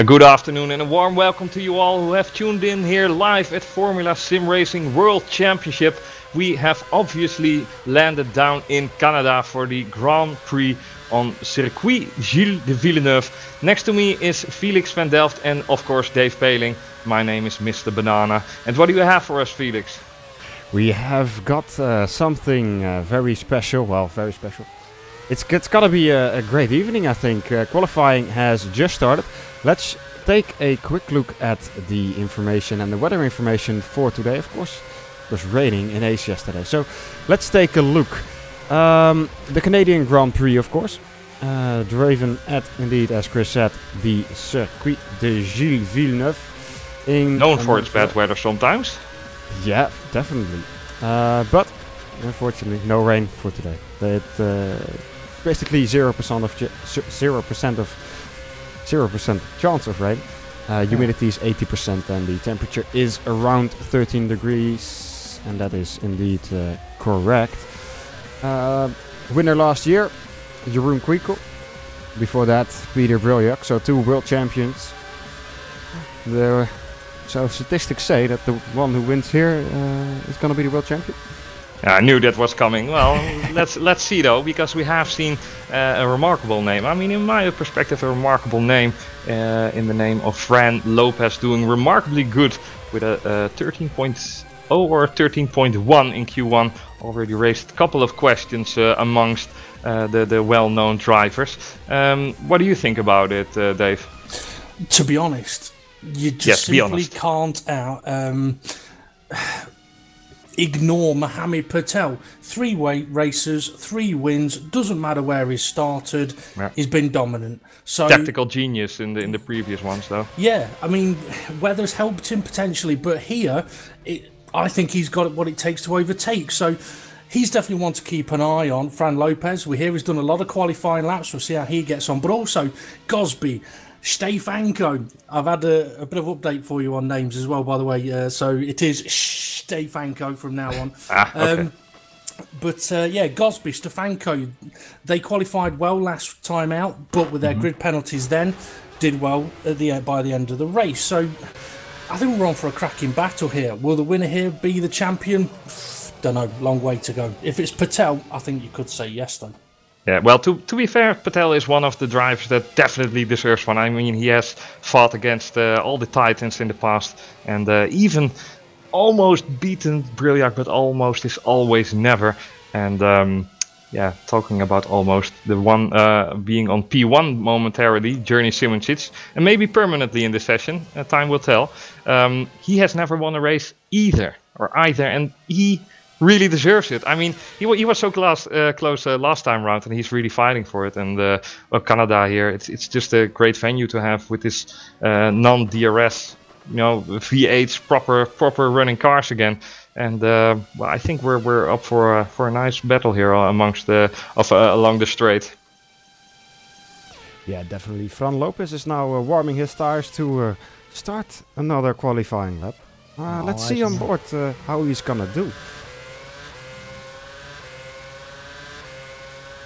A good afternoon and a warm welcome to you all who have tuned in here live at Formula Sim Racing World Championship. We have obviously landed down in Canada for the Grand Prix on Circuit Gilles de Villeneuve. Next to me is Felix van Delft and of course Dave Paling. My name is Mr. Banana. And what do you have for us, Felix? We have got uh, something uh, very special. Well, very special. It's, it's gonna be a, a great evening, I think. Uh, qualifying has just started. Let's take a quick look at the information and the weather information for today. Of course, it was raining in Ace yesterday. So let's take a look. Um, the Canadian Grand Prix, of course. Uh, driven at, indeed, as Chris said, the Circuit de Gilles Villeneuve. In Known for its bad weather sometimes. Yeah, definitely. Uh, but unfortunately, no rain for today. It, uh, basically 0% of 0% of 0% chance of rain. Uh, humidity is 80% and the temperature is around 13 degrees, and that is indeed uh, correct. Uh, winner last year, Jeroen Kweekel. Before that, Peter Briljak. So two world champions. The, so statistics say that the one who wins here uh, is going to be the world champion. I knew that was coming. Well, let's let's see though, because we have seen uh, a remarkable name. I mean, in my perspective, a remarkable name uh, in the name of Fran Lopez, doing remarkably good with a, a 13.0 or 13.1 in Q1. Already raised a couple of questions uh, amongst uh, the the well-known drivers. Um, what do you think about it, uh, Dave? To be honest, you just yes, simply can't out. Um, ignore Mohammed Patel. Three weight races, three wins. Doesn't matter where he started. Yeah. He's been dominant. So tactical genius in the in the previous ones, though. Yeah, I mean, weather's helped him potentially, but here, it, I think he's got what it takes to overtake. So. He's definitely one to keep an eye on. Fran Lopez, we hear he's done a lot of qualifying laps. We'll see how he gets on. But also, Gosby, Stefanko. I've had a, a, bit of update for you on names as well, by the way. Uh, so it is Stefanko from now on. ah, okay. Um, but uh, yeah, Gosby, Stefanko, they qualified well last time out, but with their mm-hmm. grid penalties then, did well at the by the end of the race. So I think we're on for a cracking battle here. Will the winner here be the champion? Don't know. Long way to go. If it's Patel, I think you could say yes then. Yeah, well, to to be fair, Patel is one of the drivers that definitely deserves one. I mean, he has fought against uh, all the titans in the past, and uh, even almost beaten Briljak, but almost is always never. And um, yeah, talking about almost the one uh, being on P1 momentarily, Jernej Simoncic, and maybe permanently in this session. Uh, time will tell. Um, he has never won a race either, or either, and he really deserves it. I mean, he, he was so close, uh, close uh, last time around, and he's really fighting for it. And uh, well, Canada here, it's it's just a great venue to have with this uh, non-DRS, you know, V8s proper proper running cars again. And uh, well, I think we're we're up for for a nice battle here amongst the of uh, along the straight. Yeah, definitely. Fran Lopez is now warming his tires to start another qualifying lap. Oh, let's see on board how he's gonna do.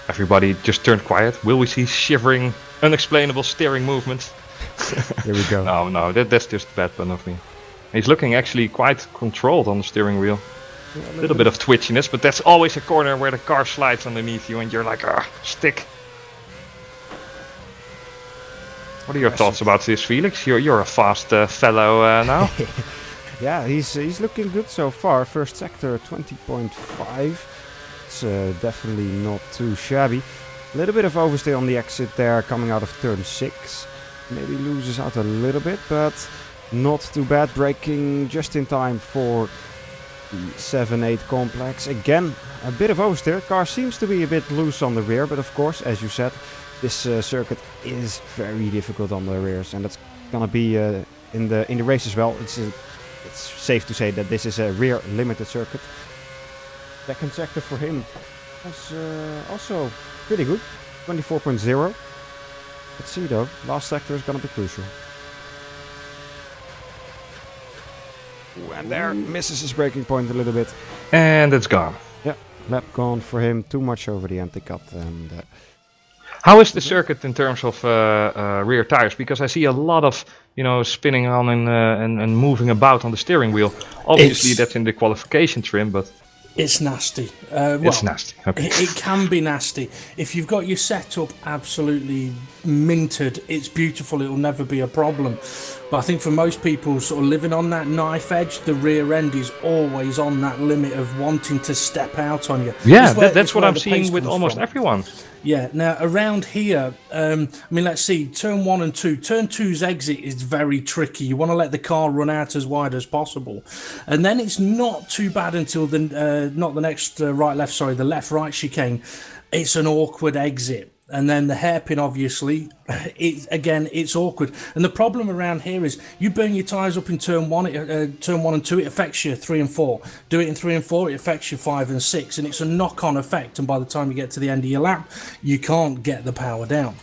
Everybody just turned quiet. Will we see shivering, unexplainable steering movements? Here we go. no, no, that, that's just bad fun of me. He's looking actually quite controlled on the steering wheel. Yeah, a little bit of twitchiness, but that's always a corner where the car slides underneath you and you're like, ah, stick. What are your thoughts about this, Felix? You're you're a fast uh, fellow uh, now. yeah, he's he's looking good so far. First sector, 20.5 uh, definitely not too shabby. A little bit of oversteer on the exit there coming out of turn 6. Maybe loses out a little bit, but not too bad. Braking just in time for the 7-8 complex. Again, a bit of oversteer. Car seems to be a bit loose on the rear, but of course, as you said, this uh, circuit is very difficult on the rears, and that's gonna be uh, in the in the race as well. It's a, it's safe to say that this is a rear limited circuit. Second sector for him was uh, also pretty good. 24.0. Let's see though. Last sector is gonna be crucial. Ooh, and there misses his braking point a little bit. And it's gone. Yeah, lap gone for him. Too much over the anti-cut and... Uh, How is the circuit in terms of uh, uh, rear tires? Because I see a lot of you know spinning on and uh, and, and moving about on the steering wheel. Obviously, It's- that's in the qualification trim, but It's nasty. Uh, well, it's nasty. Okay. It, it can be nasty. If you've got your setup absolutely minted, it's beautiful. It'll never be a problem. But I think for most people, sort of living on that knife edge, the rear end is always on that limit of wanting to step out on you. Yeah, It's where- that, that's what I'm seeing with almost from. everyone. Yeah. Now around here, um, I mean, let's see. Turn one and two. Turn two's exit is very tricky. You want to let the car run out as wide as possible, and then it's not too bad until the uh, not the next uh, right left. Sorry, the left right chicane. It's an awkward exit. And then the hairpin, obviously, it again, it's awkward. And the problem around here is you burn your tyres up in turn one, uh, turn one and two, it affects you three and four. Do it in three and four, it affects you five and six, and it's a knock-on effect. And by the time you get to the end of your lap, you can't get the power down.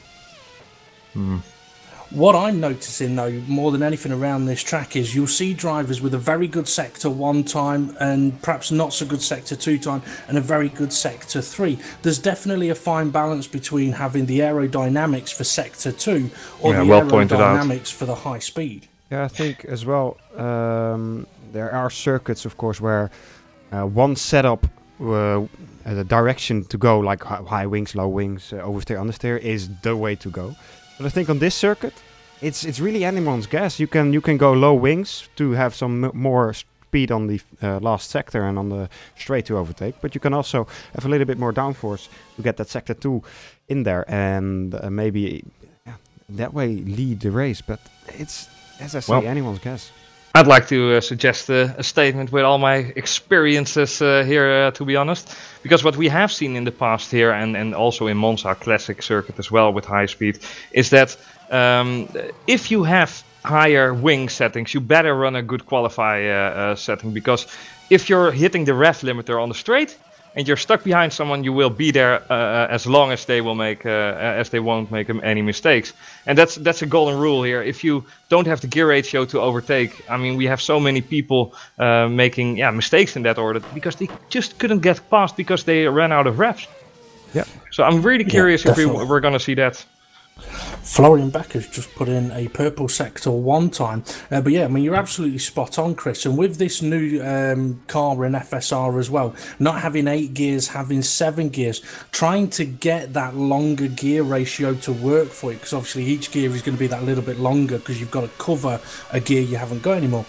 What I'm noticing though, more than anything around this track, is you'll see drivers with a very good sector one time and perhaps not so good sector two time and a very good sector three. There's definitely a fine balance between having the aerodynamics for sector two or Yeah, the well aerodynamics for the high speed. Yeah, I think as well. Um, there are circuits, of course, where uh, one setup, uh, the direction to go, like high wings, low wings, uh, oversteer, understeer, is the way to go. But I think on this circuit, it's it's really anyone's guess. You can you can go low wings to have some m- more speed on the uh, last sector and on the straight to overtake, but you can also have a little bit more downforce to get that sector two in there and uh, maybe yeah, that way lead the race. But it's as I say, Well- anyone's guess. I'd like to uh, suggest uh, a statement with all my experiences uh, here, uh, to be honest. Because what we have seen in the past here, and, and also in Monza classic circuit as well with high speed, is that um, if you have higher wing settings, you better run a good qualify uh, setting. Because if you're hitting the rev limiter on the straight, and you're stuck behind someone, you will be there uh, as long as they will make uh, as they won't make any mistakes. And that's that's a golden rule here. If you don't have the gear ratio to overtake, I mean, we have so many people uh, making yeah mistakes in that order because they just couldn't get past because they ran out of reps. Yeah. So I'm really curious if we, we're gonna see that. Florian Becker's just put in a purple sector one time. Uh, but yeah, I mean, you're absolutely spot on, Chris. And with this new um, car in FSR as well, not having eight gears, having seven gears, trying to get that longer gear ratio to work for you, because obviously each gear is going to be that little bit longer because you've got to cover a gear you haven't got anymore.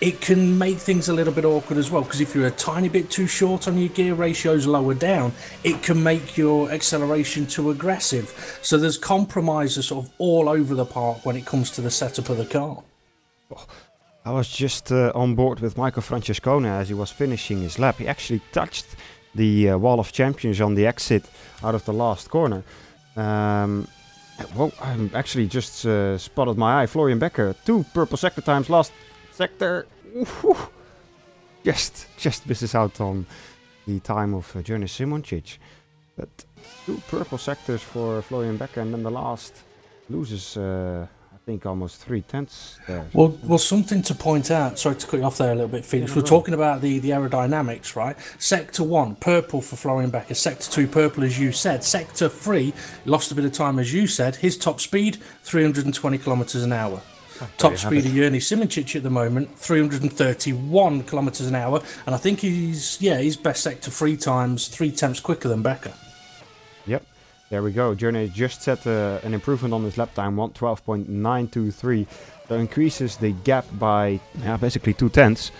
It can make things a little bit awkward as well because if you're a tiny bit too short on your gear ratios lower down, it can make your acceleration too aggressive. So there's sort of all over the park when it comes to the setup of the car. I was just uh, on board with Michael Francescone as he was finishing his lap. He actually touched the uh, wall of champions on the exit out of the last corner. Um, well, I'm actually just uh, spotted my eye. Florian Becker, two purple sector times, last sector. Just, just misses out on the time of uh, Jonas Simoncic. But two purple sectors for Florian Becker, and then the last loses, uh, I think, almost three tenths there. Well, well, something to point out. Sorry to cut you off there a little bit, Felix. We're talking about the, the aerodynamics, right? Sector one, purple for Florian Becker. Sector two, purple, as you said. Sector three, lost a bit of time, as you said. His top speed, 320 kilometers an hour. Top speed of Jernej Simoncic at the moment, 331 kilometers an hour, and I think he's yeah he's best sector three times, three tenths quicker than Becker. There we go. Jernej just set uh, an improvement on his lap time, 112.923. That increases the gap by yeah, basically two tenths.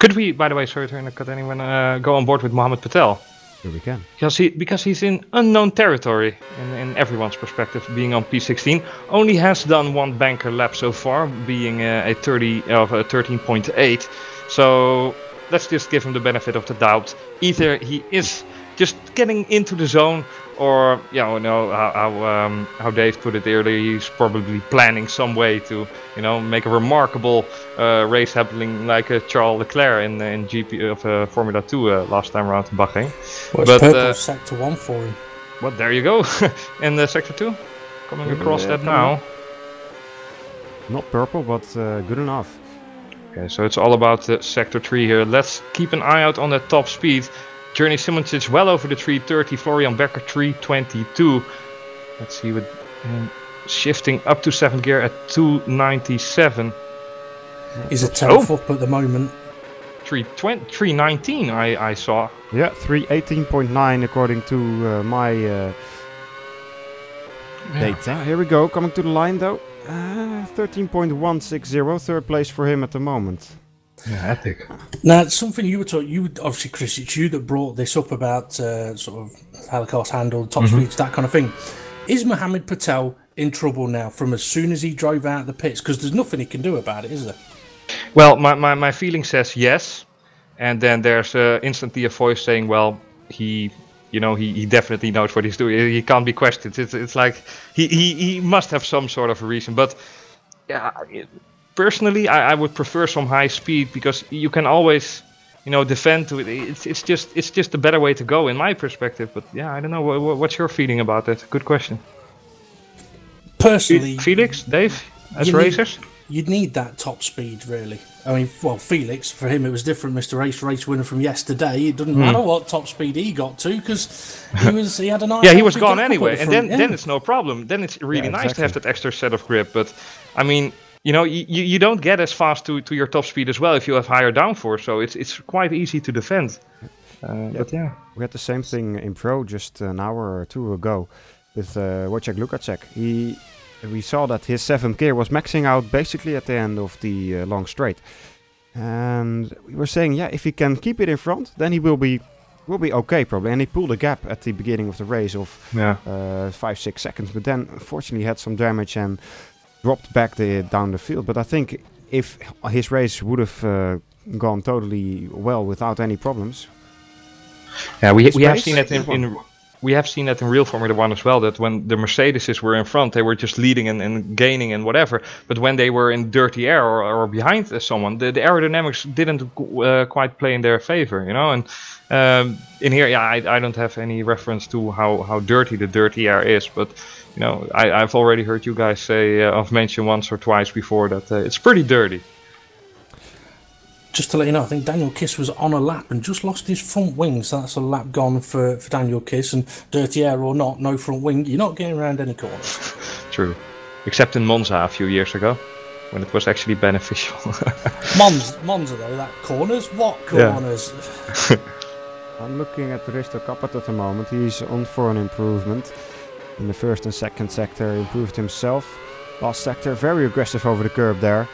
Could we, by the way, sorry to cut anyone, uh, go on board with Mohammed Patel? Here we can. Because he because he's in unknown territory in, in everyone's perspective, being on P16. Only has done one banker lap so far, being uh, a 30 of a 13.8. So let's just give him the benefit of the doubt. Either he is just getting into the zone, or yeah, you know how how, um, how Dave put it earlier, he's probably planning some way to you know make a remarkable uh, race happening like uh, Charles Leclerc in in GP of uh, Formula 2 uh, last time around in Bahrain. Well, But, purple uh, sector one for him. Well, there you go. in the sector two, coming across Yeah, that coming now. Not purple, but uh, good enough. Okay, so it's all about the sector three here. Let's keep an eye out on that top speed. Jernej Simmons is well over the 330. Florian Becker 322. Let's see what. Um, shifting up to 7th gear at 297. Is a 10th oh. up at the moment. 319 I, I saw. Yeah, 318.9 according to uh, my uh, yeah. data. Here we go, coming to the line though. Uh, 13.160, third place for him at the moment. Yeah, epic. Now, something you were talking, you obviously, Chris, it's you that brought this up about uh, sort of helicopter handle, top mm-hmm. speeds, that kind of thing. Is Mohammed Patel in trouble now from as soon as he drove out the pits? Because there's nothing he can do about it, is there? Well, my, my, my feeling says yes. And then there's uh, instantly a voice saying, well, he you know he, he definitely knows what he's doing he can't be questioned it's, it's like he, he, he must have some sort of a reason but yeah personally I, I would prefer some high speed because you can always you know defend to it it's, it's just it's just a better way to go in my perspective but yeah i don't know what, what's your feeling about that good question personally felix dave as racers need, you'd need that top speed really I mean, well, Felix for him it was different. Mr. Race race winner from yesterday. It doesn't mm. matter what top speed he got to because he was he had a nice. yeah, he was gone anyway, and then yeah. then it's no problem. Then it's really yeah, nice exactly. to have that extra set of grip. But I mean, you know, you, you don't get as fast to, to your top speed as well if you have higher downforce. So it's it's quite easy to defend. Uh, yeah. But yeah, we had the same thing in pro just an hour or two ago with uh, Wojciech Lukacek. He we saw that his seventh gear was maxing out basically at the end of the uh, long straight. And we were saying, yeah, if he can keep it in front, then he will be will be okay probably. And he pulled a gap at the beginning of the race of yeah. uh, five six seconds, but then unfortunately had some damage and dropped back the down the field. But I think if his race would have uh, gone totally well without any problems. Yeah, we we have seen it in, in we have seen that in real Formula One as well. That when the Mercedes were in front, they were just leading and, and gaining and whatever. But when they were in dirty air or, or behind someone, the, the aerodynamics didn't uh, quite play in their favor, you know. And um, in here, yeah, I, I don't have any reference to how, how dirty the dirty air is, but you know, I, I've already heard you guys say, uh, I've mentioned once or twice before that uh, it's pretty dirty just to let you know, I think Daniel Kiss was on a lap and just lost his front wing. So that's a lap gone for, for Daniel Kiss. And dirty air or not, no front wing, you're not getting around any corners. True. Except in Monza a few years ago when it was actually beneficial. Monza, Monza, though, that corners? What corners? Yeah. I'm looking at Risto Kappert at the moment. He's on for an improvement. In the first and second sector, improved himself. Last sector, very aggressive over the curb there.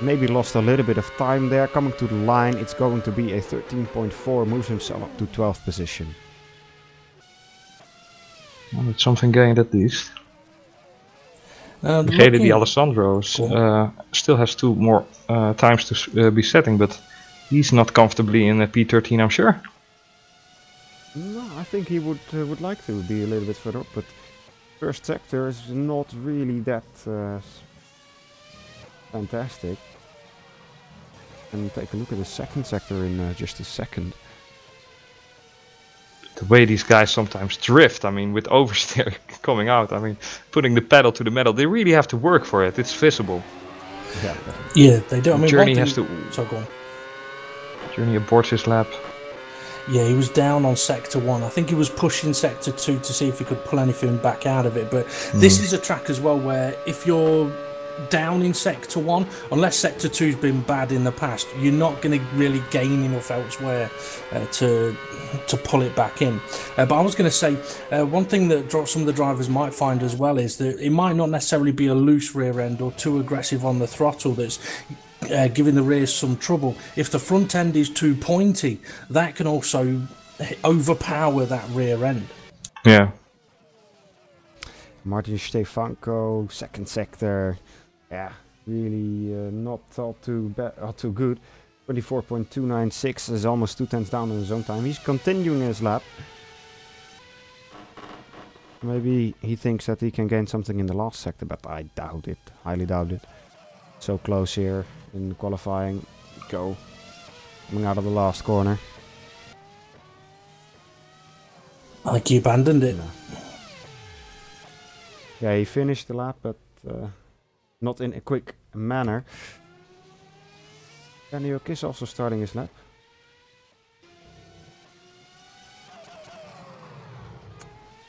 Maybe lost a little bit of time there. Coming to the line, it's going to be a 13.4. Moves himself up to 12th position. Well, it's something gained at least. Uh, the Alessandro's uh, still has two more uh, times to uh, be setting, but he's not comfortably in a P13, I'm sure. No, I think he would uh, would like to be a little bit further up, but first sector is not really that uh, fantastic. And take a look at the second sector in uh, just a second. The way these guys sometimes drift, I mean, with oversteer coming out, I mean, putting the pedal to the metal, they really have to work for it. It's visible. Yeah, yeah they do. I mean, Jernej has to. So go on. Jernej aborts his lap. Yeah, he was down on sector one. I think he was pushing sector two to see if he could pull anything back out of it. But mm. this is a track as well where if you're down in Sector 1, unless Sector 2's been bad in the past, you're not going to really gain enough elsewhere uh, to to pull it back in. Uh, but I was going to say, uh, one thing that some of the drivers might find as well is that it might not necessarily be a loose rear end or too aggressive on the throttle that's uh, giving the rear some trouble. If the front end is too pointy, that can also overpower that rear end. Yeah. Martin Stefanko, second sector, yeah, really uh, not all too bad, all too good. 24.296 is almost two tenths down in his own time. He's continuing his lap. Maybe he thinks that he can gain something in the last sector, but I doubt it. Highly doubt it. So close here in qualifying. Go. Coming out of the last corner. I think he abandoned it. No. Yeah, he finished the lap, but uh, not in a quick manner. Daniel Kiss also starting his lap.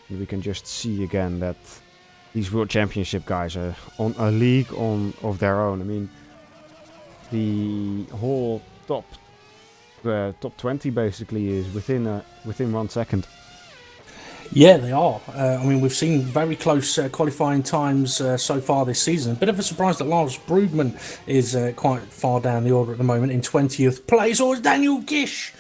And we can just see again that these World Championship guys are on a league on of their own. I mean, the whole top uh, top 20 basically is within a, within one second. Yeah, they are. Uh, I mean, we've seen very close uh, qualifying times uh, so far this season. Bit of a surprise that Lars Brugman is uh, quite far down the order at the moment in 20th place, or Daniel Kish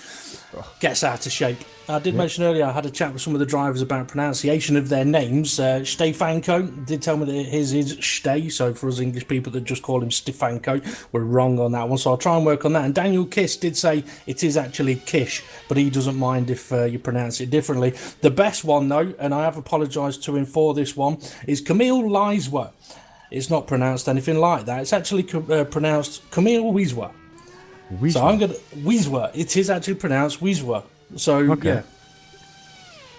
gets out of shape. I did mention earlier I had a chat with some of the drivers about pronunciation of their names. Uh, Stefanko did tell me that his is Stay, so for us English people that just call him Stefanko, we're wrong on that one. So I'll try and work on that. And Daniel Kiss did say it is actually Kish, but he doesn't mind if uh, you pronounce it differently. The best one though, and I have apologised to him for this one, is Camille Liswa. It's not pronounced anything like that. It's actually uh, pronounced Camille Wiswa. So I'm gonna Wiswa. It is actually pronounced Wiswa. So okay. yeah,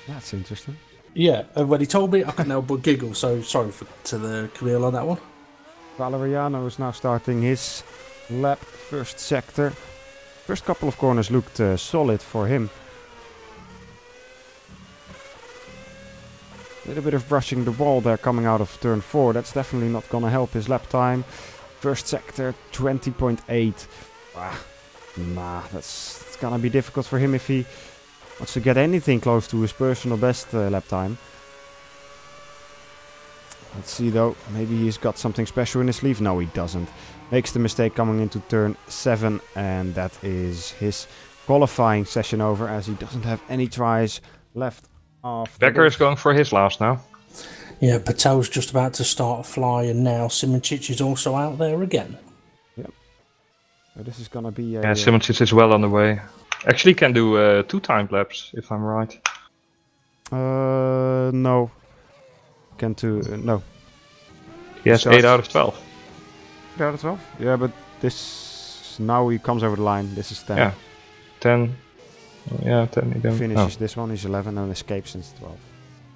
that's interesting. Yeah, and when he told me, I couldn't help but giggle. So sorry for, to the Camille on that one. Valeriano is now starting his lap, first sector. First couple of corners looked uh, solid for him. A little bit of brushing the wall there coming out of turn 4. That's definitely not going to help his lap time. First sector, 20.8. Ah, nah, that's, that's going to be difficult for him if he wants to get anything close to his personal best uh, lap time. Let's see though, maybe he's got something special in his sleeve. No, he doesn't. Makes the mistake coming into turn 7 and that is his qualifying session over as he doesn't have any tries left after Becker is going for his last now. Yeah, Patel's just about to start flying now. Simoncic is also out there again. Yep. This is gonna be a... Yeah, Simoncic is well on the way. Actually can do uh, two time laps, if I'm right. Uh, no. Can do, uh, no. Yes, 8 out of 12. 8 out of 12? Yeah, but this, now he comes over the line, this is 10. Yeah, 10. Yeah, 10 he Finishes oh. this one, he's 11 and escapes since 12.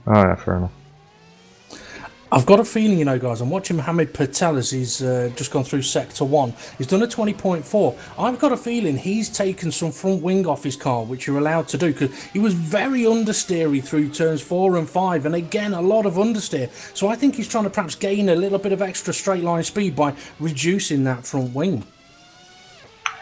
Oh yeah, fair enough. I've got a feeling, you know, guys, I'm watching Mohamed Patel as he's uh, just gone through sector one. He's done a 20.4. I've got a feeling he's taken some front wing off his car, which you're allowed to do, because he was very understeery through turns four and five, and again, a lot of understeer. So I think he's trying to perhaps gain a little bit of extra straight line speed by reducing that front wing.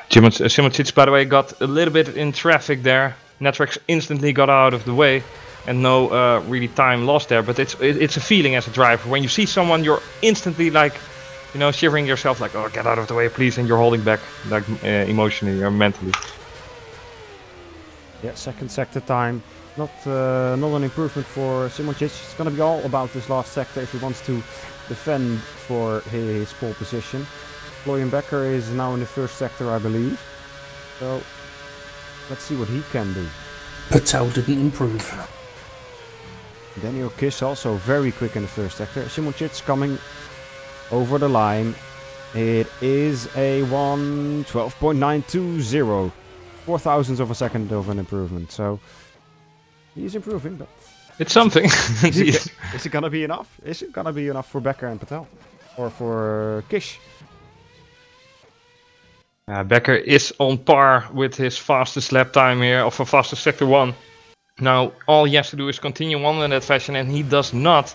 Simoncic, by the way, got a little bit in traffic there. Netrex instantly got out of the way and no uh, really time lost there. But it's it, it's a feeling as a driver when you see someone, you're instantly like, you know, shivering yourself, like, oh, get out of the way, please, and you're holding back, like uh, emotionally or mentally. Yeah, second sector time. Not uh, not an improvement for Simoncic. It's going to be all about this last sector if he wants to defend for his pole position. Florian Becker is now in the first sector, I believe. So let's see what he can do. Patel didn't improve. Daniel Kish also very quick in the first sector. Simoncic coming over the line. It is a 1 12.920. Four thousandths of a second of an improvement. So he's improving, but it's something. is, it, is it gonna be enough? Is it gonna be enough for Becker and Patel? Or for Kish? Uh, Becker is on par with his fastest lap time here, of a fastest sector one. Now, all he has to do is continue on in that fashion, and he does not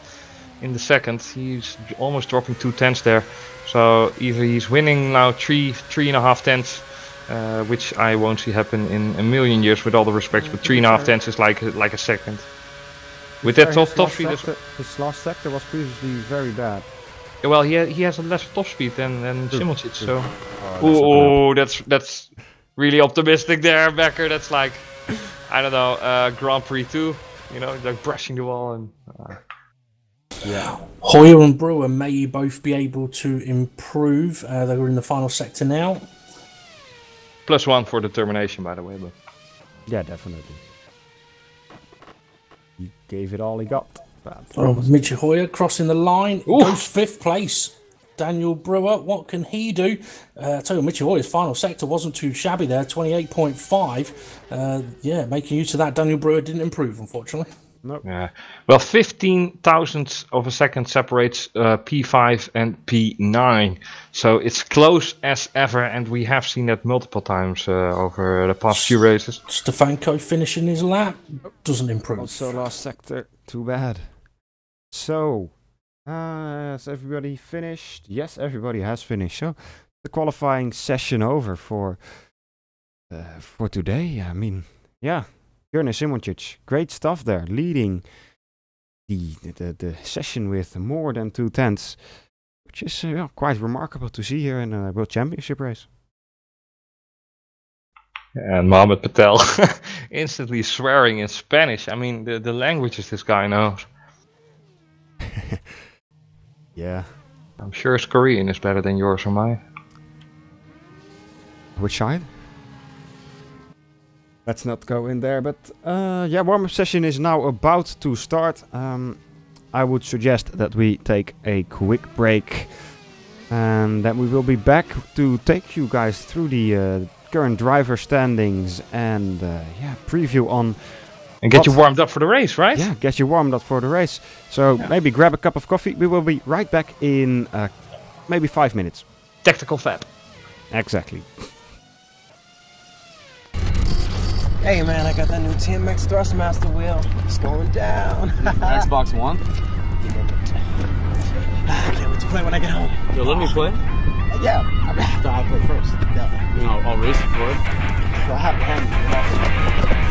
in the second. He's almost dropping two tenths there. So either he's winning now three, three and a half tenths, uh, which I won't see happen in a million years, with all the respect. But three and a half tenths is like like a second. With that top, top speed, sector, his last sector was previously very bad. Well, he ha he has a less top speed than than Simoncic, so. Oh, that's that's really optimistic there, Becker. That's like I don't know, uh, Grand Prix 2, you know, like brushing the wall and. Uh, yeah. Hoyer and Brewer may both be able to improve. Uh, they're in the final sector now. Plus one for determination, by the way. But yeah, definitely. He gave it all he got. Oh, Mitch Hoyer crossing the line, Ooh. goes fifth place. Daniel Brewer. What can he do? Uh, I tell you, Mitchell Hoyer's final sector wasn't too shabby there, 28.5. Uh, yeah, making use of that. Daniel Brewer didn't improve, unfortunately. Nope. Yeah. Well, 15 thousandths of a second separates uh, P5 and P9. So it's close as ever, and we have seen that multiple times uh, over the past few races. Stefanko finishing his lap doesn't improve. Also, last sector too bad. So, uh, has everybody finished? Yes, everybody has finished. So, the qualifying session over for uh, for today. I mean, yeah, Jernej Simoncic, great stuff there, leading the, the the session with more than two tenths, which is uh, quite remarkable to see here in a World Championship race. And Mohamed Patel instantly swearing in Spanish. I mean, the, the languages this guy knows. yeah. I'm sure his Korean is better than yours or mine. Which side? Let's not go in there, but uh, yeah, warm-up session is now about to start. Um, I would suggest that we take a quick break and then we will be back to take you guys through the uh, current driver standings and uh, yeah, preview on and get you warmed up for the race, right? Yeah, get you warmed up for the race. So yeah. maybe grab a cup of coffee. We will be right back in uh, maybe five minutes. Tactical fab. Exactly. Hey man, I got that new TMX Thrustmaster wheel. It's going down. Xbox One? I can't wait to play when I get home. Yo, let me play? Yeah, I have to play first. Yeah. You know, I'll race it for it. Well, I have a hand.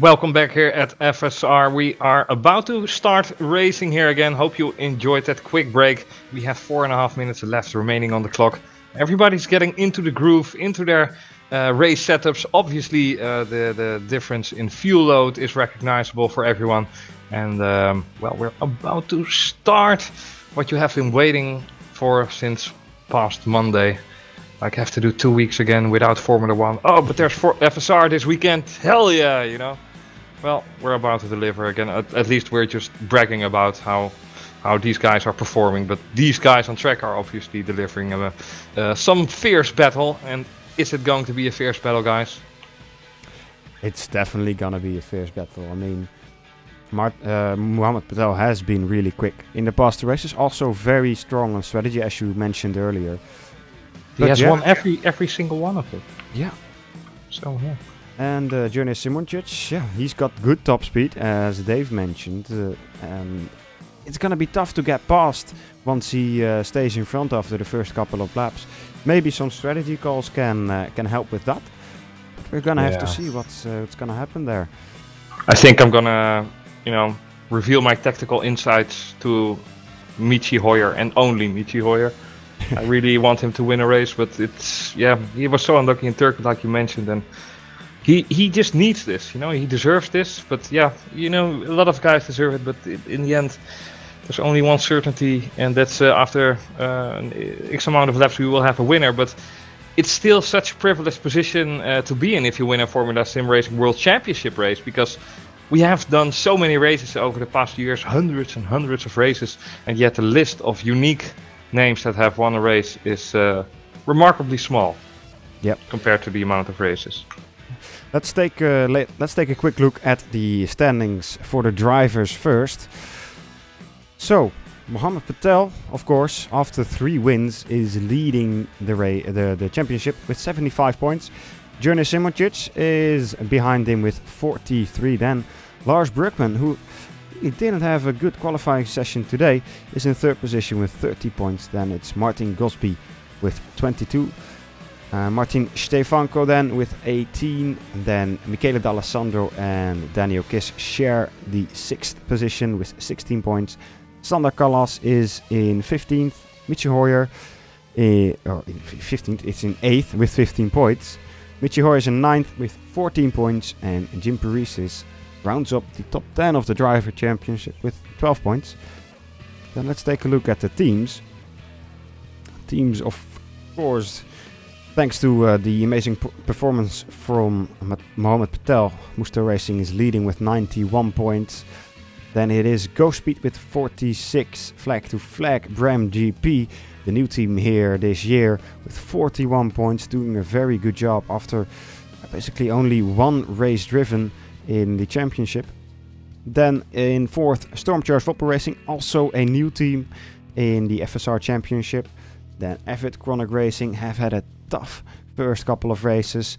Welcome back here at FSR. We are about to start racing here again. Hope you enjoyed that quick break. We have four and a half minutes left remaining on the clock. Everybody's getting into the groove, into their uh, race setups. Obviously, uh, the, the difference in fuel load is recognizable for everyone. And um, well, we're about to start what you have been waiting for since past Monday. Like have to do two weeks again without Formula One. Oh, but there's for FSR this weekend. Hell yeah, you know. Well, we're about to deliver again. At, at least we're just bragging about how how these guys are performing. But these guys on track are obviously delivering a, uh, some fierce battle. And is it going to be a fierce battle, guys? It's definitely gonna be a fierce battle. I mean, Mart, uh, Muhammad Patel has been really quick in the past races. Also very strong on strategy, as you mentioned earlier. He But has yeah. won every every single one of it. Yeah. So yeah. And uh, Jernej Simoncic, yeah, he's got good top speed, as Dave mentioned. Uh, and it's gonna be tough to get past once he uh, stays in front after the first couple of laps. Maybe some strategy calls can uh, can help with that. But we're gonna have to see what's uh, what's gonna happen there. I think I'm gonna, you know, reveal my tactical insights to Michi Hoyer and only Michi Hoyer. I really want him to win a race, but it's yeah, he was so unlucky in Turkey, like you mentioned, and he he just needs this. You know, he deserves this. But yeah, you know, a lot of guys deserve it, but in the end, there's only one certainty, and that's uh, after uh, an x amount of laps we will have a winner. But it's still such a privileged position uh, to be in if you win a Formula Sim Racing World Championship race because we have done so many races over the past years, hundreds and hundreds of races, and yet the list of unique names that have won a race is uh, remarkably small. Yep. Compared to the amount of races. Let's take a let's take a quick look at the standings for the drivers first. So, Mohammed Patel, of course, after three wins, is leading the the, the championship with 75 points. Jernej Simoncic is behind him with 43. Then Lars Brookman, who he didn't have a good qualifying session today, is in third position with 30 points. Then it's Martin Gosby with 22. Uh, Martin Stefanko then with 18. And then Michele D'Alessandro and Daniel Kiss share the sixth position with 16 points. Sander Callas is in 15th. Michi Hoyer, or in 15th, it's in 8th with 15 points. Michi Hoyer is in 9th with 14 points. And Jim Paresis rounds up the top 10 of the Driver Championship with 12 points. Then let's take a look at the teams. Teams, of course, Thanks to uh, the amazing performance from Mohamed Patel, Musto Racing is leading with 91 points. Then it is Go Speed with 46, Flag to Flag, Bram GP, the new team here this year, with 41 points, doing a very good job after basically only one race driven in the championship. Then in fourth, Stormcharge Football Racing, also a new team in the FSR Championship. Then Avid Chronic Racing have had a tough first couple of races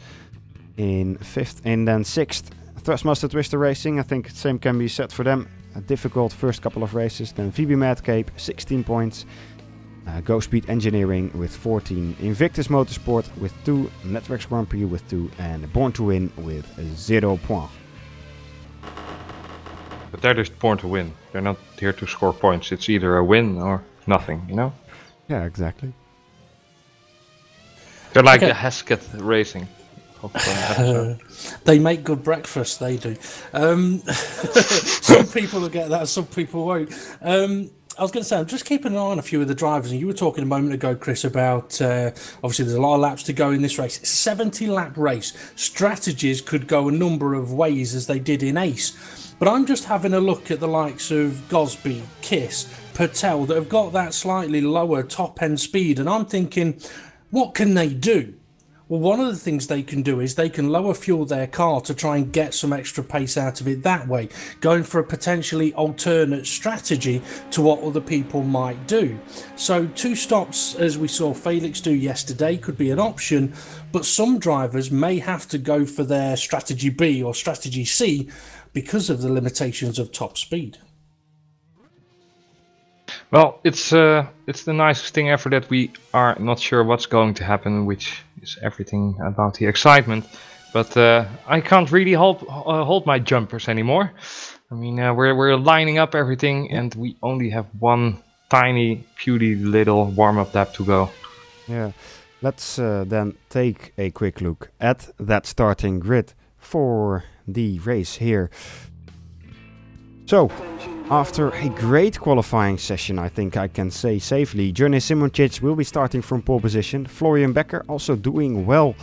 in fifth and then sixth. Thrustmaster Twister Racing, I think same can be said for them. A difficult first couple of races. Then VB Mad Cape, 16 points. Uh, Go Speed Engineering with 14. Invictus Motorsport with 2. Netrex Grand Prix with 2. And Born to Win with 0 points. But they're just born to win. They're not here to score points. It's either a win or nothing, you know? Yeah, exactly. They're like Okay. the Hesketh Racing. They make good breakfast, they do. Um, some people will get that, some people won't. Um, I was going to say, I'm just keeping an eye on a few of the drivers, and you were talking a moment ago, Chris, about uh, obviously there's a lot of laps to go in this race. 70 lap race. Strategies could go a number of ways as they did in Ace. But I'm just having a look at the likes of Gosby, Kiss, Patel that have got that slightly lower top end speed, and I'm thinking, what can they do? Well, one of the things they can do is they can lower fuel their car to try and get some extra pace out of it that way, going for a potentially alternate strategy to what other people might do. So, two stops, as we saw Felix do yesterday, could be an option, but some drivers may have to go for their strategy B or strategy C because of the limitations of top speed. Well, it's uh, it's the nicest thing ever that we are not sure what's going to happen, which is everything about the excitement. but uh, I can't really hold uh, hold my jumpers anymore. I mean, uh, we're we're lining up everything, and we only have one tiny, puny little warm-up lap to go. Yeah. Let's uh, then take a quick look at that starting grid for the race here. So, after a great qualifying session, I think I can say safely, Jernej Simoncic will be starting from pole position. Florian Becker also doing well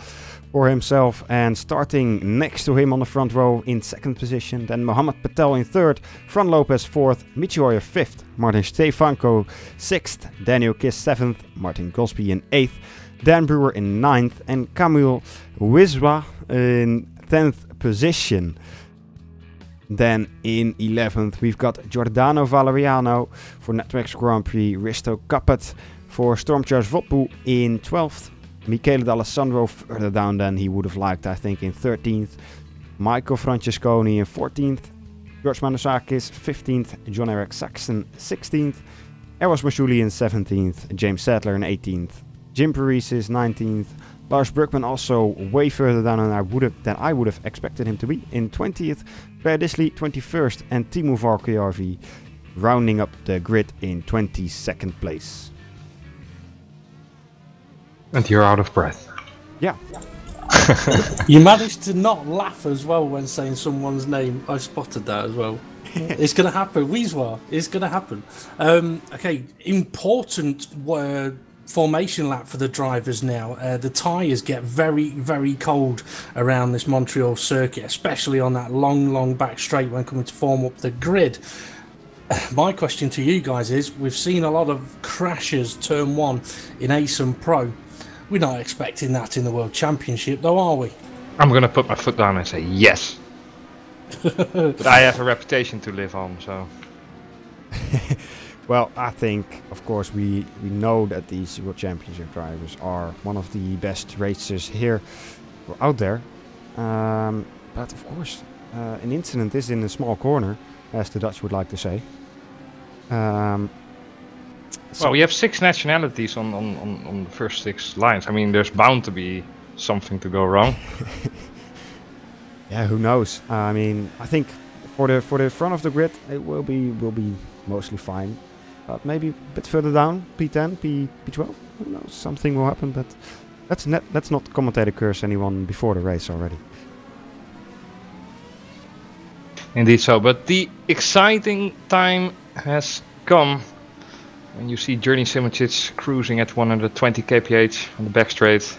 for himself and starting next to him on the front row in second position. Then Mohamed Patel in third, Fran Lopez fourth, Michio fifth, Martin Stefanko sixth, Daniel Kiss seventh, Martin Gosby in eighth, Dan Brewer in ninth, and Camille Wiswa in tenth position. Then in 11th, we've got Giordano Valeriano for Netrex Grand Prix, Risto Capet for Stormcharge Votbu in 12th, Michele D'Alessandro further down than he would have liked, I think, in 13th, Michael Francesconi in 14th, George Manusakis 15th, John Eric Saxon 16th, Eros Mashouli in 17th, James Sadler in 18th, Jim Paris 19th, Lars Bergman also way further down than I would have than I would have expected him to be in 20th, Per Disley 21st, and Timo Valkjärvi rounding up the grid in 22nd place. And you're out of breath. Yeah, You managed to not laugh as well when saying someone's name. I spotted that as well. it's going to happen. Weezwa, it's going to happen. Um, okay, important uh, formation lap for the drivers now. Uh, the tyres get very, very cold around this Montreal circuit, especially on that long, long back straight when coming to form up the grid. My question to you guys is we've seen a lot of crashes turn one in ASUM Pro. We're not expecting that in the World Championship, though, are we? I'm gonna put my foot down and say yes. but I have a reputation to live on, so Well, I think, of course, we, we know that these World Championship drivers are one of the best racers here or out there. Um, but of course, uh, an incident is in a small corner, as the Dutch would like to say. Um, well, we have six nationalities on, on, on, on the first six lines. I mean, there's bound to be something to go wrong. yeah, who knows? Uh, I mean, I think for the for the front of the grid, it will be will be mostly fine. But maybe a bit further down, P10, P P12, who knows? Something will happen. But let's net, let's not commentator curse anyone before the race already. Indeed so, but the exciting time has come when you see Jernej Simoncic cruising at 120 kph on the back straight.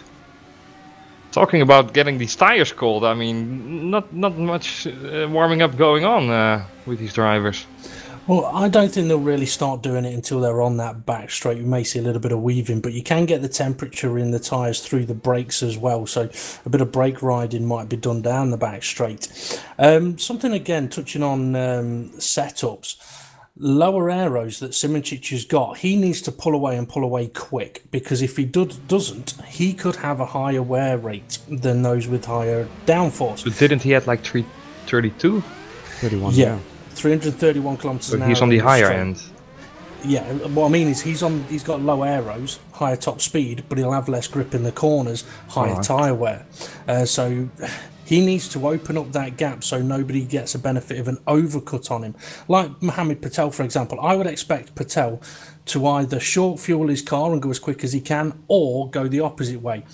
Talking about getting these tires cold, I mean, not not much uh, warming up going on uh, with these drivers. Well, I don't think they'll really start doing it until they're on that back straight. You may see a little bit of weaving, but you can get the temperature in the tyres through the brakes as well. So a bit of brake riding might be done down the back straight. Um, something again, touching on um, setups, lower arrows that Simoncic has got, he needs to pull away and pull away quick because if he do- doesn't, he could have a higher wear rate than those with higher downforce. But didn't he have like 332? 31. Yeah. 331 kilometers But an hour. he's on the higher straight. end. Yeah, what I mean is he's on. He's got low arrows, higher top speed, but he'll have less grip in the corners, higher Alright. tyre wear. Uh, so he needs to open up that gap so nobody gets a benefit of an overcut on him. Like Mohammed Patel, for example, I would expect Patel to either short fuel his car and go as quick as he can, or go the opposite way,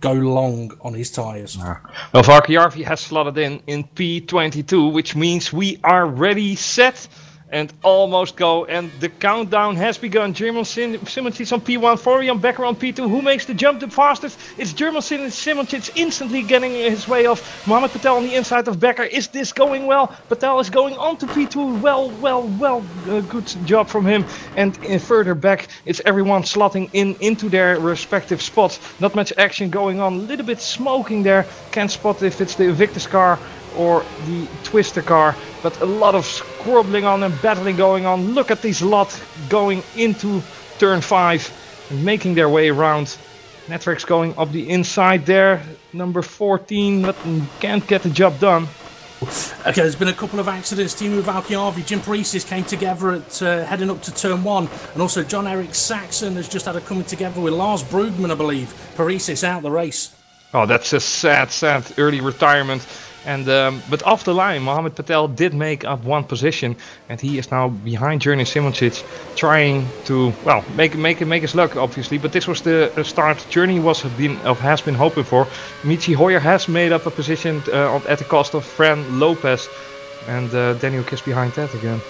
go long on his tyres. Well, Varkjarvi has slotted in in P22, which means we are ready, set, and almost go. And the countdown has begun. Jernej Sim- Simoncic on P1, Florian Becker on P2. Who makes the jump the fastest? It's Jernej Sim- Simoncic instantly getting his way off. Mohamed Patel on the inside of Becker. Is this going well? Patel is going on to P2. Well, well, well. Uh, good job from him. And uh, further back, it's everyone slotting in into their respective spots. Not much action going on. A little bit smoking there. Can't spot if it's the Invictus car or the Twister car, but a lot of squabbling on and battling going on. Look at these lot going into turn 5 and making their way around. Netrex going up the inside there, number 14, but can't get the job done. Okay, there's been a couple of accidents. Timo Valkjarvi, Jim Parisis came together at uh, heading up to turn one, and also John Eric Saxon has just had a coming together with Lars Brugman, I believe. Parisis out the race. Oh, that's a sad, sad early retirement. And um, but off the line, Mohamed Patel did make up one position, and he is now behind Jernej Simoncic, trying to well make make make his luck, obviously. But this was the start Jernej was been of has been hoping for. Michi Hoyer has made up a position uh, at the cost of Fran Lopez, and uh, Daniel Kiss behind that again. Ooh,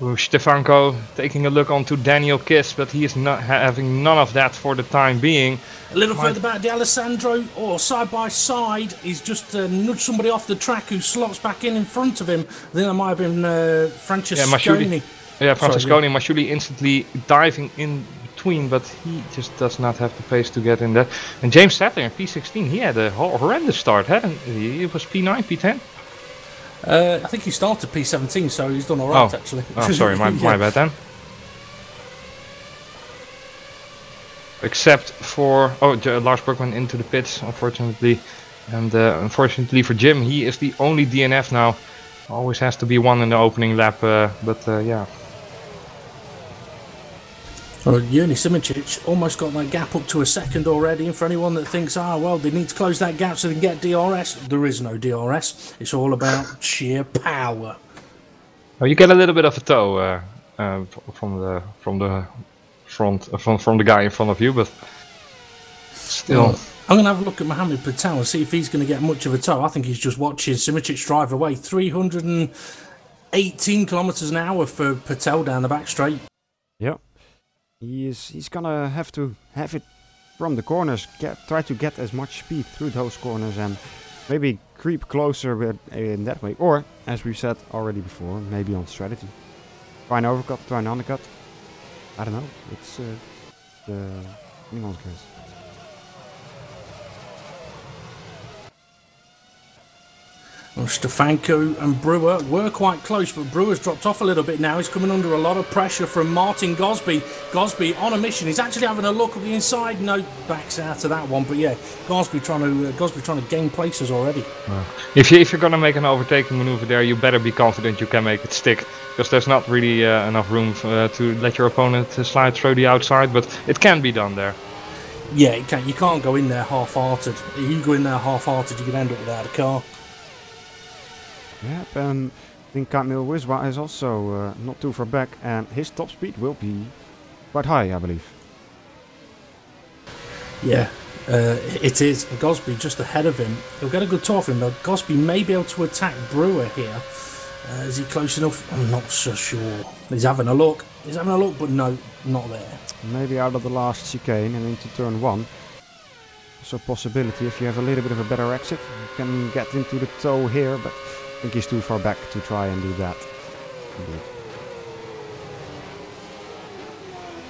Stefanko taking a look onto Daniel Kiss, but he is not having none of that for the time being. A little My- further back, D'Alessandro, or side by side, he's just uh, nudged somebody off the track who slots back in in front of him. I think that might have been uh, Francesconi. Yeah, Francesconi Mashuli instantly diving in between, but he just does not have the pace to get in there. And James Sattler in P16, he had a horrendous start, hadn't he? It was P9, P10? Uh, I think he started P17, so he's done all right Oh. actually. Oh, sorry, my, my bad then. Except for oh J- Lars Brookman into the pits, unfortunately, and uh, unfortunately for Jim, he is the only DNF now. Always has to be one in the opening lap, uh, but uh, yeah. Well, Yuri Simoncic almost got that gap up to a second already. And for anyone that thinks, ah, well, they need to close that gap so they can get DRS, there is no DRS. It's all about sheer power. Oh, you get a little bit of a toe uh, uh, from the from the front uh, from from the guy in front of you, but still. I'm going to have a look at Mohamed Patel and see if he's going to get much of a toe. I think he's just watching Simoncic drive away. 318 kilometres an hour for Patel down the back straight. He is he's gonna have to have it from the corners, get try to get as much speed through those corners and maybe creep closer with, in that way. Or, as we've said already before, maybe on strategy. Try an overcut, try an undercut. I don't know. It's uh, the anyone's guess. Well, Stefanko and Brewer were quite close, but Brewer's dropped off a little bit now. He's coming under a lot of pressure from Martin Gosby. Gosby on a mission. He's actually having a look at the inside. No, backs out of that one. But yeah, Gosby trying to uh, Gosby trying to gain places already. If you if you're gonna make an overtaking maneuver there, you better be confident you can make it stick, because there's not really uh, enough room uh, to let your opponent uh, slide through the outside, but it can be done there. Yeah, you can't, you can't go in there half-hearted. If you go in there half-hearted, you can end up without a car. Yep, and I think Kamil Wiswa is also uh, not too far back, and his top speed will be quite high, I believe. Yeah, uh, it is. Gosby just ahead of him. He'll get a good tour of him, though. Gosby may be able to attack Brewer here. Uh, is he close enough? I'm not so sure. He's having a look. He's having a look, but no, not there. Maybe out of the last chicane and into turn one. So possibility if you have a little bit of a better exit, you can get into the toe here, but I think he's too far back to try and do that. Indeed.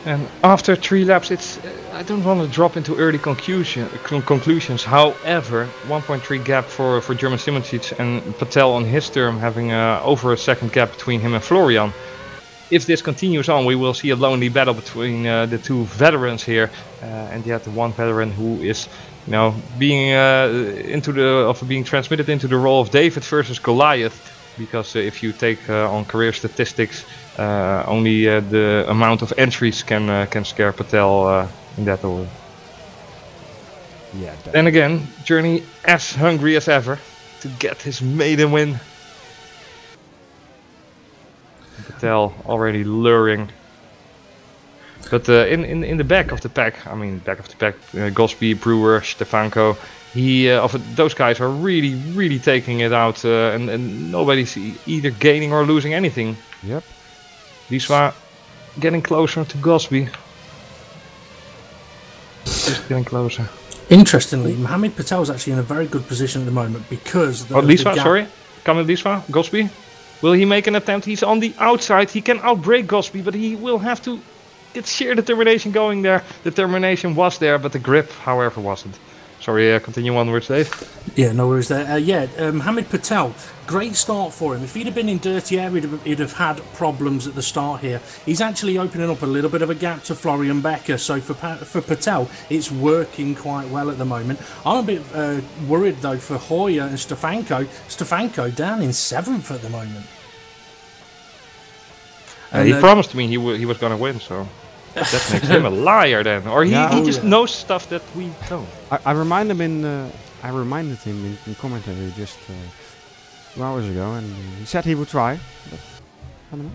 And after three laps, it's uh, I don't want to drop into early conclusion, con- conclusions. However, 1.3 gap for for Jernej Simoncic and Patel on his term, having uh, over a second gap between him and Florian. If this continues on, we will see a lonely battle between uh, the two veterans here, uh, and yet the one veteran who is, you know, being uh, into the of being transmitted into the role of David versus Goliath, because uh, if you take uh, on career statistics, uh, only uh, the amount of entries can uh, can scare Patel uh, in that order. Yeah, Then again, Jernej as hungry as ever to get his maiden win. Patel already luring. But uh, in, in in the back of the pack, I mean back of the pack, uh, Gosby, Brewer, Stefanko, he uh, of those guys are really really taking it out, uh, and and nobody's e- either gaining or losing anything. yep. Liswa getting closer to Gosby. Just getting closer. Interestingly, Mohamed Patel's actually in a very good position at the moment because the, Oh, the Liswa, gap- sorry. Coming Liswa, Gosby. Will he make an attempt? He's on the outside. He can outbreak Gosby, but he will have to get sheer determination going there. Determination was there, but the grip, however, wasn't. Sorry, uh, continue onwards, Dave. Yeah, no worries there. Uh, yeah, um, Mohamed Patel, great start for him. If he'd have been in dirty air, he'd have, he'd have had problems at the start here. He's actually opening up a little bit of a gap to Florian Becker, so for pa- for Patel, it's working quite well at the moment. I'm a bit uh, worried though for Hoyer and Stefanko. Stefanko down in seventh at the moment. Uh, he uh, promised me he, w- he was going to win, so. That makes him a liar then, or he, Yeah, he oh, just yeah. knows stuff that we don't. I, I remind him in. Uh, I reminded him in, in commentary just uh, two hours ago, and he said he would try. But I don't know.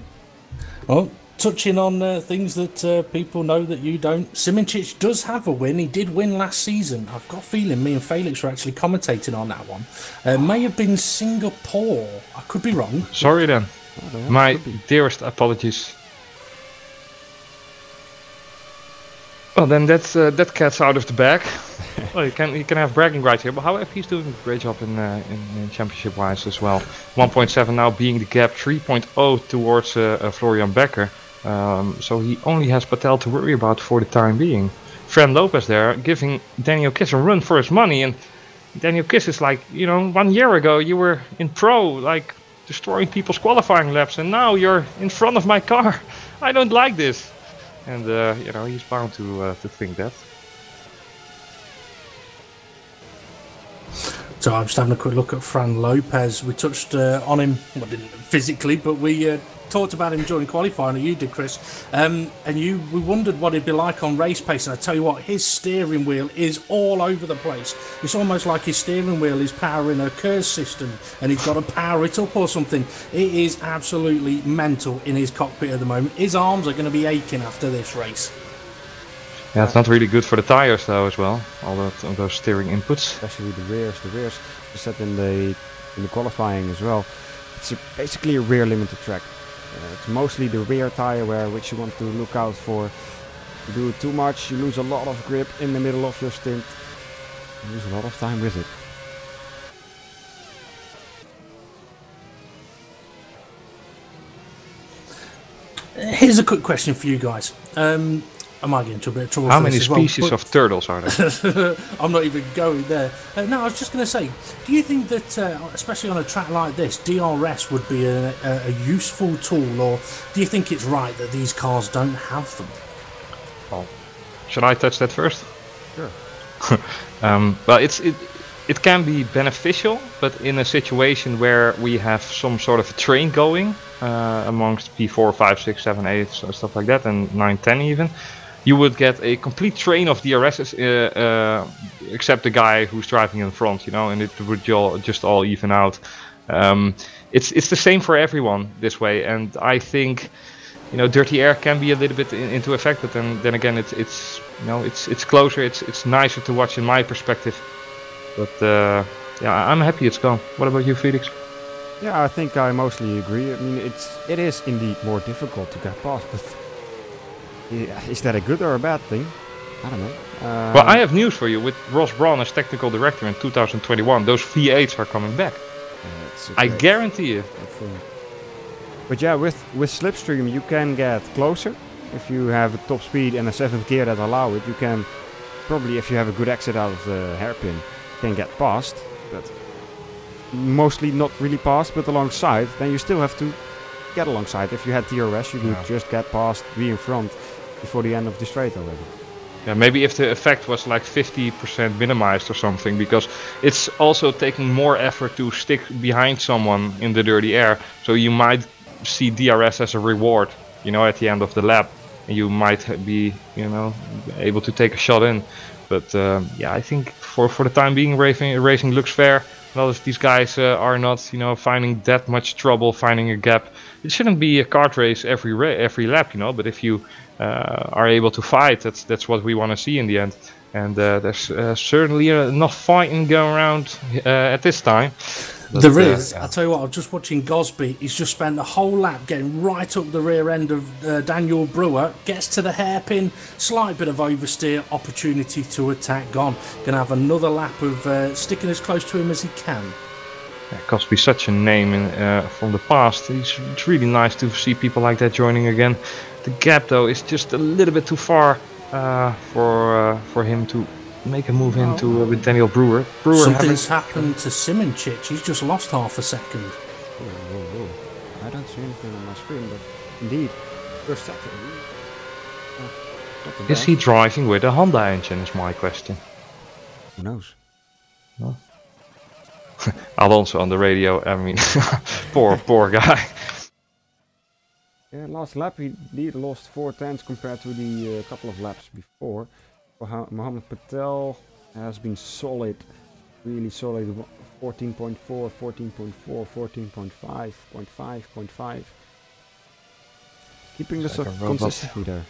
Well, touching on uh, things that uh, people know that you don't, Simoncic does have a win. He did win last season. I've got a feeling me and Felix were actually commentating on that one. Uh, may have been Singapore. I could be wrong. Sorry then, I don't know, my dearest apologies. Well, then that's uh, that cat's out of the bag. well, you can you can have bragging rights here, but however, he's doing a great job in uh, in, in championship wise as well. 1.7 now being the gap, 3.0 towards uh, uh, Florian Becker. Um, so he only has Patel to worry about for the time being. Fran Lopez there giving Daniel Kiss a run for his money, and Daniel Kiss is like, you know, one year ago you were in pro, like destroying people's qualifying laps, and now you're in front of my car. I don't like this. And uh, you know he's bound to uh, to think that. So I'm just having a quick look at Fran Lopez. We touched uh, on him, well, didn't physically, but we uh, talked about him during qualifying. Or you did, Chris. Um, and you, we wondered what he'd be like on race pace. And I tell you what, his steering wheel is all over the place. It's almost like his steering wheel is powering a curse system, and he's got to power it up or something. It is absolutely mental in his cockpit at the moment. His arms are going to be aching after this race. Yeah, it's not really good for the tires though as well. All that all those steering inputs. especially the rears. The rears, I said in the in the qualifying as well. It's a, basically a rear limited track. Uh, it's mostly the rear tire wear which you want to look out for. You do it too much, you lose a lot of grip in the middle of your stint. You lose a lot of time with it. Here's a quick question for you guys. Um, I might get into a bit of trouble. How for many this as well, species of turtles are there? I'm not even going there. Uh, no, I was just going to say, do you think that, uh, especially on a track like this, DRS would be a, a, a useful tool, or do you think it's right that these cars don't have them? Should I touch that first? Sure. um, well, it's it, it can be beneficial, but in a situation where we have some sort of a train going uh, amongst P4, 5, 6, 7, 8, so stuff like that, and 9, 10 even, you would get a complete train of DRSs, uh, uh, except the guy who's driving in front, you know, and it would just all even out. Um, it's it's the same for everyone this way, and I think you know, dirty air can be a little bit in, into effect, but then then again, it's it's you know, it's it's closer, it's it's nicer to watch in my perspective. But uh, yeah, I'm happy it's gone. What about you, Felix? Yeah, I think I mostly agree. I mean, it's it is indeed more difficult to get past, but is that a good or a bad thing? I don't know. Uh, well, I have news for you. With Ross Brawn as technical director in 2021, those V8s are coming back. yeah, it's a I guarantee you. But yeah, with with slipstream you can get closer if you have a top speed and a seventh gear that allow it. You can probably, if you have a good exit out of the hairpin, can get past. But mostly not really past, but alongside. Then you still have to get alongside. If you had DRS, you could Yeah. just get past, be in front before the end of the straight already. Yeah, maybe if the effect was like 50% minimized or something, because it's also taking more effort to stick behind someone in the dirty air. So you might see DRS as a reward, you know, at the end of the lap, and you might be, you know, able to take a shot in. But um, yeah, I think for for the time being, racing racing looks fair. Well, these guys uh, are not, you know, finding that much trouble finding a gap, it shouldn't be a kart race every ra- every lap, you know. But if you are able to fight, that's that's what we want to see in the end. And uh, there's uh, certainly enough fighting going around uh, at this time. But, there uh, is. I'll tell you what, I was just watching Gosby. He's just spent the whole lap getting right up the rear end of uh, Daniel Brewer. Gets to the hairpin, slight bit of oversteer, opportunity to attack gone. Gonna have another lap of uh, sticking as close to him as he can. Yeah, Gosby, such a name in, uh, from the past. It's, it's really nice to see people like that joining again. The gap, though, is just a little bit too far uh, for uh, for him to make a move into uh, with Daniel Brewer. Brewer Something's having, happened to Simoncic. He's just lost half a second. Whoa, whoa, whoa. I don't see anything on my screen, but indeed, first sector. Uh, is he driving with a Honda engine? Is my question. Who knows? Alonso on the radio. I mean, poor poor guy. Yeah, last last lap he indeed lost four tenths compared to the uh, couple of laps before. Moha- Mohammed Patel has been solid, really solid. 14.4, 14.4, 14.5, 0.5, 0.5. Keeping the It's like so- a robot. consistency there.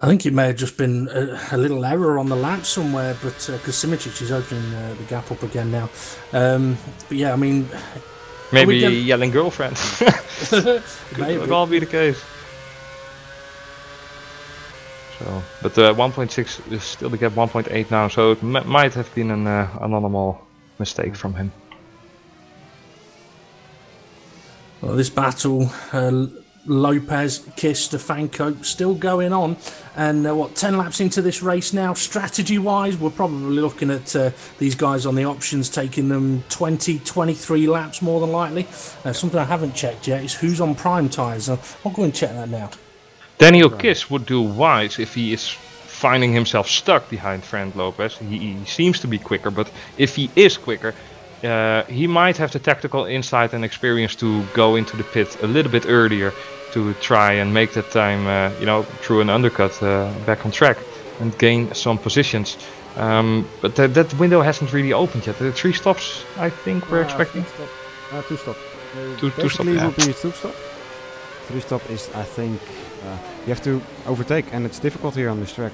I think it may have just been a, a little error on the lap somewhere, but because Simic is opening uh, the gap up again now. Um, but yeah, I mean, Maybe gonna- yelling girlfriend. maybe. Could all be the case. So, but uh, 1.6 is still the gap 1.8 now, so it m- might have been an uh, anomal mistake from him. Well, this battle, uh, Lopez, Kiss, Stefanko, still going on. And uh, what, 10 laps into this race now? Strategy wise, we're probably looking at uh, these guys on the options taking them 20, 23 laps more than likely. Uh, something I haven't checked yet is who's on prime tyres. Uh, I'll go and check that now. Daniel Kiss would do wise if he is finding himself stuck behind Fran Lopez. He, he seems to be quicker, but if he is quicker, uh, he might have the tactical insight and experience to go into the pit a little bit earlier to try and make that time, uh, you know, through an undercut uh, back on track and gain some positions. Um, but that, that window hasn't really opened yet. The three stops, I think, we're Uh, expecting. three stop. Uh, two stop. Two- two stop, basically yeah. will be two stop. Three stop is, I think, uh, you have to overtake, and it's difficult here on this track.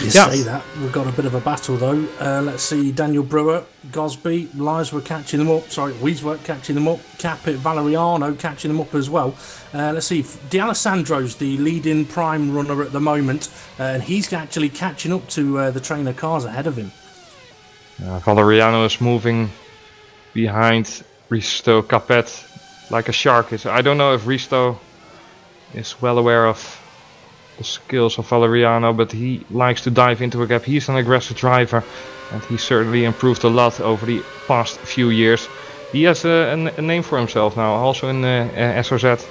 You Yeah. say that. We've got a bit of a battle though. Uh, let's see Daniel Brewer, Gosby, Lies were catching them up. Sorry, Weiswert catching them up. Capit, Valeriano catching them up as well. Uh, let's see. D'Alessandro's the leading prime runner at the moment, uh, and he's actually catching up to uh, the trainer cars ahead of him. Uh, Valeriano is moving behind Risto Capet like a shark is. I don't know if Risto is well aware of the skills of Valeriano, but he likes to dive into a gap. He's an aggressive driver, and he certainly improved a lot over the past few years. He has a, a, a name for himself now, also in uh, uh, SRZ.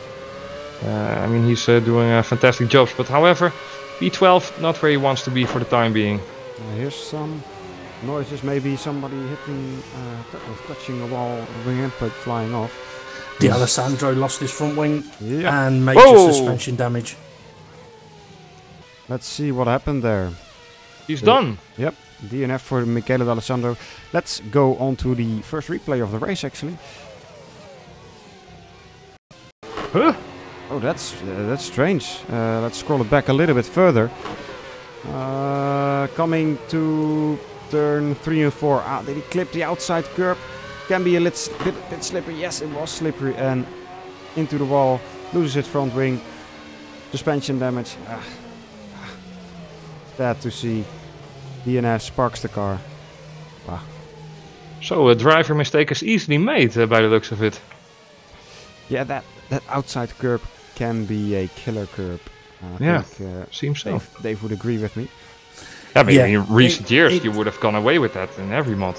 Uh, I mean, he's uh, doing uh, fantastic jobs, but however, P12 not where he wants to be for the time being. Uh, here's some noises, maybe somebody hitting, uh, touching a wall, wing input flying off. D'Alessandro lost his front wing Yeah. and major Whoa! suspension damage. Let's see what happened there. He's done. Yep, DNF for Michele D'Alessandro. Let's go on to the first replay of the race, actually. Huh? Oh, that's uh, that's strange. Uh, let's scroll it back a little bit further. Uh, coming to turn three and four. Ah, did he clip the outside curb? Can be a bit, bit slippery. Yes, it was slippery and into the wall. Loses its front wing. Suspension damage. Ah. Sad to see. DNF sparks the car. So a driver mistake is easily made uh, by the looks of it. Yeah, that that outside curb can be a killer curb. I Yeah. think uh, Seems so. Dave, Dave would agree with me. I mean, Yeah, in recent it- years, it- you would have gone away with that in every mod.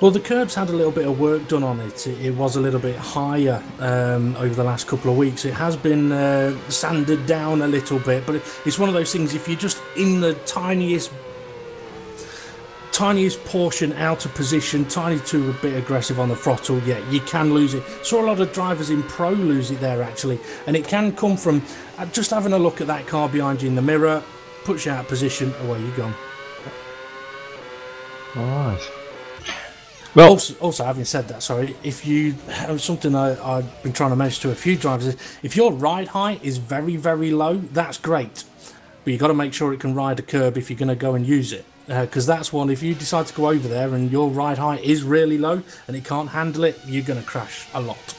Well, the curbs had a little bit of work done on it. It, it was a little bit higher um, over the last couple of weeks. It has been uh, sanded down a little bit, but it, it's one of those things. If you're just in the tiniest, tiniest portion out of position, tiny to a bit aggressive on the throttle, yeah, you can lose it. Saw a lot of drivers in pro lose it there actually, and it can come from uh, just having a look at that car behind you in the mirror, puts you out of position, away you go. Alright. Well, also, also, having said that, sorry, if you something I, I've been trying to mention to a few drivers is if your ride height is very, very low, that's great, but you got to make sure it can ride a curb if you're going to go and use it, because that's one. If you decide to go over there and your ride height is really low and it can't handle it, you're going to crash a lot.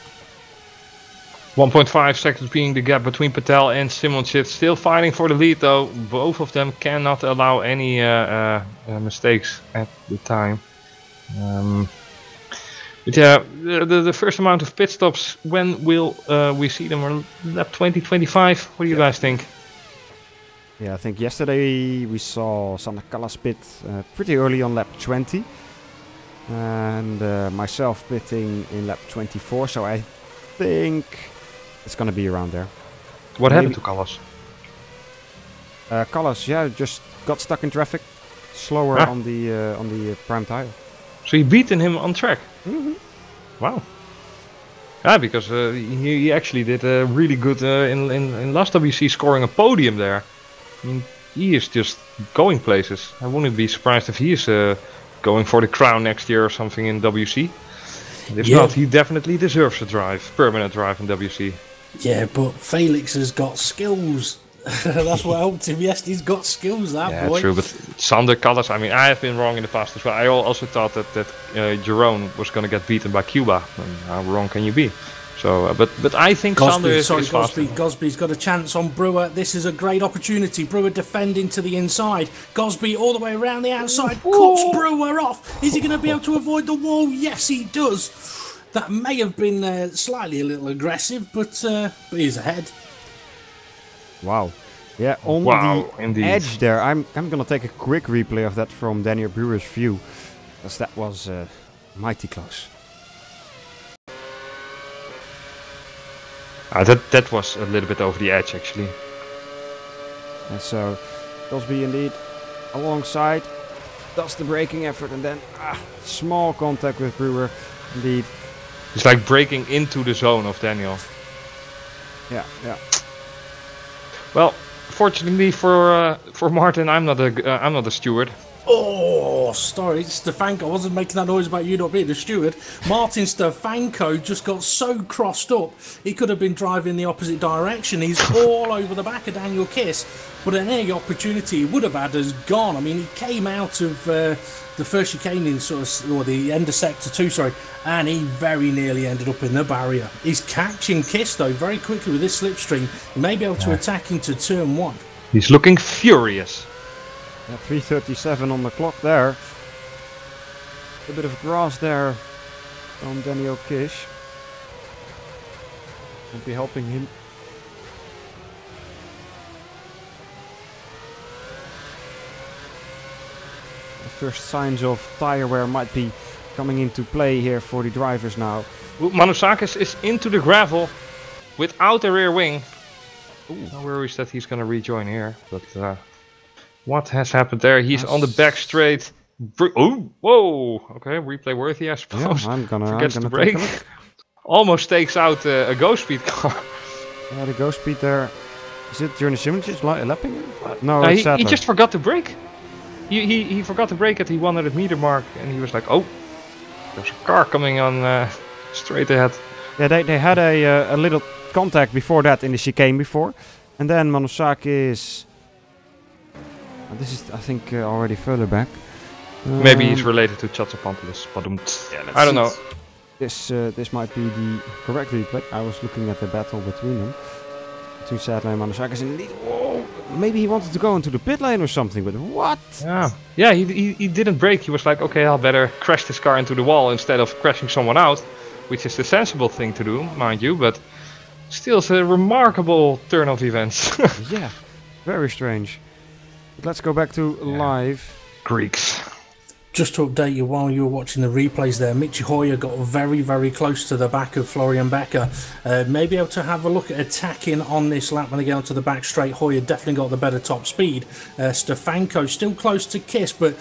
1.5 seconds being the gap between Patel and Simoncic. Still fighting for the lead though. Both of them cannot allow any uh, uh, uh, mistakes at the time. Um, but yeah, the, the, the first amount of pit stops, when will uh, we see them? Lap 20, 25? What do you guys think? Yeah, I think yesterday we saw Sander Callas pit uh, pretty early on lap 20. And uh, myself pitting in lap 24, so I think it's gonna be around there. What happened to Callas? Uh, Callas, yeah, just got stuck in traffic, slower Ah. on the uh, on the uh, prime tire. So you beaten him on track? Mm-hmm. Wow. Yeah, because uh, he, he actually did uh, really good uh, in, in in last WC, scoring a podium there. I mean, he is just going places. I wouldn't be surprised if he is uh, going for the crown next year or something in WC. If Yeah. not, he definitely deserves a drive, permanent drive in WC. Yeah, but Felix has got skills. That's what helped him. Yes, he's got skills, that Yeah, boy. true. But Sander Callas, I mean, I have been wrong in the past as well. I also thought that that uh, Jerome was going to get beaten by Cuba. And how wrong can you be? So, uh, but but I think Sander Gosby, is, sorry, is. Gosby. Gosby's got a chance on Brewer. This is a great opportunity. Brewer defending to the inside. Gosby all the way around the outside. Cuts Brewer off. Is he going to be able to avoid the wall? Yes, he does. That may have been uh, slightly a little aggressive, but uh, but he's ahead. Wow. Yeah, on Wow, the indeed. edge there. I'm I'm gonna take a quick replay of that from Daniel Brewer's view, because that was uh, mighty close. Ah, that that was a little bit over the edge actually. And so Gosby indeed alongside does the braking effort and then ah, small contact with Brewer. Indeed. It's like breaking into the zone of Daniel. Yeah, yeah. Well, fortunately for uh, for Martin, I'm not a g- uh, I'm not a steward. Oh, sorry, Stefanko. I wasn't making that noise about you not being a steward. Martin Stefanko just got so crossed up, he could have been driving the opposite direction. He's all over the back of Daniel Kiss, but any opportunity he would have had has gone. I mean, he came out of uh, the first chicane in sort of, or the end of sector two, sorry, and he very nearly ended up in the barrier. He's catching Kiss though very quickly with this slipstream. He may be able to attack into turn one. He's looking furious. Yeah, 337 on the clock there. A bit of grass there from Daniel Kish. Won't be helping him. The first signs of tire wear might be coming into play here for the drivers now. Ooh, Manusakis is into the gravel without a rear wing. Ooh, no worries that he's gonna rejoin here, but uh, what has happened there? He's on the back straight. Oh, whoa! Okay, replay worthy, I suppose. Yeah. I'm gonna, I'm gonna to take a brake. look. Almost takes out uh, a GhostSpeed car. Yeah, the go speed there. Is it Jernej Simmons li- lapping him? No, Uh, it's he, he just forgot to brake. He, he, he forgot to brake at the 100 meter mark, and he was like, "Oh, there's a car coming on uh, straight ahead." Yeah, they, they had a, uh, a little contact before that in the chicane before. And then Manosaki is... uh, this is, I think, uh, already further back. Maybe he's Um, related to Chatsopantoulos, but um, let's I don't know. This, uh, this might be the correct replay. I was looking at the battle between them. Between Sadler and Manosaki. And indeed, whoa, maybe he wanted to go into the pit lane or something, but what? Yeah, yeah. He, he, he didn't break. He was like, "Okay, I'll better crash this car into the wall instead of crashing someone out," which is the sensible thing to do, mind you. But still, it's a remarkable turn of events. yeah, very strange. But let's go back to live. Greeks. Just to update you while you were watching the replays there, Michi Hoyer got very, very close to the back of Florian Becker. Uh, maybe able to have a look at attacking on this lap when they get onto the back straight. Hoyer definitely got the better top speed. Uh, Stefanko still close to Kiss, but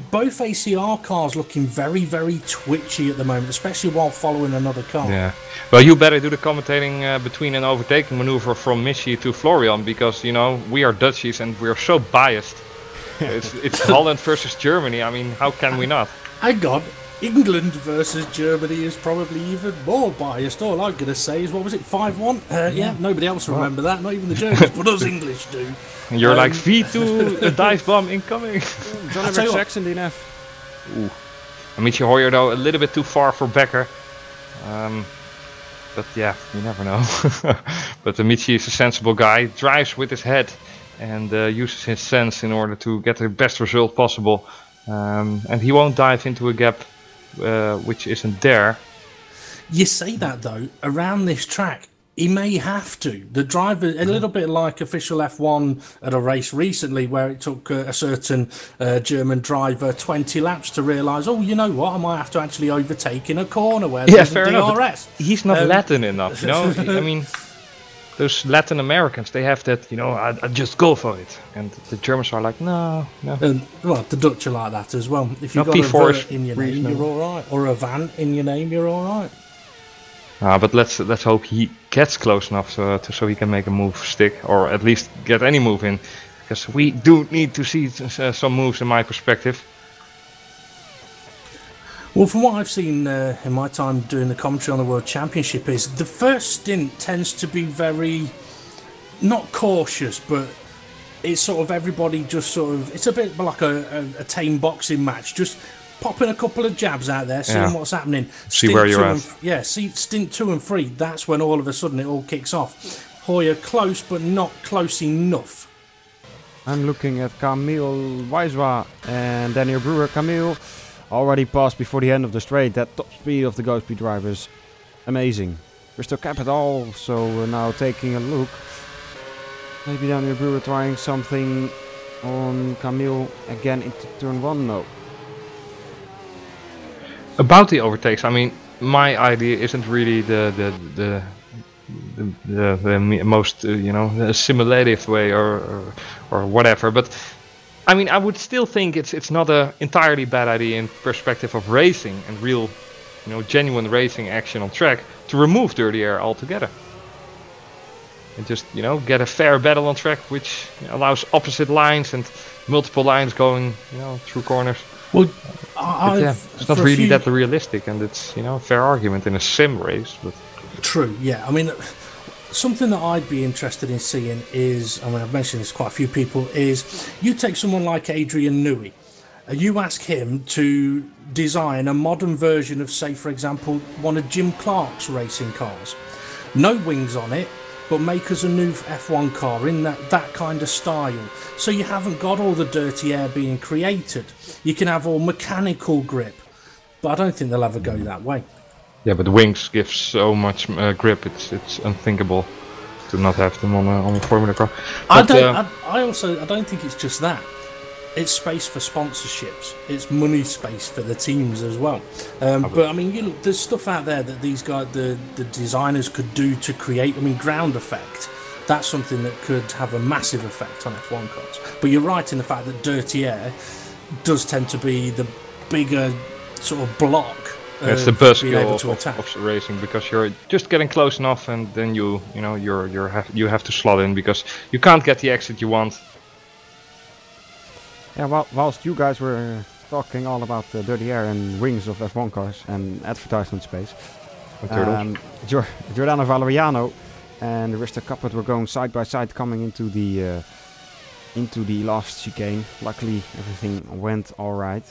both ACR cars looking very, very twitchy at the moment, especially while following another car. Yeah. Well, you better do the commentating uh, between an overtaking maneuver from Michi to Florian because you know we are Dutchies and we're so biased. it's, it's Holland versus Germany. I mean, how can we not? I on. England versus Germany is probably even more biased. All I'm going to say is, what was it, 5 1? Uh, yeah, nobody else will remember that, not even the Germans, but us English do. And you're like Um, V2, a dive bomb incoming. John I'll tell you what. Saxon DNF. Michi Hoyer though a little bit too far for Becker. Um, but yeah, you never know. but Michi is a sensible guy, drives with his head and uh, uses his sense in order to get the best result possible. Um, and he won't dive into a gap uh, which isn't there. You say that though, around this track, he may have to. The driver, a little bit like official F1 at a race recently, where it took uh, a certain uh, German driver 20 laps to realise, oh, you know what, I might have to actually overtake in a corner where Yeah, there's fair a enough, DRS. He's not Um, Latin enough, you know. I mean, those Latin Americans, they have that, you know, I, I just go for it, and the Germans are like, no, no. And well, the Dutch are like that as well. If you've got a P4 vert is in your name, reasonable. you're all right, or a van in your name, you're all right. Uh, but let's let's hope he gets close enough to, to so he can make a move stick, or at least get any move in, because we do need to see uh, some moves in my perspective. Well, from what I've seen uh, in my time doing the commentary on the World Championship, is the first stint tends to be very not cautious, but it's sort of everybody just sort of it's a bit like a, a, a tame boxing match, just popping a couple of jabs out there, seeing Yeah. what's happening. See where you're at. and, yeah, see stint two and three. That's when all of a sudden it all kicks off. Hoyer close, but not close enough. I'm looking at Camille Weiswa and Daniel Brewer. Camille already passed before the end of the straight. That top speed of the GhostSpeed drivers, amazing. Crystal Capit also now taking a look. Maybe Daniel Brewer trying something on Camille again into turn one. No. About the overtakes, I mean, my idea isn't really the the the the, the, the most uh, you know the simulative way or, or or whatever, but I mean, I would still think it's it's not a entirely bad idea in perspective of racing and real, you know, genuine racing action on track to remove dirty air altogether. And just you know get a fair battle on track, which allows opposite lines and multiple lines going you know through corners. Well, But yeah, it's not really few- that realistic, and it's you know a fair argument in a sim race. But True, yeah. I mean, something that I'd be interested in seeing is, I mean, I've mentioned this to quite a few people, is you take someone like Adrian Newey, and you ask him to design a modern version of, say, for example, one of Jim Clark's racing cars. No wings on it, but make us a new F1 car in that, that kind of style. So you haven't got all the dirty air being created. You can have all mechanical grip. But I don't think they'll ever go that way. Yeah, but wings give so much uh, grip. It's it's unthinkable to not have them on a on a Formula car. I don't. uh, I, I also. I don't think it's just that. It's space for sponsorships. It's money space for the teams as well. Um, but I mean, you look, there's stuff out there that these guys, the the designers, could do to create. I mean, ground effect. That's something that could have a massive effect on F1 cars. But you're right in the fact that dirty air does tend to be the bigger sort of block. It's the best being skill able of, to of, attack. of racing because you're just getting close enough, and then you you know you're you're have you have to slot in because you can't get the exit you want. Yeah, while, whilst you guys were talking all about the dirty air and wings of F1 cars and advertisement space, And turtles. um, Gior- Giordano Valeriano and Rista Kappert were going side by side coming into the uh, into the last chicane. Luckily, everything went all right.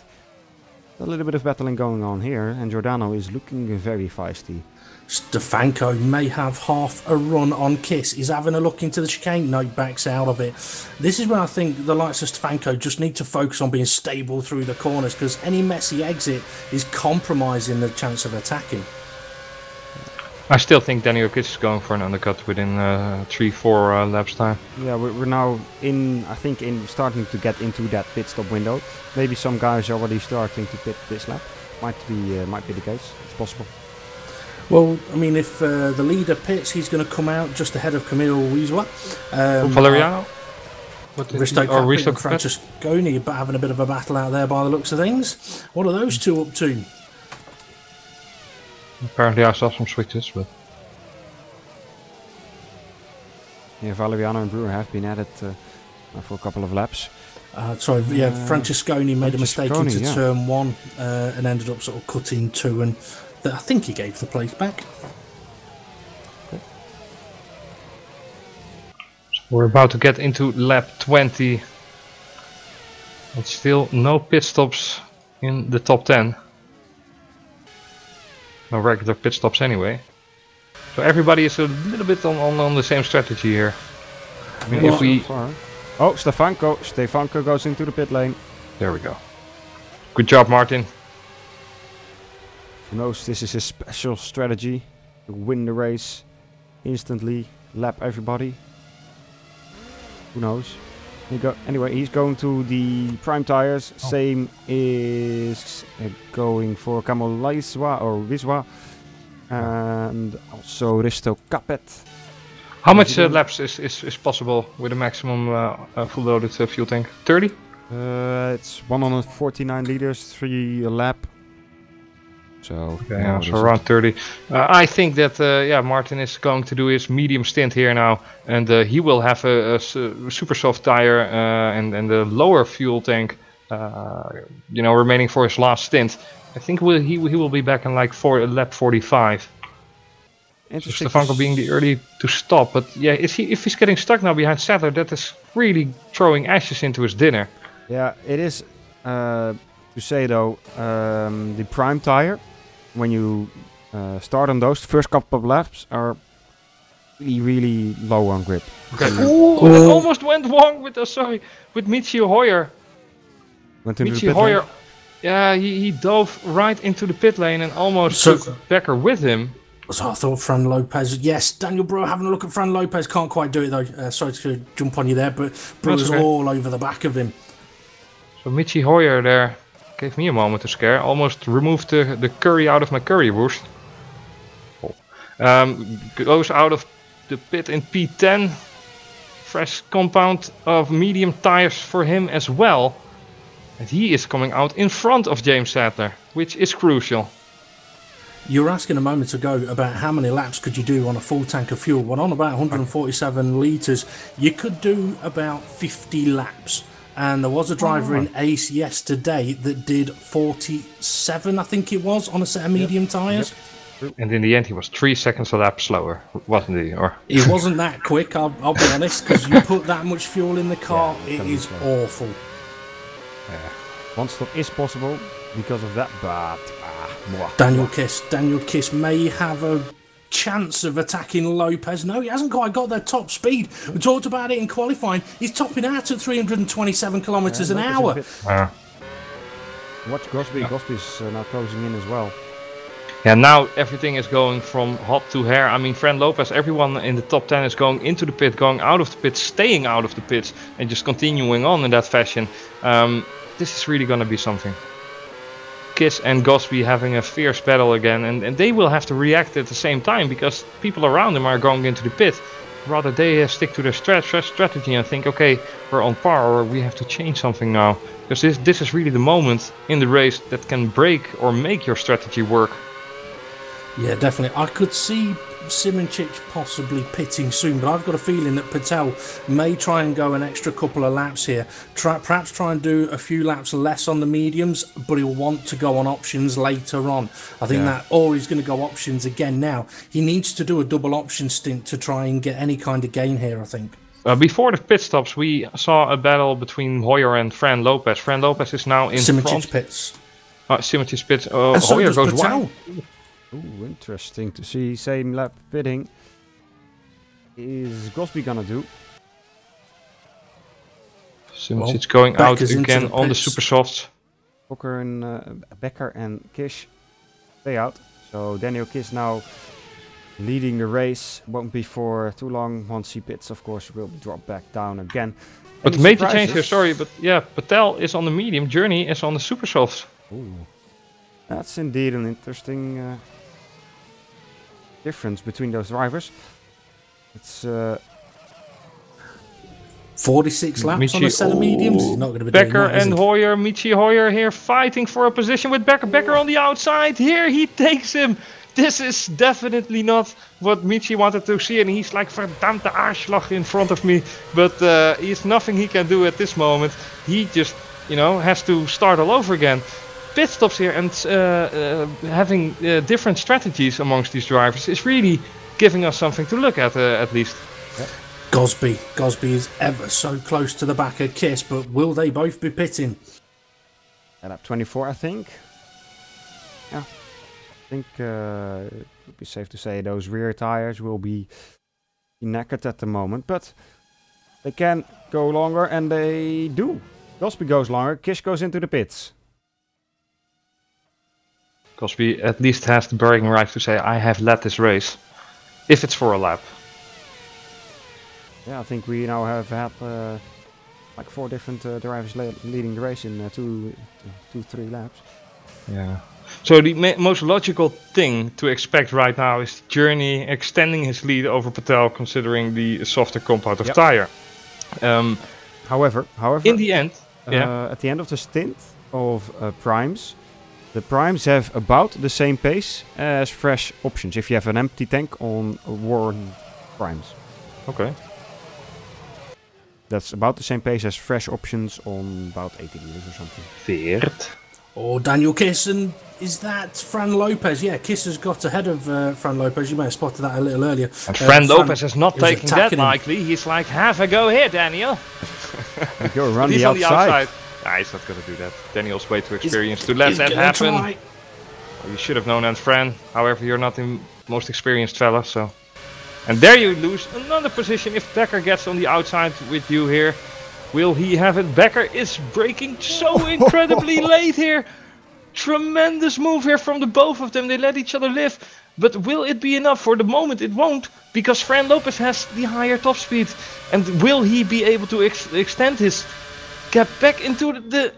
A little bit of battling going on here, and Giordano is looking very feisty. Stefanko may have half a run on Kiss. He's having a look into the chicane. No, backs out of it. This is where I think the likes of Stefanko just need to focus on being stable through the corners because any messy exit is compromising the chance of attacking. I still think Daniel Kiss is going for an undercut within uh, three four uh, laps time. Yeah, we're, we're now in. I think in starting to get into that pit stop window. Maybe some guys are already starting to pit this lap. Might be uh, might be the case. It's possible. Well, I mean, if uh, the leader pits, he's going to come out just ahead of Camille Wieswa. Um, Valeriano. What did Risto he- or Capri Risto and Capet? Francesconi but having a bit of a battle out there by the looks of things. What are those two up to? Apparently, I saw some switches, but Yeah, Valeriano and Brewer have been at it uh, for a couple of laps. Uh, sorry, yeah, Uh, Francesconi made a mistake into yeah. turn one uh, and ended up sort of cutting two, and th- I think he gave the place back. we're about to get into lap 20. But still, no pit stops in the top 10. No regular pit stops anyway. So everybody is a little bit on, on, on the same strategy here. I mean, Well, if we... Oh, Stefanko. Stefanko goes into the pit lane. There we go. Good job, Martin. Who knows this is his special strategy to win the race instantly, lap everybody. Who knows? He go anyway, he's going to the prime tires. Same is uh, going for Kamal Laiswa or Wiswa. And also Risto Capet. How much uh, laps is, is, is possible with a maximum uh, uh, full loaded uh, fuel tank? 30? Uh, it's 149 liters, 3 a lap. So, Yeah, so around 30. Uh, I think that uh, yeah, Martin is going to do his medium stint here now, and uh, he will have a, a super soft tire uh, and and the lower fuel tank, uh, you know, remaining for his last stint. I think will he he will be back in like four lap 45. Interesting. to Stefanko being the early to stop, but yeah, is he if he's getting stuck now behind Sattler, that is really throwing ashes into his dinner. Yeah, it is uh, to say though, um, the prime tire, when you uh, start on those, first couple of laps are really, really low on grip. Ooh, it almost went wrong with uh, sorry with Michio Hoyer. Went into the Michi pit lane. Hoyer, yeah, he, he dove right into the pit lane and almost So- took Becker with him. So I thought Fran Lopez. Yes, Daniel Brewer having a look at Fran Lopez. Can't quite do it though. Uh, sorry to jump on you there, but Brewer's okay. all over the back of him. So Michi Hoyer there gave me a moment to scare. Almost removed the, the curry out of my currywurst. Um, goes out of the pit in P10. Fresh compound of medium tires for him as well. And he is coming out in front of James Sadler, which is crucial. You were asking a moment ago about how many laps could you do on a full tank of fuel. Well, on about 147 litres, you could do about 50 laps. And there was a driver in Ace yesterday that did 47, I think it was, on a set of medium tyres. And in the end, he was three seconds a lap slower, wasn't he? Or It wasn't that quick, I'll, I'll be honest, because you put that much fuel in the car, it can be is so. awful. One stop is possible because of that, but ah. Daniel Kiss. Daniel Kiss may have a chance of attacking Lopez. No, he hasn't quite got that top speed. We talked about it in qualifying. He's topping out at 327 kilometres an hour. pit. uh, Watch Gosby. Gosby's uh, now closing in as well. Yeah, now everything is going from hot to hair. I mean, Fran Lopez, everyone in the top 10 is going into the pit, going out of the pit, staying out of the pits, and just continuing on in that fashion. Um, this is really going to be something. Kiss and Gosby having a fierce battle again, and, and they will have to react at the same time because people around them are going into the pit. Rather, they uh, stick to their strat- strat- strategy and think, okay, we're on par, or we have to change something now. Because this, this is really the moment in the race that can break or make your strategy work. Yeah, definitely. I could see Simoncic possibly pitting soon, but I've got a feeling that Patel may try and go an extra couple of laps here. Try, perhaps try and do a few laps less on the mediums, but he'll want to go on options later on. I think that, or he's going to go options again now. He needs to do a double option stint to try and get any kind of gain here, I think. Uh, before the pit stops, we saw a battle between Hoyer and Fran Lopez. Fran Lopez is now in Simoncic front. pits. Uh, Simoncic pits. Uh, so Hoyer goes Patel. wide. Ooh, interesting to see. Same lap pitting. Is Gosby gonna do? since it's going out again the on the super softs. Booker and uh, Becker and Kish stay out. So Daniel Kish now leading the race. Won't be for too long. Once he pits, of course, will drop back down again. But Any major change here, sorry, but yeah, Patel is on the medium, Jernej is on the super softs. Ooh. That's indeed an interesting uh, difference between those drivers. It's uh, 46 laps on a set of mediums. He's not going to be Becker that, is and? Hoyer, Michi Hoyer here fighting for a position with Becker. Becker on the outside. Here he takes him. This is definitely not what Michi wanted to see, and he's like verdammte Arschloch in front of me. But uh, he's nothing he can do at this moment. He just, you know, has to start all over again. Pit stops here and uh, uh, having uh, different strategies amongst these drivers is really giving us something to look at, uh, at least. Gosby. Gosby is ever so close to the back of Kiss, but will they both be pitting? at lap 24, I think. Yeah, I think uh, it would be safe to say those rear tires will be knackered at the moment, but they can go longer, and they do. Gosby goes longer. Kiss goes into the pits. Gosby at least have the bragging right to say, I have led this race. If it's for a lap. Yeah, I think we now have had uh, like four different uh, drivers le- leading the race in uh, two, two, three laps. Yeah. So the most logical thing to expect right now is Jernej extending his lead over Patel, considering the softer compound of Yep. tire. Um, However, however, in the end, uh, yeah. at the end of the stint of uh, primes, The primes have about the same pace as fresh options if you have an empty tank on worn primes. Okay. That's about the same pace as fresh options on about 80 liters or something. Veert. Or Daniel Kiss, and is that Fran Lopez? Yeah, Kiss has got ahead of uh, Fran Lopez. You may have spotted that a little earlier. And Uh, Fran Lopez is not taking that attacking him. lightly. He's like, have a go here, Daniel. You go around he's the on the outside. Nah, he's not gonna do that. Daniel's way too experienced to let that happen. try. You should have known that, Fran. However, you're not the most experienced fella, so. And there you lose another position if Becker gets on the outside with you here. Will he have it? Becker is braking so incredibly late here. Tremendous move here from the both of them. They let each other live. But will it be enough? For the moment, it won't. Because Fran Lopez has the higher top speed. And will he be able to ex- extend his gap back into the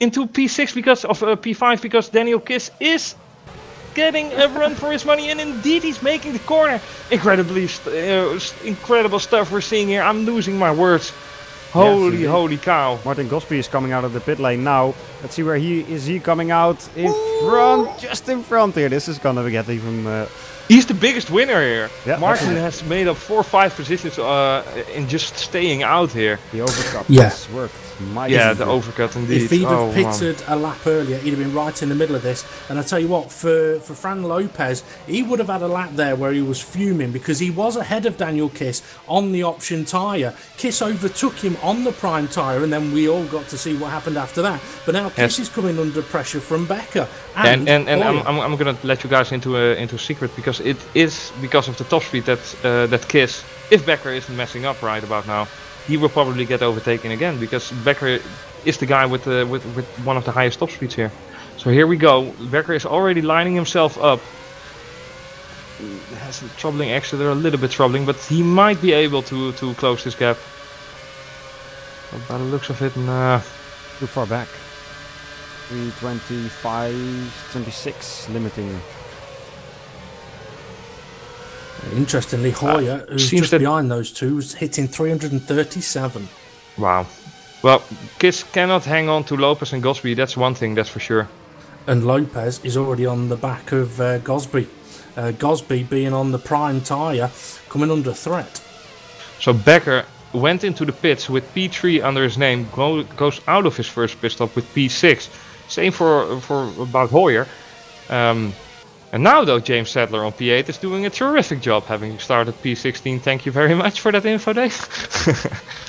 into P6 because of uh, P5 because Daniel Kiss is getting a run for his money and indeed he's making the corner. Incredibly, st- uh, incredible stuff we're seeing here. I'm losing my words. Holy, holy cow! Martin Gosby is coming out of the pit lane now. Let's see where he is. He coming out in front, just in front here. This is gonna get even. Uh, He's the biggest winner here. Yeah, Martin has made up four or five positions uh, in just staying out here. the overcut Yeah. has worked. Mighty Yeah, the well. overcut indeed. If he'd have oh, man. pitted a lap earlier, he'd have been right in the middle of this. And I tell you what, for, for Fran Lopez, he would have had a lap there where he was fuming because he was ahead of Daniel Kiss on the option tyre. Kiss overtook him on the prime tyre, and then we all got to see what happened after that. But now Kiss Yes. is coming under pressure from Becker. And and, and I'm, I'm, I'm gonna let you guys into a into a secret because it is because of the top speed that uh, that Kiss, if Becker isn't messing up right about now, he will probably get overtaken again because Becker is the guy with the with, with one of the highest top speeds here. So here we go. Becker is already lining himself up. Has a troubling exit, they're a little bit troubling, but he might be able to to close this gap. But by the looks of it, nah. Too far back. 325, 26 limiting. Interestingly, Hoyer, who's seems just behind those two, was hitting 337. Wow. Well, Kiss cannot hang on to Lopez and Gosby. That's one thing, that's for sure. and Lopez is already on the back of uh, Gosby. Uh, Gosby being on the prime tyre, coming under threat. So Becker went into the pits with P3 under his name, go, goes out of his first pit stop with P6. Same for for about Hoyer. Um, and now though, James Sadler on P8 is doing a terrific job having started P16. Thank you very much for that info, Dave.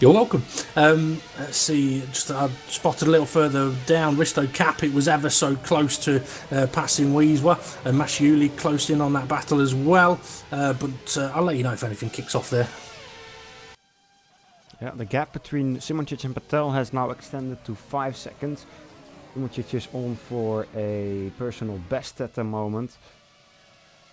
You're welcome. Um, let's see, just I spotted a little further down. Risto Cap, it was ever so close to uh, passing Weiswa, and Mashiuli close in on that battle as well. Uh, but uh, I'll let you know if anything kicks off there. Yeah, the gap between Simoncic and Patel has now extended to 5 seconds. Simoncic is on for a personal best at the moment.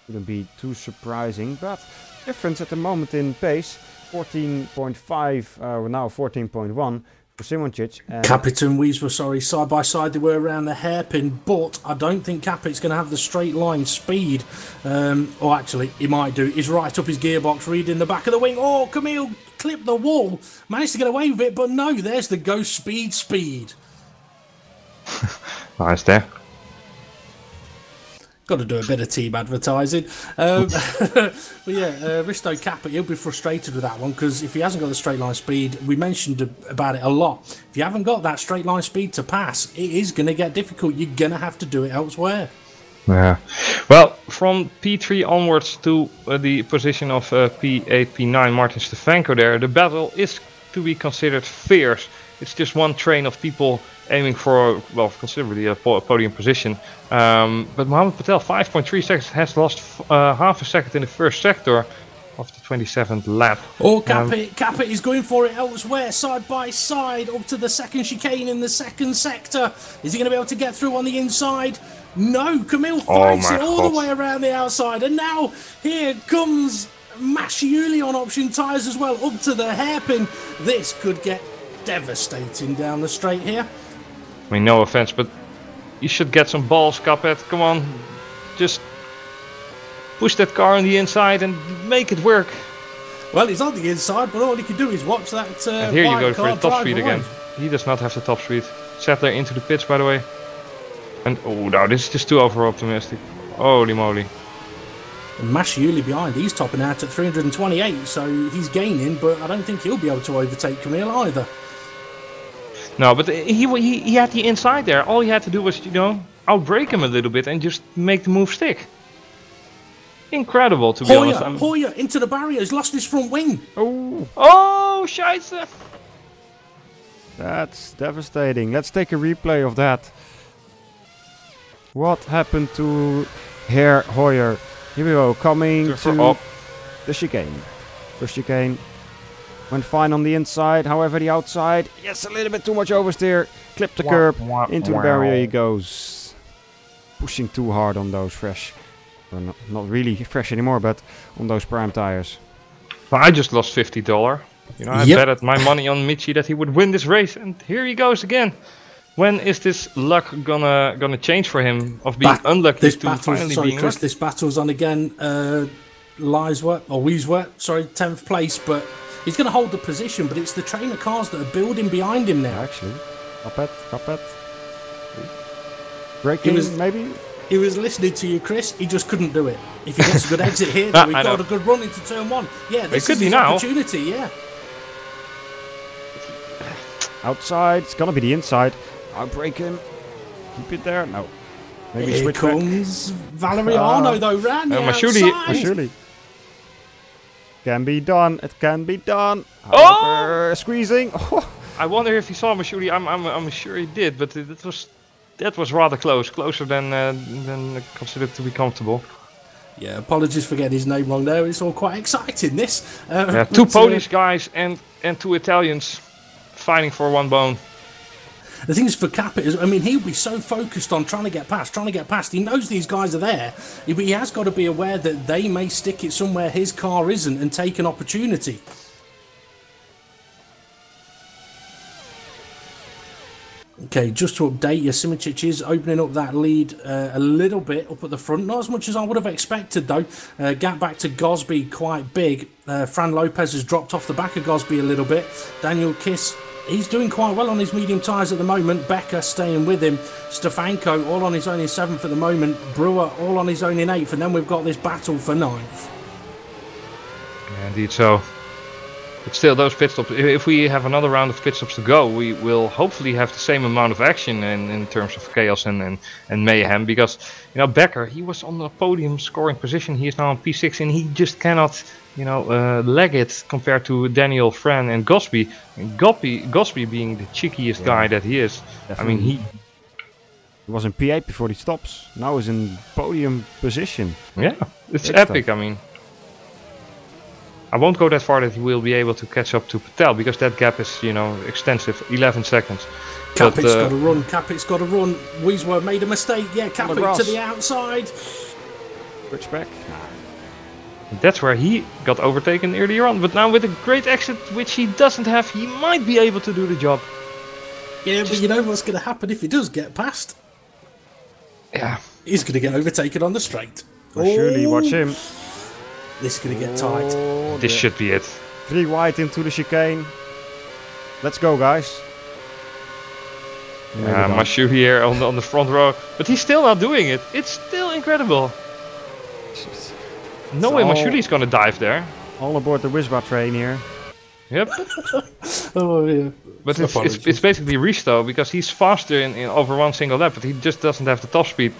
Wouldn't be too surprising, but difference at the moment in pace 14.5, uh, now 14.1 for Simoncic. And Capit and Weiswa, sorry, side by side they were around the hairpin, but I don't think Capit's going to have the straight line speed. Um, or actually, he might do. He's right up his gearbox, reading the back of the wing. Oh, Camille clipped the wall, managed to get away with it, but no, there's the GhostSpeed speed. nice there. Got to do a bit of team advertising. Um, but yeah, uh, Risto Capit, he'll be frustrated with that one because if he hasn't got the straight line speed, we mentioned about it a lot. If you haven't got that straight line speed to pass, it is going to get difficult. You're going to have to do it elsewhere. Yeah. Well, from P3 onwards to uh, the position of uh, P8, P9, Martin Stefanko there, the battle is to be considered fierce. It's just one train of people aiming for, well, considerably a podium position. Um, but Mohamed Patel, 5.3 seconds, has lost uh, half a second in the first sector of the 27th lap. Or Um, Capit, Capit is going for it elsewhere, side by side, up to the second chicane in the second sector. Is he going to be able to get through on the inside? No, Camille Oh fights my it all the way around the outside, and now here comes Masciuli on option tyres as well, up to the hairpin. This could get devastating down the straight here. I mean, no offense, but you should get some balls, Cuphead. Come on, just push that car on the inside and make it work. Well, he's on the inside, but all he can do is watch that. Uh, And here you go for the top speed away. again. He does not have the top speed. Settler into the pits, by the way. And oh no, this is just too over optimistic. Holy moly. And Masciuli behind, he's topping out at 328, so he's gaining, but I don't think he'll be able to overtake Camille either. No, but he, he he had the inside there. All he had to do was, you know, outbreak him a little bit and just make the move stick. Incredible, to be Hoyer, honest. I'm- Hoyer into the barrier, he's lost his front wing. Oh, Oh, scheisse! that's devastating. Let's take a replay of that. What happened to Herr Hoyer? Here we go, coming For- to oh, the chicane. First chicane went fine on the inside, however the outside, yes, a little bit too much oversteer. Clip the curb, into the barrier he goes. Pushing too hard on those fresh, or not, not really fresh anymore, but on those prime tires. Well, I just lost fifty dollar. You know, I Yep. betted my money on Michi that he would win this race, and here he goes again. When is this luck gonna gonna change for him of being Back- unlucky This to battle's, finally sorry, being Chris, lucky? this battle's on again. Uh, Liesworth, or Weesworth, sorry, 10th place, but he's going to hold the position, but it's the train of cars that are building behind him now. Actually, Capet, Capet. Braking, was- maybe? He was listening to you, Chris. He just couldn't do it. If he gets a good exit here, then we've I got know. a good run into turn one. Yeah, this could is be his now. opportunity. Yeah, Outside, it's gonna be the inside. I'll break him. Keep it there. No. Maybe here switch back. comes Valeriano though. Ran Uh, Masciuli- outside. Surely. Can be done. It can be done. Oh! Squeezing. Oh, I wonder if he saw Mashoudi. I'm, I'm, I'm sure he did, but it, it was that was rather close, closer than uh, than considered to be comfortable. Yeah, apologies for getting his name wrong there. It's all quite exciting. This. Uh, Yeah, two but, uh, Polish guys and and two Italians fighting for one bone. The thing is for Capit is, I mean, he'll be so focused on trying to get past, trying to get past. He knows these guys are there, but he has got to be aware that they may stick it somewhere his car isn't and take an opportunity. Okay, just to update you, Simoncic is opening up that lead uh, a little bit up at the front. Not as much as I would have expected, though. Uh, gap back to Gosby quite big. Uh, Fran Lopez has dropped off the back of Gosby a little bit. Daniel Kiss, he's doing quite well on his medium tyres at the moment. Becker staying with him. Stefanko all on his own in seventh at the moment. Brewer all on his own in eighth. And then we've got this battle for ninth. Indeed. So, but still, those pit stops. If we have another round of pit stops to go, we will hopefully have the same amount of action in, in terms of chaos and, and, and mayhem. Because you know Becker, he was on the podium scoring position. He is now on P6, and he just cannot, you know, uh, leg it compared to Daniel, Fran, and Gosby. And Gosby, Gosby being the cheekiest guy that he is. Definitely. I mean, he He was in P8 before he stops. Now he's in podium position. Yeah, it's Good epic. I mean, I won't go that far that he will be able to catch up to Patel because that gap is, you know, extensive 11 seconds. But, Capit's uh, got to run. Capit's got to run. Weiswer made a mistake. Yeah, Capit to the outside. Switch back. that's where he got overtaken earlier on. But now with a great exit, which he doesn't have, he might be able to do the job. Yeah, but you know what's going to happen if he does get past? Yeah. He's going to get overtaken on the straight. Well, surely, watch him. This is going to get tight. Oh, This the- should be it. Three wide into the chicane. Let's go, guys. Maybe Uh. Mashu here on the, on the front row. But he's still not doing it. It's still incredible. No way all- Mashuli's gonna dive there. All aboard the Wisba train here. Yep. Oh, yeah. But it's, it's, Apologies. it's basically Risto because he's faster in, in over one single lap, but he just doesn't have the top speed,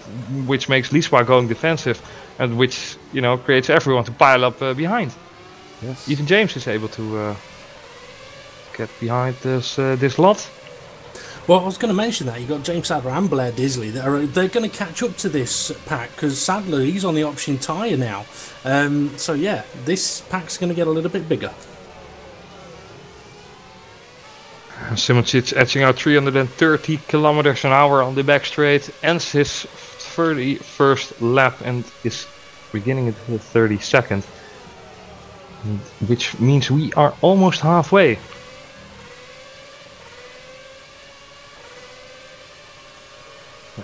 which makes Liswa going defensive, and which you know creates everyone to pile up uh, behind. Yes. Even James is able to uh, get behind this uh, this lot. Well, I was going to mention that you got James Sadler and Blair Disley. That are they're going to catch up to this pack because Sadler he's on the option tyre now. Um, so yeah, this pack's going to get a little bit bigger. Simoncic etching out 330 kilometers an hour on the back straight, ends his 31st lap and is beginning at the 32nd, which means we are almost halfway.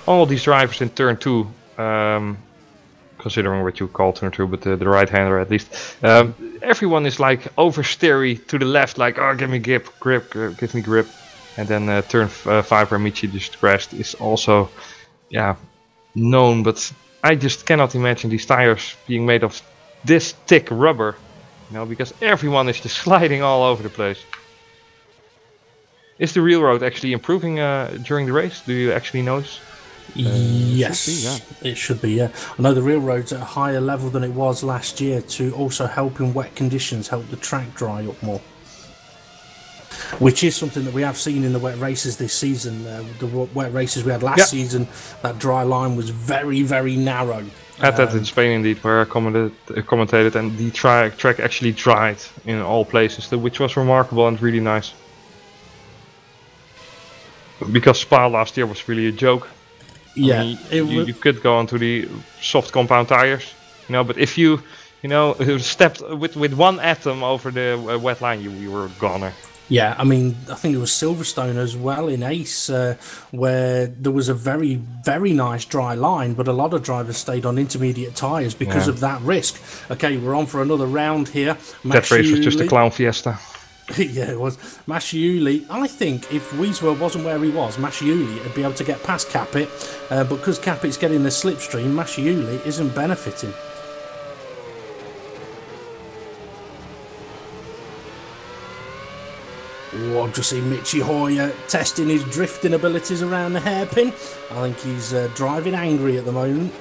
All these drivers in turn two, um, considering what you call turn two, but the, the right hander at least, um, everyone is like oversteery to the left, like oh give me grip, grip, give me grip, and then uh, turn uh, five where Michi just crashed is also yeah, known, but I just cannot imagine these tires being made of this thick rubber. You know, because everyone is just sliding all over the place. Is the real road actually improving uh, during the race? Do you actually notice? yes, be, it should be. Yeah, I know the real road's at a higher level than it was last year to also help in wet conditions, help the track dry up more. Which is something that we have seen in the wet races this season. Uh, the wet races we had last Yep. season, that dry line was very, very narrow. Had that in Um, Spain indeed, where I commented, commentated, and the track track actually dried in all places, which was remarkable and really nice. Because Spa last year was really a joke. I yeah, mean, you, you could go onto the soft compound tires, you know, but if you, you know, stepped with with one atom over the uh, wet line, you, you were a goner. Yeah, I mean, I think it was Silverstone as well in Ace, uh, where there was a very, very nice dry line, but a lot of drivers stayed on intermediate tyres because Yeah. of that risk. Okay, we're on for another round here. That race was just a clown fiesta. yeah, it was. Masciuli, I think if Weiswell wasn't where he was, Masciuli would be able to get past Capit, uh, but because Capit's getting the slipstream, Masciuli isn't benefiting. Oh, I've just seen Michi Hoyer testing his drifting abilities around the hairpin. I think he's uh, driving angry at the moment.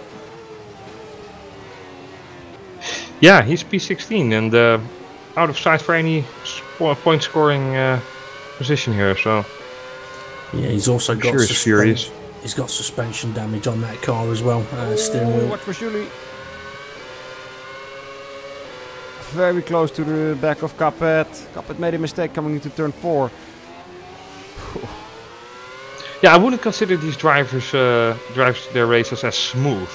Yeah, he's P16 and uh, out of sight for any point scoring uh, position here. So Yeah, he's also got sure he's. He's got suspension damage on that car as well. Uh, steering wheel. Watch for Julie. Very close to the back of Capet. Capet made a mistake coming into turn 4. yeah, I wouldn't consider these drivers uh, drives their races as smooth.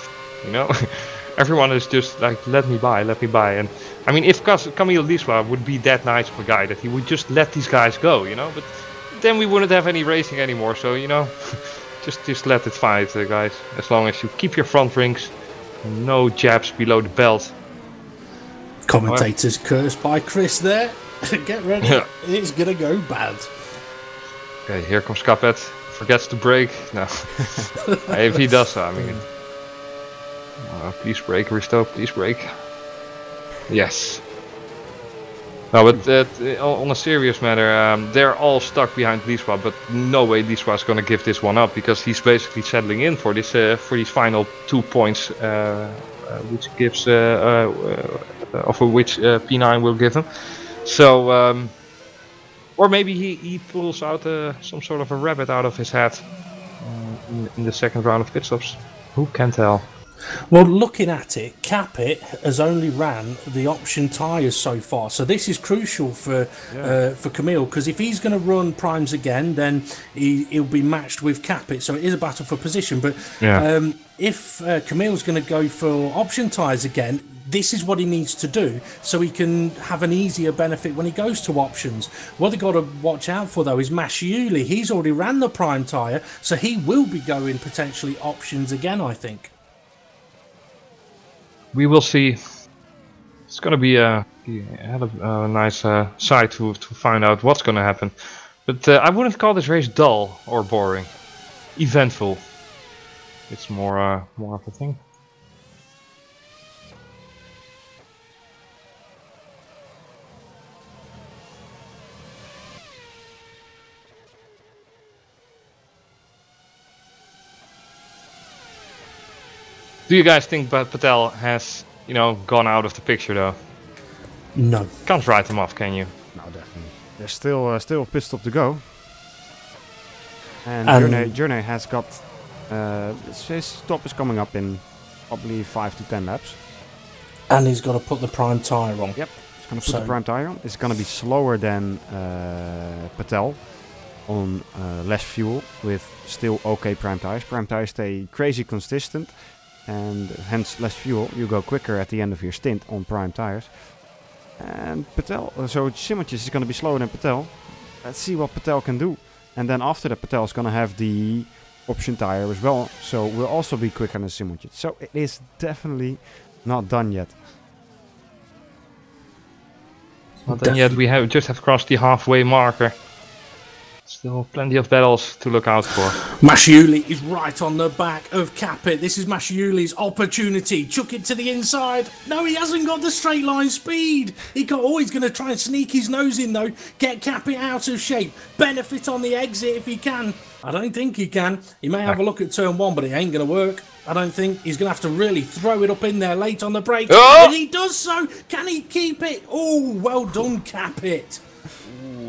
You know, everyone is just like, let me by, let me by. And I mean, if Camille Liswa would be that nice of a guy that he would just let these guys go, you know, but then we wouldn't have any racing anymore. So you know, just just let it fight, uh, guys. As long as you keep your front rings, no jabs below the belt. Commentators cursed by Chris there. Get ready. Yeah. It's going to go bad. Okay, here comes Capet. Forgets to brake. No. if he does, I mean. Uh, please brake, Risto. Please brake. Yes. No, but uh, on a serious matter, um, they're all stuck behind Liswa, but no way Liswa is going to give this one up because he's basically settling in for this uh, for these final two points, uh, uh, which gives uh, uh, uh, of which uh, P9 will give him. So. Um, or maybe he, he pulls out uh, some sort of a rabbit out of his hat uh, in, in the second round of pit stops. Who can tell? Well, looking at it, Capit has only ran the option tyres so far, so this is crucial for uh, for Camille because if he's going to run primes again, then he, he'll be matched with Capit. So it is a battle for position. But Yeah. um, if uh, Camille's going to go for option tyres again, this is what he needs to do so he can have an easier benefit when he goes to options. What they've got to watch out for though is Masciuli. He's already ran the prime tyre, so he will be going potentially options again. I think. We will see. It's going to be a, a a nice uh, sight to, to find out what's going to happen. But uh, I wouldn't call this race dull or boring. Eventful. It's more, uh, more of a thing. Do you guys think Patel has, you know, gone out of the picture though? No. Can't write him off, can you? No, definitely. There's still uh, still a pit stop to go. And Um, Jernej, Jernej has got uh, his- his stop is coming up in probably five to ten laps. And he's got to put the prime tyre on. Yep. He's gonna put So- the prime tire on. It's gonna be slower than uh, Patel on uh, less fuel with still okay prime tires. Prime tires stay crazy consistent and hence less fuel. You go quicker at the end of your stint on prime tires. And Patel, uh, so Simoncic is gonna be slower than Patel. Let's see what Patel can do. And then after that, Patel is gonna have the option tire as well, so we'll also be quicker than Simoncic. So it is definitely not done yet. Well, then yet we have just have crossed the halfway marker. Still plenty of battles to look out for. Masciuli is right on the back of Capit. This is Masciuli's opportunity. Chuck it to the inside. No, he hasn't got the straight line speed. He got. Oh, he's going to try and sneak his nose in though. Get Capit out of shape. Benefit on the exit if he can. I don't think he can. He may have a look at turn one, but it ain't going to work. I don't think he's going to have to really throw it up in there late on the brake. Oh! And he does so. Can he keep it? Oh, well done, Capit.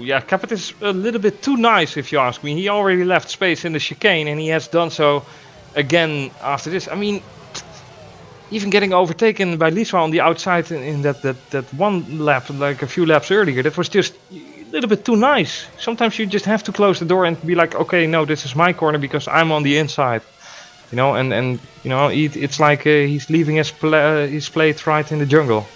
Yeah, Capit is a little bit too nice, if you ask me. He already left space in the chicane, and he has done so again after this. I mean, even getting overtaken by Lisa on the outside in, in that, that, that one lap, like a few laps earlier, that was just a little bit too nice. Sometimes you just have to close the door and be like, okay, no, this is my corner because I'm on the inside. You know, and, and you know, it, it's like uh, he's leaving his, pla- uh, his plate right in the jungle.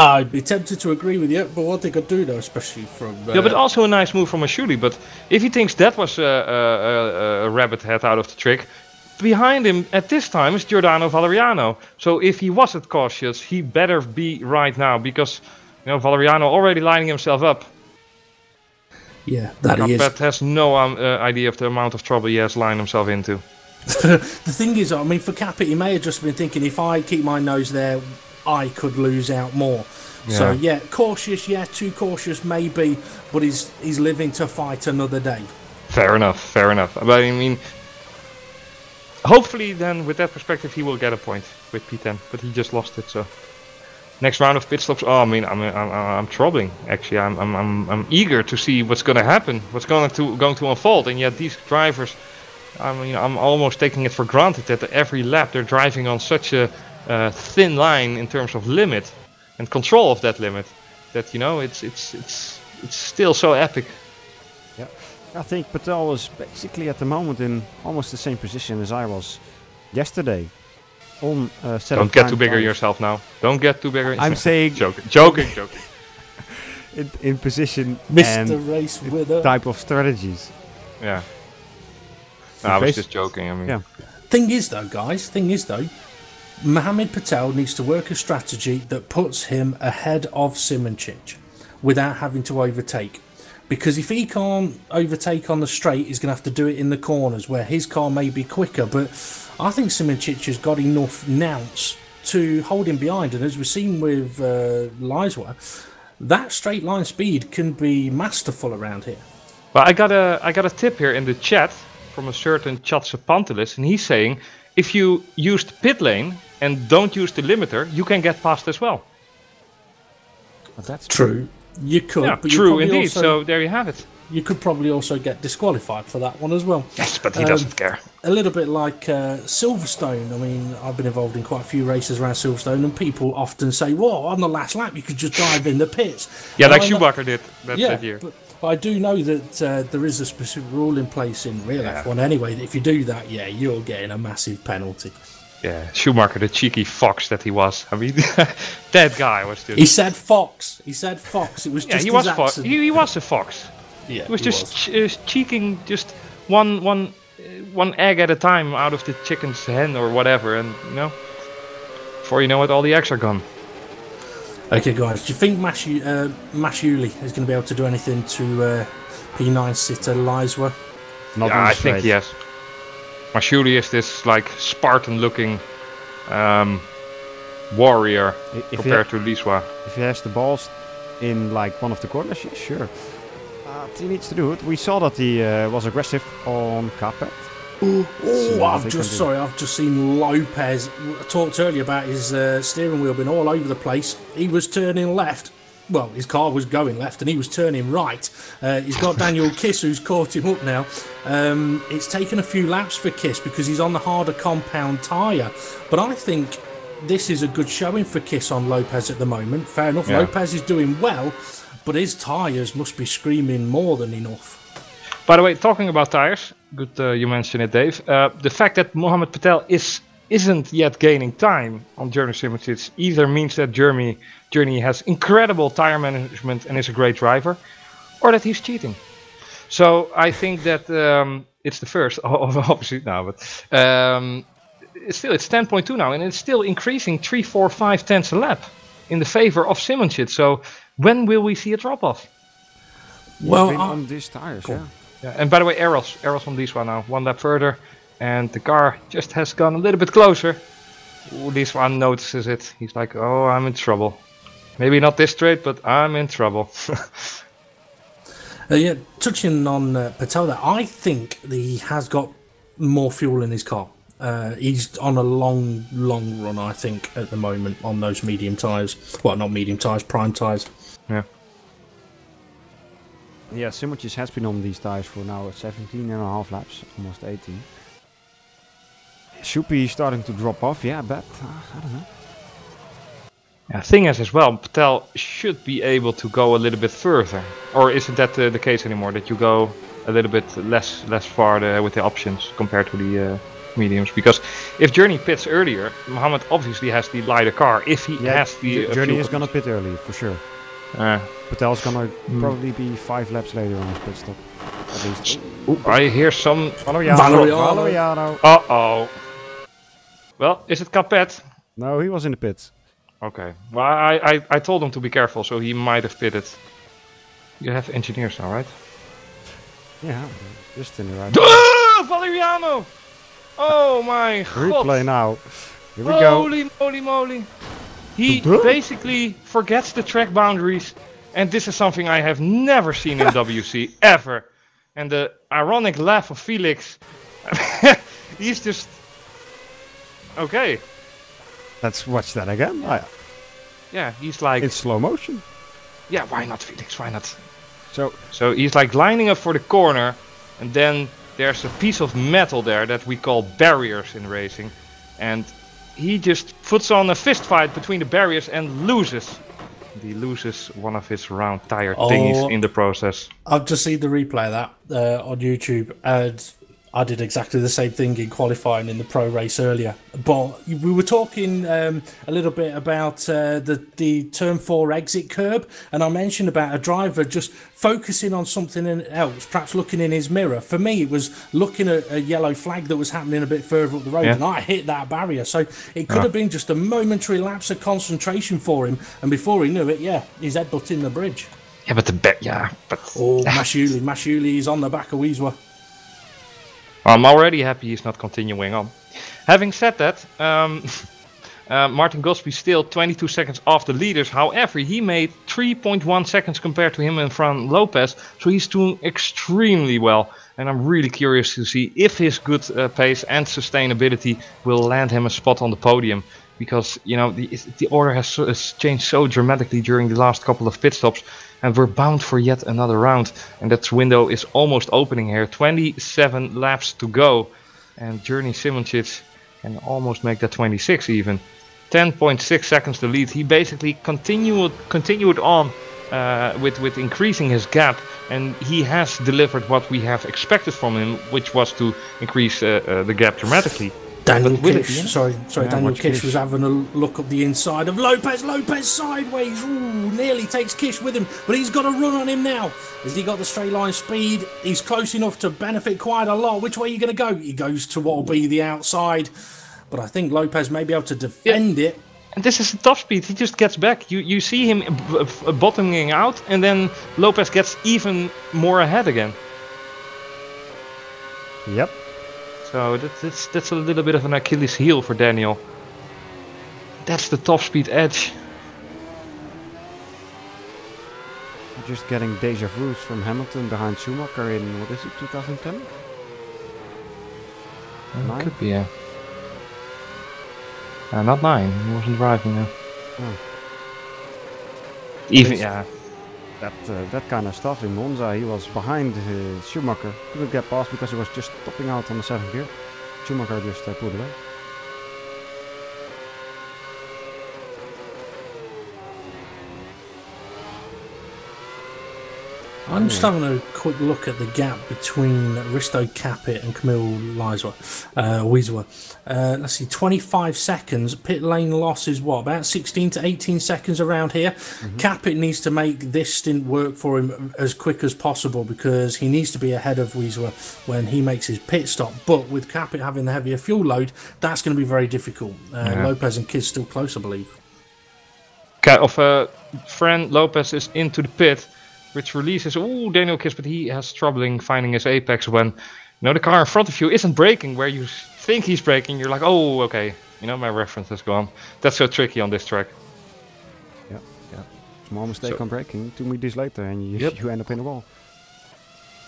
I'd be tempted to agree with you, but what they could do though, especially from uh, Yeah, but also a nice move from Ashuli. But if he thinks that was a, a, a, rabbit head out of the trick, behind him at this time is Giordano Valeriano. So if he wasn't cautious, he better be right now because you know Valeriano already lining himself up. yeah, that he is. Has no um, uh, idea of the amount of trouble he has lined himself into. the thing is, I mean, for Capit, he may have just been thinking, if I keep my nose there, I could lose out more. So Yeah. yeah, cautious, yeah, too cautious maybe, but he's he's living to fight another day. Fair enough, fair enough. But I mean, hopefully then with that perspective he will get a point with P10, but he just lost it. So next round of pit stops. Oh, I mean, I'm I'm, I'm troubling. Actually, I'm I'm I'm, I'm eager to see what's going to happen, what's going to going to unfold. And yet these drivers, I mean, I'm almost taking it for granted that every lap they're driving on such a uh, thin line in terms of limit and control of that limit. That you know, it's it's it's it's still so epic. Yeah, I think Patel is basically at the moment in almost the same position as I was yesterday. On uh, set Don't of get too bigger trials. yourself now. Don't get too bigger. I'm saying joking, joking, joking. in, in position Mr. and Race winner. type of strategies. Yeah. No, I was just joking. I mean, Yeah. Thing is, though, guys, thing is, though, Mohamed Patel needs to work a strategy that puts him ahead of Simoncic without having to overtake. Because if he can't overtake on the straight, he's going to have to do it in the corners where his car may be quicker. But I think Simoncic has got enough nounce to hold him behind. And as we've seen with uh, that straight line speed can be masterful around here. But I got a I got a tip here in the chat from a certain Chatsepantelis, and he's saying if you used pit lane and don't use the limiter, you can get past as well. But that's True. You could, yeah, but true indeed. also- So there you have it. you could probably also get disqualified for that one as well. Yes, but he Um, doesn't care. A little bit like uh, Silverstone. I mean, I've been involved in quite a few races around Silverstone, and people often say, "Well, on the last lap, you could just dive in the pits." Yeah, And like I know- Schumacher did that, Yeah, that year. but, but I do know that uh, there is a specific rule in place in real Yeah. F1 anyway. That if you do that, yeah, you're getting a massive penalty. Yeah, Schumacher, the cheeky fox that he was. I mean, that guy was just. He said Fox. He said Fox. It was yeah, just he his was fo- accent. he, he was a fox. yeah, He was he just Ch- uh, cheeking just one one uh, one egg at a time out of the chicken's hen or whatever, and you know, before you know it, all the eggs are gone. Okay, guys, do you think Mashu, uh, Mashiuli is going to be able to do anything to uh, P9 sitter Liswa? not yeah, on the I think yes. Mashuli is this like Spartan-looking um, warrior If he, compared to Liswa. if he has the balls in like one of the corners, yeah, sure. But he needs to do it. We saw that he uh, was aggressive on Capet. Oh, So I've just sorry, I've just seen Lopez. I talked earlier about his uh, steering wheel being all over the place. He was turning left. Well, his car was going left, and he was turning right. Uh, he's got Daniel Kiss who's caught him up now. Um, it's taken a few laps for Kiss because he's on the harder compound tyre. But I think this is a good showing for Kiss on Lopez at the moment. Fair enough, Yeah. Lopez is doing well, but his tyres must be screaming more than enough. By the way, talking about tires, good uh, you mentioned it, Dave. Uh, the fact that Mohamed Patel is isn't yet gaining time on Jernej Simulations either means that Jernej Jernej has incredible tire management and is a great driver, or that he's cheating. So I think that um, it's the first, obviously now, but um, it's still it's 10.2 now, and it's still increasing 3, 4, 5 tenths a lap in the favor of Simoncic. So when will we see a drop off? Well, been on these tires, Cool. yeah. Yeah, and by the way, Eros, Eros on this one now, one lap further, and the car just has gone a little bit closer. Ooh, this one notices it. He's like, oh, I'm in trouble. Maybe not this straight, but I'm in trouble. Uh, yeah, touching on uh, Patel there, I think that he has got more fuel in his car. Uh, he's on a long, long run, I think, at the moment on those medium tyres. Well, not medium tyres, prime tyres. yeah. Yeah, Simoncic has been on these tires for now 17 and a half laps, almost 18. Should be starting to drop off, yeah, but uh, I don't know. Yeah, thing is as well, Patel should be able to go a little bit further. Or isn't that uh, the case anymore? That you go a little bit less less far the, with the options compared to the uh, mediums? Because if Jernej pits earlier, Mohammed obviously has the lighter car. If he Yeah, has the J- uh, Jernej is gonna pit early for sure. Uh, Patel's gonna Hmm. probably be five laps later on his pit stop, at least. ooh, I hear some. Valeriano. Valeriano. Valeriano. Well, is it Capet? No, he was in the pit. Okay. Well, I, I I told him to be careful, so he might have pitted. You have engineers now, right? Yeah, just in the right. Ah, Valeriano! Oh my god! Replay now. Here we go. Holy moly moly! He basically forgets the track boundaries, and this is something I have never seen in WC ever. And the ironic laugh of Felix, he's just okay. Let's watch that again. Ah, Yeah, he's like, in slow motion. yeah, why not Felix? Why not? So So he's like lining up for the corner, and then there's a piece of metal there that we call barriers in racing, and he just puts on a fist fight between the barriers and loses. He loses one of his round tire Oh. thingies in the process. I've just seen the replay of that uh, on YouTube, and I did exactly the same thing in qualifying in the pro race earlier. But we were talking um, a little bit about uh, the the turn four exit curb, and I mentioned about a driver just focusing on something else, perhaps looking in his mirror. For me, it was looking at a yellow flag that was happening a bit further up the road, Yeah. and I hit that barrier. So it could have been just a momentary lapse of concentration for him, and before he knew it, yeah, he's headbutting the bridge. Yeah, but the bet, yeah, but Oh, Masciuli, Masciuli is on the back of Weezwa. I'm already happy he's not continuing on. Having said that, um, uh, Martin Gosby still 22 seconds off the leaders. However, he made 3.1 seconds compared to him and Fran Lopez, so he's doing extremely well. And I'm really curious to see if his good uh, pace and sustainability will land him a spot on the podium. Because you know the the order has, has changed so dramatically during the last couple of pit stops, and we're bound for yet another round. And that window is almost opening here. 27 laps to go, and Jernej Simoncic can almost make that 26 even. 10.6 seconds to lead. He basically continued continued on uh, with with increasing his gap, and he has delivered what we have expected from him, which was to increase uh, uh, the gap dramatically. Daniel But it Kish, sorry, sorry, Yeah, Daniel Kish Kish. was having a look up the inside of Lopez. Lopez sideways, ooh, nearly takes Kish with him, but he's got a run on him now. Has he got the straight line speed? He's close enough to benefit quite a lot. Which way are you going to go? He goes to what will be the outside, but I think Lopez may be able to defend it. And this is a top speed. He just gets back. You you see him b- b- bottoming out, and then Lopez gets even more ahead again. Yep. So that, that's that's a little bit of an Achilles heel for Daniel. That's the top speed edge. Just getting deja vus from Hamilton behind Schumacher in what is it, 2010? Nine? Could be, yeah. Uh, not nine. He wasn't driving now. Oh. Even It's- yeah. That uh, that kind of stuff in Monza, he was behind uh, Schumacher, couldn't get past because he was just topping out on the seventh gear. Schumacher just uh, pulled away. I'm just having a quick look at the gap between Risto Capit and Camille Liswa, uh, Wieswa. Uh, let's see, 25 seconds. Pit lane loss is what, about 16 to 18 seconds around here. Capit needs to make this stint work for him as quick as possible because he needs to be ahead of Wieswa when he makes his pit stop. But with Capit having the heavier fuel load, that's going to be very difficult. Uh, Yeah. Lopez and Kidd still close, I believe. Okay, of uh, Fran Lopez is into the pit. Which releases. Ooh, Daniel Kiss, but he has troubling finding his apex when you know the car in front of you isn't braking where you think he's braking. You're like, oh, okay. You know, my reference is gone. That's so tricky on this track. Yeah, yeah. Small mistake So- on braking. Two meters later, and you, Yep. you end up in a wall.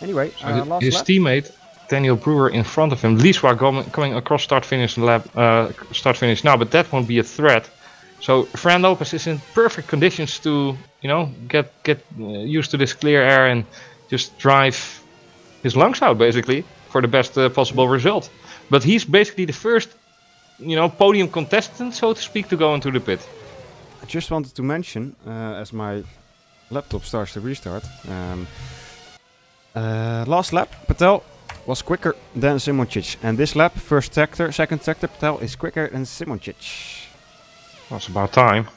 Anyway, So uh, his lap. teammate Daniel Brewer in front of him. Liswa coming across start finish lap, uh, start finish now, but that won't be a threat. So Fran Lopez is in perfect conditions to you know get get uh, used to this clear air and just drive his lungs out basically for the best uh, possible result. But he's basically the first you know podium contestant, so to speak, to go into the pit. I just wanted to mention, uh, as my laptop starts to restart, um, uh, last lap, Patel was quicker than Simoncic. And this lap, first sector, second sector, Patel is quicker than Simoncic. Well, it's about time.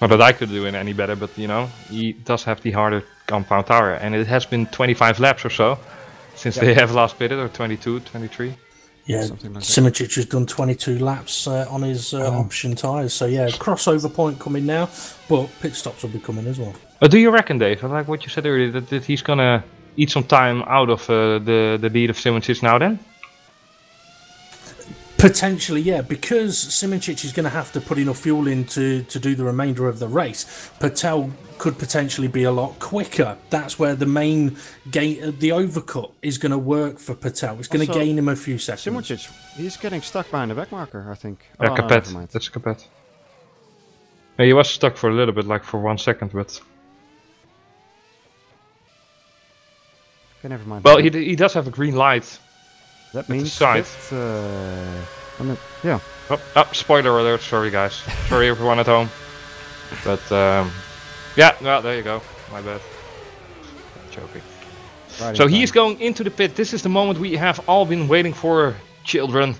Not that I could do it any better, but you know, he does have the harder compound tower. And it has been 25 laps or so since they have last pitted, or 22, 23. Yeah, Something like that. Simic has done 22 laps uh, on his uh, option tyres. So, yeah, crossover point coming now, but pit stops will be coming as well. Uh, do you reckon, Dave, like what you said earlier, that, that he's gonna eat some time out of uh, the, the lead of Simoncic now then? Potentially, yeah, because Simoncic is going to have to put enough fuel in to, to do the remainder of the race. Patel could potentially be a lot quicker. That's where the main gain, uh, the overcut is going to work for Patel. It's going to gain him a few seconds. Simoncic, he's getting stuck behind the back marker, I think. Yeah, Oh, Capet. never mind. That's Capet. Yeah, he was stuck for a little bit, like for one second, but Okay, never mind. well, he, he does have a green light. That means that, uh, on yeah, Oh, oh, spoiler alert! Sorry, guys. Sorry, everyone at home. But um, yeah, well, there you go. My bad. joking. right So he is going into the pit. This is the moment we have all been waiting for, children.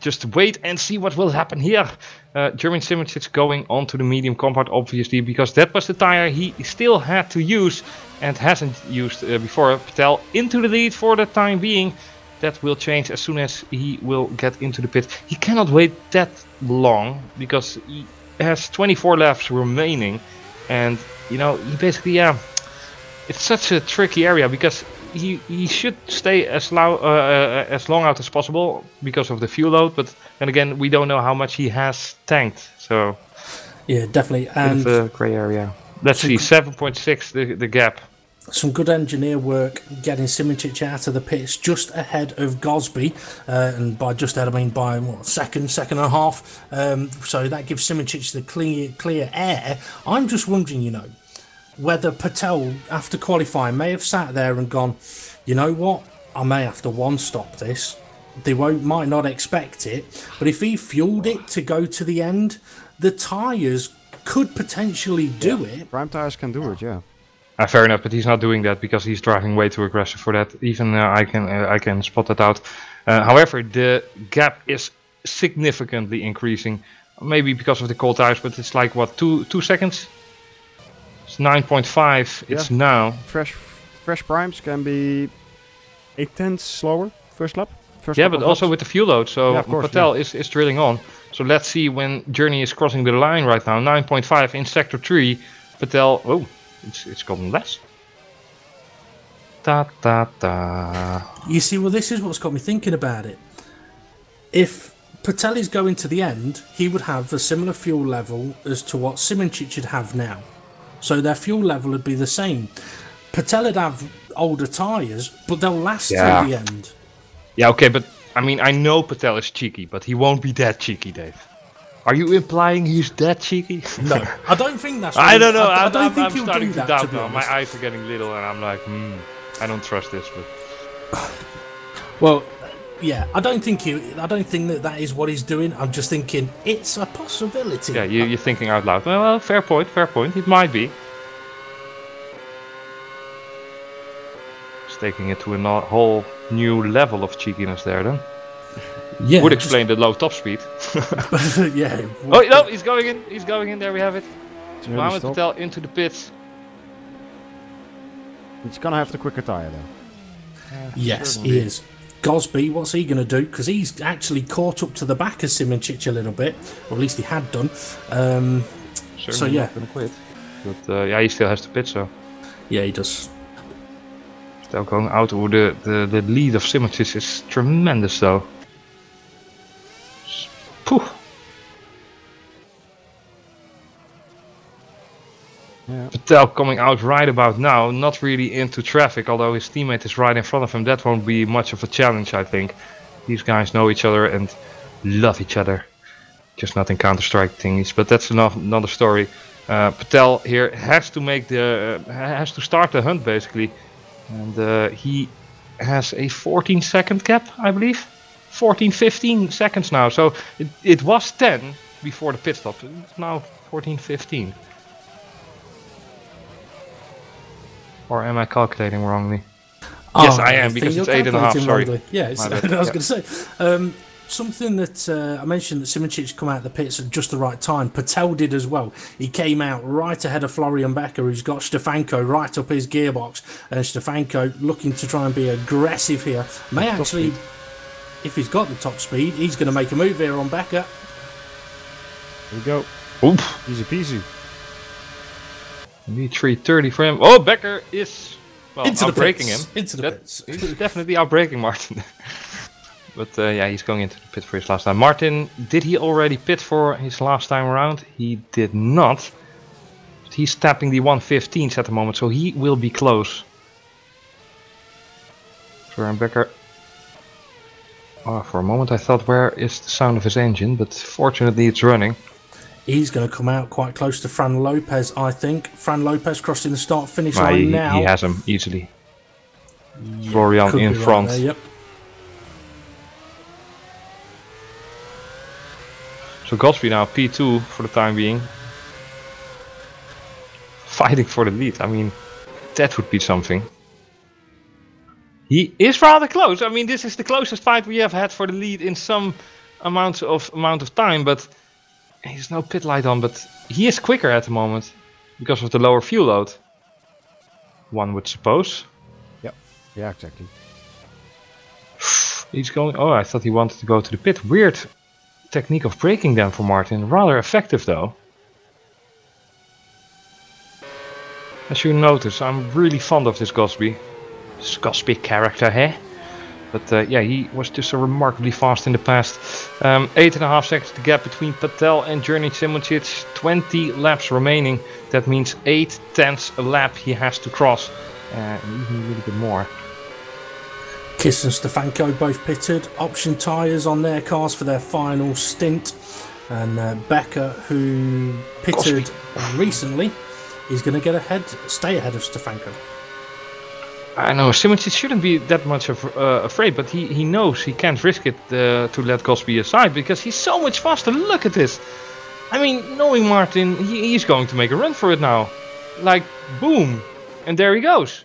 Just wait and see what will happen here. Uh, Jernej Simoncic going onto the medium compound, obviously, because that was the tire he still had to use and hasn't used uh, before. Patel into the lead for the time being. That will change as soon as he will get into the pit. He cannot wait that long because he has 24 laps remaining, and you know he basically yeah it's such a tricky area because he he should stay as low, uh, uh, as long out as possible because of the fuel load. But then again, we don't know how much he has tanked, so Yeah, definitely. And a grey area. Let's see, 7.6 the the gap. Some good engineer work getting Simoncic out of the pits just ahead of Gosby, uh, and by just ahead I mean by what second, second and a half. Um, so that gives Simoncic the clear, clear air. I'm just wondering, you know, whether Patel after qualifying may have sat there and gone, you know what, I may have to one stop this. They won't might not expect it, but if he fueled it to go to the end, the tyres could potentially do it. Prime tires can do it, yeah. Uh, fair enough, but he's not doing that because he's driving way too aggressive for that. Even uh, I can uh, I can spot that out. Uh, however, the gap is significantly increasing. Maybe because of the cold tires, but it's like what two two seconds. It's 9.5. It's now. Fresh, fresh primes can be eight tenths slower first lap. First Yeah, couple but also laps. with the fuel load. So Yeah, of course, Patel is, is drilling on. So let's see when Jernej is crossing the line right now. 9.5 in sector 3. Patel. Oh, it's, it's gone less. Da da da. You see, well, this is what's got me thinking about it. If Patel is going to the end, he would have a similar fuel level as to what Simoncic should have now. So their fuel level would be the same. Patel would have older tyres, but they'll last Yeah. till the end. Yeah, okay, but I mean, I know Patel is cheeky, but he won't be that cheeky, Dave. Are you implying he's that cheeky? No, I don't think that's. I don't know. I, I I'm, don't I'm, think I'm he'll starting do to that. doubt to now. My eyes are getting little, and I'm like, hmm, I don't trust this. But Well, yeah, I don't think you. I don't think that that is what he's doing. I'm just thinking it's a possibility. yeah, you, you're thinking out loud. Well, well, fair point, fair point. It might be. It's taking it to a whole new level of cheekiness there. Then yeah, would just- explain the low top speed. yeah. oh no, he's going in. He's going in. There we have it. It's an early Mohamed stop. Patel into the pits. He's gonna have the quicker tire though. Yes, certainly. he is. Gosby, what's he going to do? Because he's actually caught up to the back of Simoncic a little bit, or at least he had done. Um, Certainly yeah. not gonna quit. But uh, yeah, he still has to pit. So Yeah, he does. Still going out. Oh, the, the, the lead of Simoncic is tremendous though. Yeah. Patel coming out right about now, not really into traffic, although his teammate is right in front of him. That won't be much of a challenge, I think. These guys know each other and love each other. Just not in Counter Strike thingies, but that's enough, another story. Uh, Patel here has to make the uh, has to start the hunt basically, and uh, he has a 14 second cap, I believe. 14, 15 seconds now. So it, it was 10 before the pit stop. It's now 14, 15. Or am I calculating wrongly? Yes, I am, because it's eight and a half, sorry. wrongly. Yeah, I was yeah. going to say. Um, something that uh, I mentioned that Simoncic come out of the pits at just the right time. Patel did as well. He came out right ahead of Florian Becker, who's got Stefanko right up his gearbox. And Stefanko looking to try and be aggressive here. May actually, if he's got the top speed, he's going to make a move here on Becker. Here we go. Oop. Easy peasy. Need 330 for him. Oh, Becker is well Into the outbreaking pits. him. Into the That- pits. He's definitely outbreaking Martin. but uh, yeah, he's going into the pit for his last time. Martin, did he already pit for his last time around? He did not. But he's tapping the 115s at the moment, so he will be close. Florian Becker. Oh, for a moment I thought, where is the sound of his engine? But fortunately, it's running. He's going to come out quite close to Fran Lopez, I think. Fran Lopez crossing the start finish line he, now. he has him easily. Florian Could in be right front. there, yep. So Gosby now P2 for the time being. Fighting for the lead. I mean, that would be something. He is rather close. I mean, this is the closest fight we have had for the lead in some amount of amount of time. But he's no pit light on. But he is quicker at the moment because of the lower fuel load. One would suppose. Yeah, exactly. He's going. Oh, I thought he wanted to go to the pit. Weird technique of braking them for Martin. Rather effective though. As you notice, I'm really fond of this Gosby. Gosby character, hey? But uh, yeah, he was just so remarkably fast in the past. Um, eight and a half seconds the gap between Patel and Jernej Simoncic. 20 laps remaining. That means eight tenths a lap he has to cross. Uh, and even a little bit more. Kiss and Stefanko both pitted. Option tyres on their cars for their final stint. And uh, Becker, who pitted recently, is going to get ahead, stay ahead of Stefanko. I know Simoncic shouldn't be that much of, uh, afraid, but he, he knows he can't risk it uh, to let Gosby aside because he's so much faster. Look at this. I mean, knowing Martin, he, he's going to make a run for it now. Like, boom. And there he goes.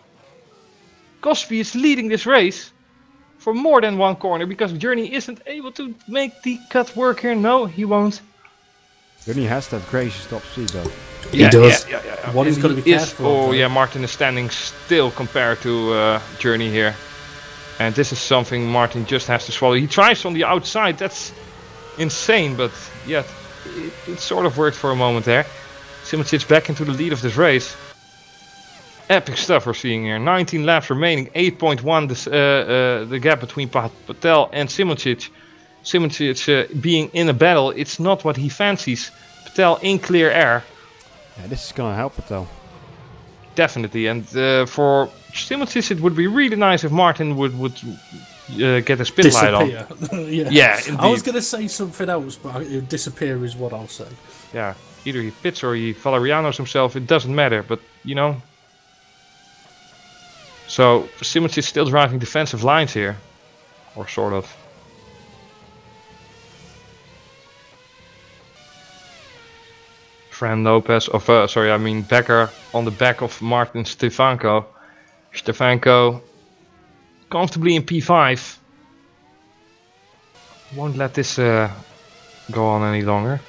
Gosby is leading this race for more than one corner because Jernej isn't able to make the cut work here. No, he won't. Jernej has that crazy stop speed though. He does. Yeah, yeah, yeah. What he's And gotta be is- careful Oh yeah, Martin is standing still compared to uh, Jernej here, and this is something Martin just has to swallow. He tries on the outside. That's insane, but yet it, it sort of worked for a moment there. Simoncic back into the lead of this race. Epic stuff we're seeing here. 19 laps remaining, 8.1 this, uh, uh, the gap between Patel and Simoncic. Simoncic uh, being in a battle, it's not what he fancies. Patel in clear air. Yeah, this is gonna help it though. Definitely, and uh, for Simoncic it would be really nice if Martin would would uh, get a spin light on. Yeah. Yeah, I was going to say something else, but I- disappear is what I'll say. Yeah, either he pits or he Valerianos himself. It doesn't matter, but you know. So Simoncic still driving defensive lines here, or sort of. Fran Lopez, of uh, sorry, I mean Becker on the back of Martin Stefanko. Stefanko comfortably in P5. Won't let this uh, go on any longer.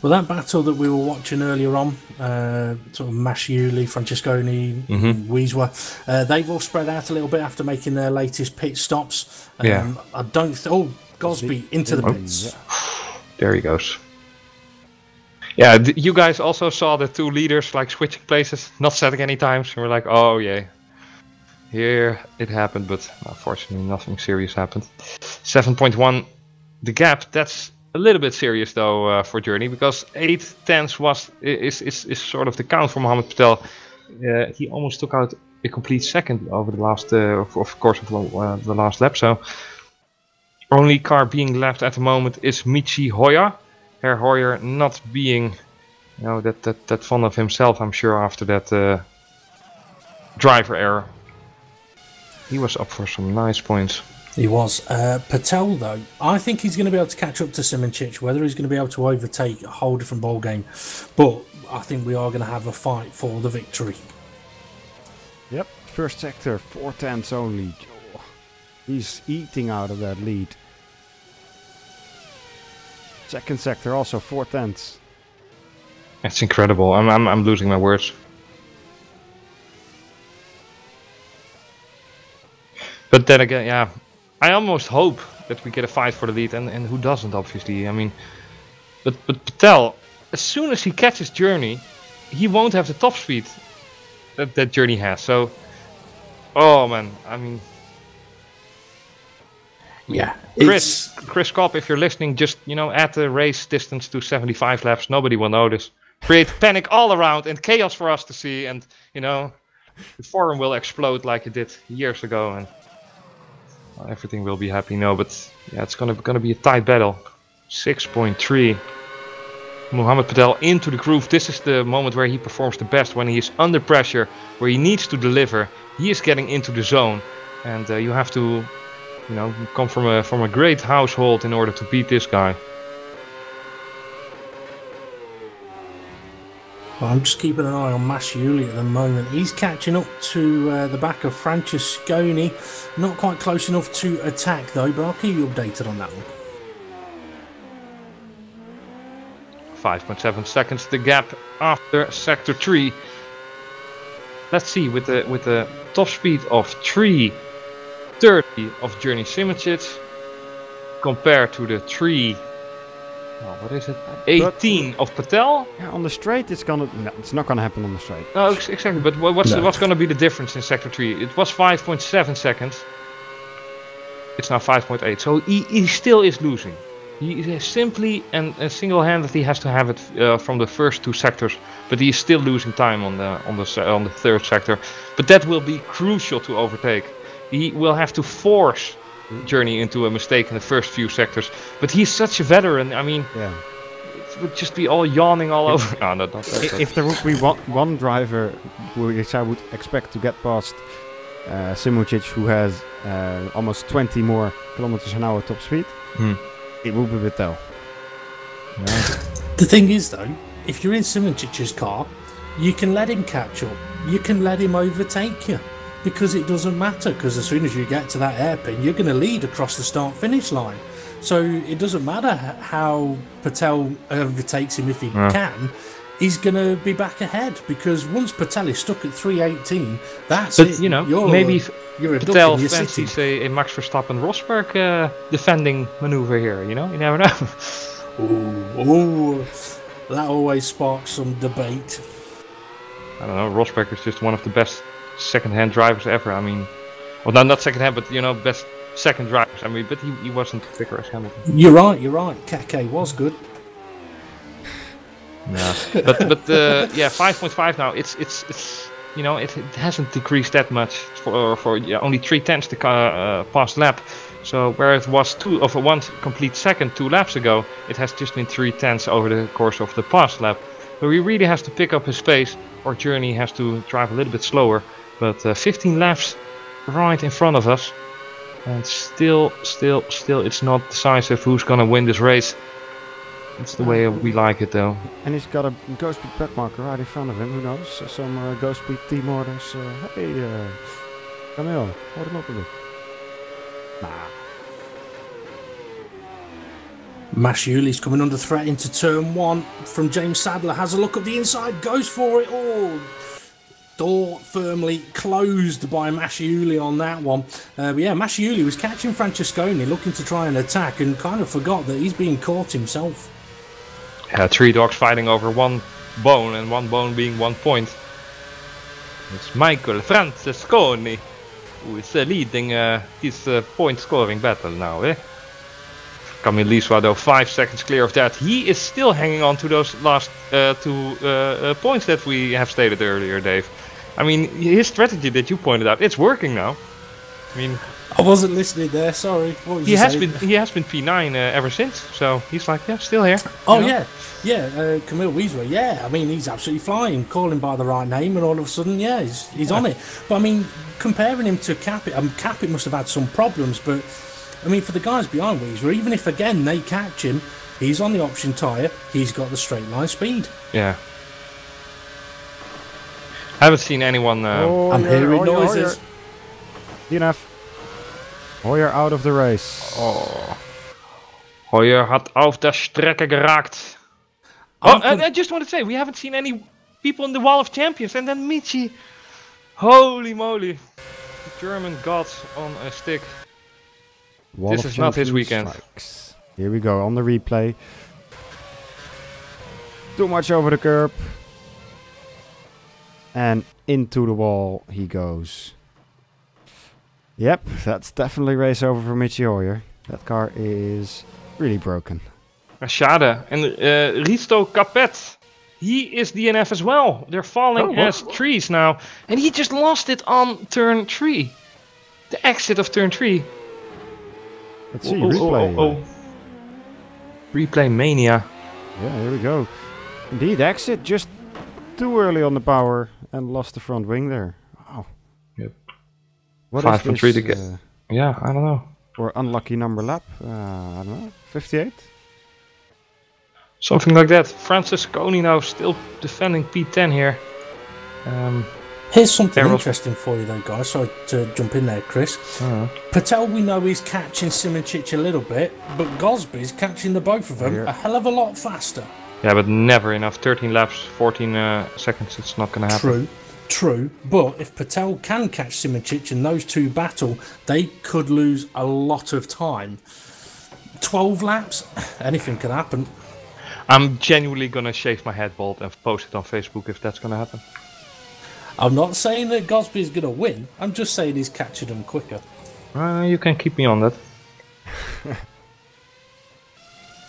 Well, that battle that we were watching earlier on, uh, sort of Masciuli, Francesconi, Mhm. Wieswa, uh, they've all spread out a little bit after making their latest pit stops. Um, Yeah. I don't. Th- oh, Gosby into the Oh. pits. There he goes. Yeah, you guys also saw the two leaders like switching places, not setting any times. And we're like, oh yeah, here it happened, but unfortunately nothing serious happened. 7.1, the gap. That's a little bit serious though uh, for Jernej because eight tenths was is, is is sort of the count for Mohammed Patel. Uh, he almost took out a complete second over the last, uh, of, of course, of uh, the last lap. So only car being left at the moment is Michi Hoyer. Herr Hoyer not being, you know, that that that fond of himself. I'm sure after that uh, driver error. He was up for some nice points. He was. Uh, Patel, though, I think he's going to be able to catch up to Simoncic. Whether he's going to be able to overtake a whole different ball game, but I think we are going to have a fight for the victory. Yep, first sector, four tenths only. He's eating out of that lead. Second sector also four tenths. That's incredible. I'm I'm I'm losing my words. But then again, yeah, I almost hope that we get a fight for the lead, and, and who doesn't, obviously. I mean, but but Patel, as soon as he catches Jernej, he won't have the top speed that that Jernej has. So, oh man, I mean, Yeah, Chris, Chris Cobb, if you're listening, just you know, add the race distance to 75 laps. Nobody will notice. Create panic all around and chaos for us to see, and you know, the forum will explode like it did years ago, and well, everything will be happy. No, but yeah, it's gonna gonna be a tight battle. 6.3. Muhammad Patel into the groove. This is the moment where he performs the best when he is under pressure, where he needs to deliver. He is getting into the zone, and uh, you have to you know, come from a from a great household in order to beat this guy. Well, I'm just keeping an eye on Masciuli at the moment. He's catching up to uh, the back of Francesconi. Not quite close enough to attack though, but I'll keep you updated on that one. 5.7 seconds the gap after sector 3. Let's see with the with the top speed of 330 of Jernej Simoncic compared to the 3 oh, what is it? 18 of Patel? Yeah, on the straight, it's gonna. No, it's not gonna happen on the straight. No, ex- exactly. But wha- what's No. what's going to be the difference in sector three? It was 5.7 seconds. It's now 5.8. So he, he still is losing. He is simply and, and single-handedly has to have it uh, from the first two sectors, but he is still losing time on the on the on the third sector. But that will be crucial to overtake. He will have to force Jernej into a mistake in the first few sectors. But he's such a veteran. I mean, Yeah. it would just be all yawning all over. no, no, not that. I- If there would be one, one driver which I would expect to get past uh, Simoncic, who has uh, almost 20 more kilometers an hour top speed, Hmm. it would be Vettel. The thing is, though, if you're in Simoncic's car, you can let him catch up. You can let him overtake you because it doesn't matter. Because as soon as you get to that hairpin, you're going to lead across the start-finish line. So it doesn't matter how Patel overtakes him if he Yeah. can. He's going to be back ahead because once Patel is stuck at 318, that's But it. you know, you're, maybe you're a Patel you're fancies sitting. a, a Max Verstappen Rosberg uh, defending maneuver here. You know, you never know. Ooh, ooh, that always sparks some debate. I don't know. Rosberg is just one of the best second-hand drivers ever. I mean, well, not not second-hand, but you know, best second drivers. I mean, but he, he wasn't quicker as Hamilton. You're right, you're right. Keke was good. Yeah, but but uh, yeah, 5.5 now. It's it's it's you know it, it hasn't decreased that much for for yeah, only three tenths the car uh, past lap. So where it was two of a one complete second two laps ago, it has just been three tenths over the course of the past lap. So he really has to pick up his pace, or Jernej has to drive a little bit slower. But uh, 15 laps right in front of us, and still, still, still, it's not decisive who's gonna win this race. It's the way we like it, though. And he's got a GhostSpeed pet marker right in front of him. Who knows? Uh, Some uh, GhostSpeed team orders. Uh, hey, uh, Camille, hold him up a bit. Nah. Masciuli's coming under threat into turn one from James Sadler. Has a look at the inside, goes for it. Oh, door firmly closed by Masciuli on that one. Uh, but yeah, Masciuli was catching Francesconi, looking to try and attack, and kind of forgot that he's being caught himself. Yeah, three dogs fighting over one bone, and one bone being one point. It's Michael Francesconi who is uh, leading uh, this uh, point scoring battle now. Eh? Camille Liswa, though, five seconds clear of that. He is still hanging on to those last uh, two uh, uh, points that we have stated earlier, Dave. I mean, his strategy that you pointed out, it's working now. I mean, I wasn't listening there. Sorry. He has saying? been he has been P9 uh, ever since. So he's like, yeah, still here. Oh know? yeah, yeah. Uh, Camille Weasley. Yeah, I mean he's absolutely flying. Call him by the right name, and all of a sudden, yeah, he's, he's on it. But I mean, comparing him to Capit, um, Capit must have had some problems. But I mean, for the guys behind Weasley, even if again they catch him, he's on the option tyre. He's got the straight line speed. Yeah. I haven't seen anyone. Uh, Oh, I'm hearing Hoyer, noises. Hoyer. DNF. Hoyer out of the race. Oh. Hoyer had auf der Strecke geraakt. I'm Oh, and I just want to say, we haven't seen any people in the Wall of Champions. And then Michi. Holy moly. The German gods on a stick. Wall This of is not his weekend. strikes. Here we go on the replay. Too much over the curb. And into the wall he goes. Yep, that's definitely race over for Michi Hoyer. That car is really broken. Rashada and uh, Risto Capet. He is DNF as well. They're falling Oh, as trees now. And he just lost it on turn 3. The exit of turn 3. Let's see, Oh, oh, replay. oh, oh. Replay mania. Yeah, here we go. Indeed, exit just too early on the power and lost the front wing there. Wow. Yep. What Five is from this, three to get- uh, Yeah, I don't know. or unlucky number lap? Uh, I don't know. 58? Something like that. Francesconi now still defending P10 here. Um, Here's something Errol. interesting for you, though, guys. Sorry to jump in there, Chris. uh, Patel, we know he's catching Simoncic a little bit, but Gosby's catching the both of them Yeah. a hell of a lot faster. Yeah, but never enough. 13 laps, 14 uh, seconds. It's not gonna happen. True, true. But if Patel can catch Simoncic and those two battle, they could lose a lot of time. 12 laps, anything could happen. I'm genuinely gonna shave my head bald and post it on Facebook if that's gonna happen. I'm not saying that Gosby is going to win. I'm just saying he's catching them quicker. Uh, you can keep me on that.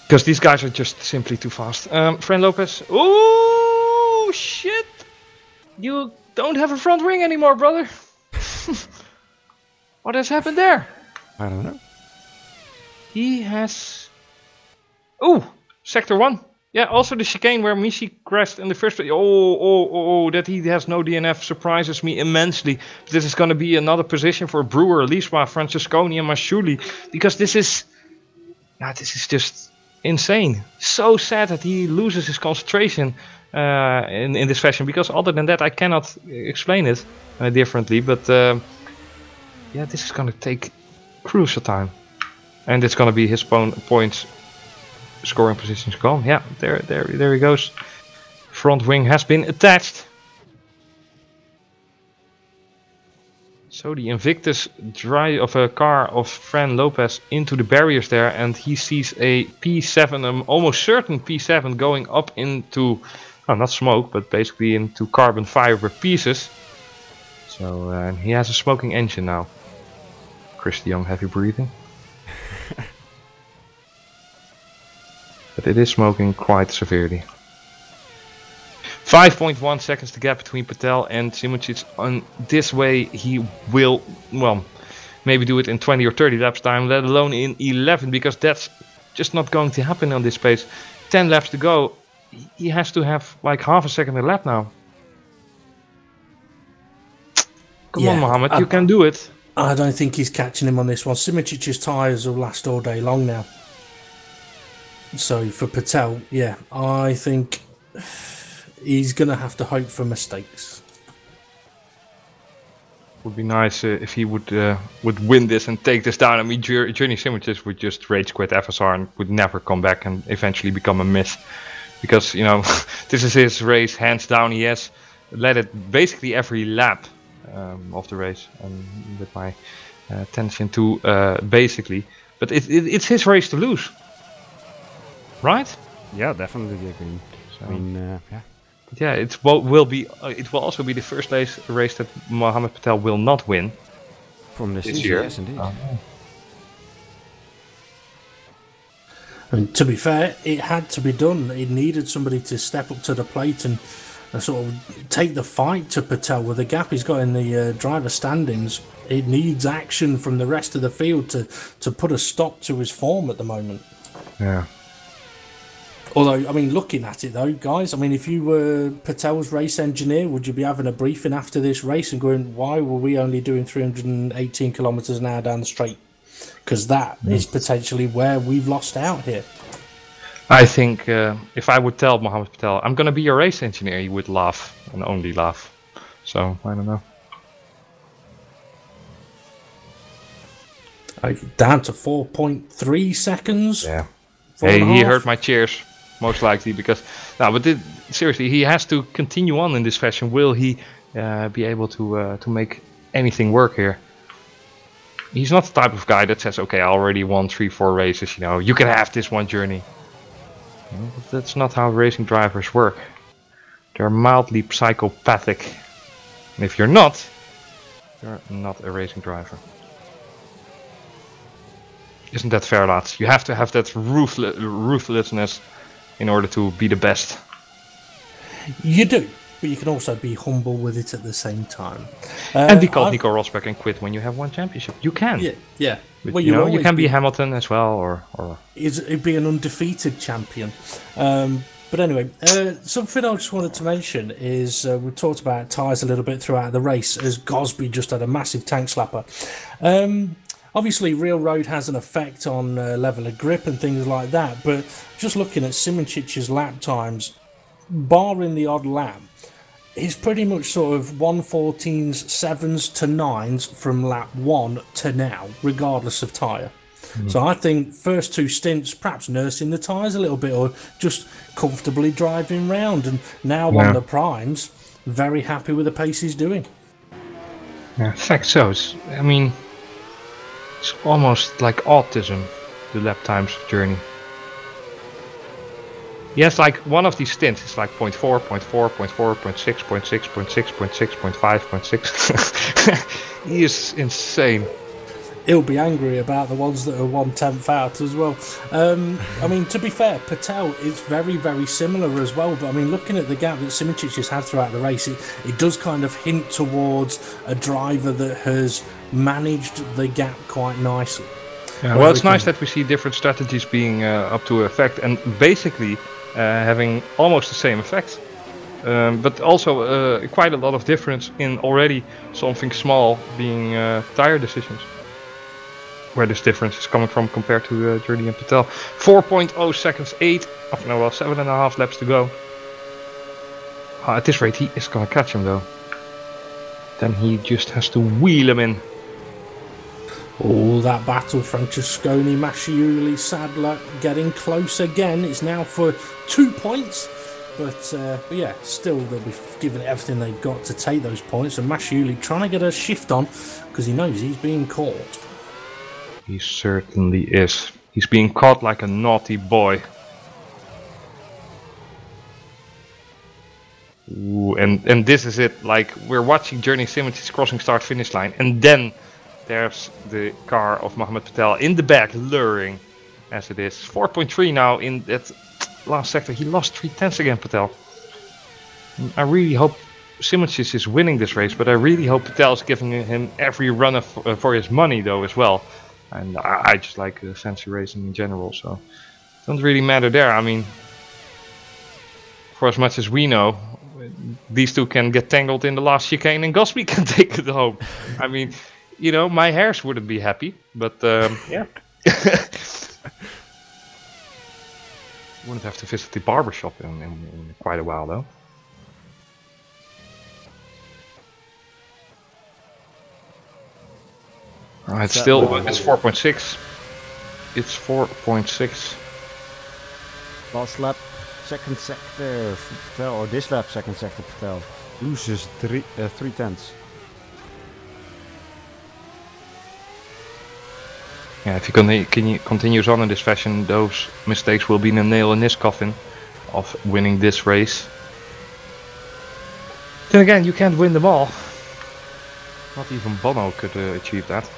Because these guys are just simply too fast. Um, Fran Lopez. Ooh, shit! You don't have a front wing anymore, brother. what has happened there? I don't know. He has. Ooh, sector one. Yeah, also the chicane where Michi crashed in the first place. Oh, oh, oh, oh, that he has no DNF surprises me immensely. This is going to be another position for Brewer, Liswa, Francesconi, and Masciuli. Because this is. Yeah, this is just insane. So sad that he loses his concentration uh, in, in this fashion. Because other than that, I cannot explain it uh, differently. But um yeah, this is going to take crucial time. And it's gonna be his pon- points scoring positions gone. Yeah, there there there he goes. Front wing has been attached. So the Invictus drive of a car of Fran Lopez into the barriers there and he sees a P7, um, almost certain P7 going up into, oh, not smoke, but basically into carbon fiber pieces. So uh, he has a smoking engine now. Chris Young heavy breathing. but it is smoking quite severely. 5.1 seconds the gap between Patel and Simoncic. On this way, he will, well, maybe do it in 20 or 30 laps time, let alone in 11, because that's just not going to happen on this pace. 10 laps to go. He has to have like half a second a lap now. Come on, Mohammed, I- you can do it. I don't think he's catching him on this one. Simoncic's tyres will last all day long now. So for Patel, yeah, I think he's going to have to hope for mistakes. Would be nice uh, if he would uh, would win this and take this down. I mean, Jour- Jernej Sandwiches would just rage quit FSR and would never come back and eventually become a myth. Because you know, this is his race, hands down. He has led it basically every lap um, of the race, and with my uh, attention to uh, basically. But it, it, it's his race to lose, right? Yeah, definitely the green. I mean, uh, yeah. But yeah, it will, will be. Uh, it will also be the first race, race that Mohammed Patel will not win. From this, This season, year? yes, indeed. And to be fair, it had to be done. It needed somebody to step up to the plate and uh, sort of take the fight to Patel. With the gap he's got in the uh, driver standings, it needs action from the rest of the field to, to put a stop to his form at the moment. Yeah. Although, I mean, looking at it though, guys, I mean, if you were Patel's race engineer, would you be having a briefing after this race and going, why were we only doing 318 kilometres an hour down the straight? Because that is potentially where we've lost out here. I think uh, if I would tell Mohammed Patel, I'm gonna be your race engineer, he would laugh and only laugh. So I don't know. Like, down to 4.3 seconds. Four Hey, he heard my cheers, most likely because. No, but it, seriously, he has to continue on in this fashion. Will he uh, be able to uh, to make anything work here? He's not the type of guy that says, "Okay, I already won three, four races. You know, you can have this one Jernej." You know, that's not how racing drivers work. They're mildly psychopathic, and if you're not, you're not a racing driver. Isn't that fair, lads? You have to have that ruthle- ruthlessness in order to be the best. You do, but you can also be humble with it at the same time. Uh, and be called I- Nico Rosberg and quit when you have one championship. You can. Yeah, yeah. But, Well, you know, you can be Hamilton as well, or or it'd be an undefeated champion. Um, but anyway, uh, something I just wanted to mention is uh, we talked about tyres a little bit throughout the race as Gosby just had a massive tank slapper. Um, obviously, real road has an effect on uh, level of grip and things like that. But just looking at Simoncic's lap times, barring the odd lap, he's pretty much sort of 114s, 7s to 9s from lap 1 to now, regardless of tyre. So I think first two stints, perhaps nursing the tyres a little bit or just comfortably driving round. And now Yeah. on the primes, very happy with the pace he's doing. yeah, fact so. I mean, it's almost like autism, the lap times Jernej. Yes, like one of these stints is like 0.4, 0.4, 0.4, 0.6, 0.6, 0.6, 0.6, 0.5, 0.6. he is insane. He'll be angry about the ones that are one tenth out as well. Um, I mean, to be fair, Patel is very, very similar as well. But I mean, looking at the gap that Simoncic has had throughout the race, it, it does kind of hint towards a driver that has managed the gap quite nicely. well, it's nice that we see different strategies being uh, up to effect and basically uh, having almost the same effect. Um, but also uh, quite a lot of difference in already something small being uh, tire decisions. Where this difference is coming from compared to uh, Jordi and Patel. 4.0 seconds, 8, oh, no, well, 7.5 laps to go. Ah, at this rate, he is gonna catch him though. Then he just has to wheel him in. Oh, that battle, Francesconi, Masciuli, Sadler getting close again. It's now for two points. But, uh, but yeah, still they'll be giving everything they've got to take those points. And Masciuli trying to get a shift on because he knows he's being caught. He certainly is. He's being caught like a naughty boy. Ooh, and and this is it. Like we're watching Jernej Simmons crossing start finish line, and then there's the car of Mohamed Patel in the back, luring as it is. 4.3 now in that last sector. He lost three tenths again, Patel. I really hope Simmons is winning this race, but I really hope Patel is giving him every run of, uh, for his money though as well. And I, I just like uh, fancy racing in general, so it doesn't really matter there. I mean, for as much as we know, these two can get tangled in the last chicane, and Gosby can take it home. I mean, you know, my hairs wouldn't be happy, but um, yeah. Wouldn't have to visit the barber shop in, in, in quite a while though. Uh, it's still level? it's 4.6. It's 4.6. Last lap, second sector for Patel, or this lap, second sector Patel. Loses three, uh, three tenths. Yeah, if he con- can- continues on in this fashion, those mistakes will be the nail in his coffin of winning this race. Then again, you can't win them all. Not even Bono could uh, achieve that.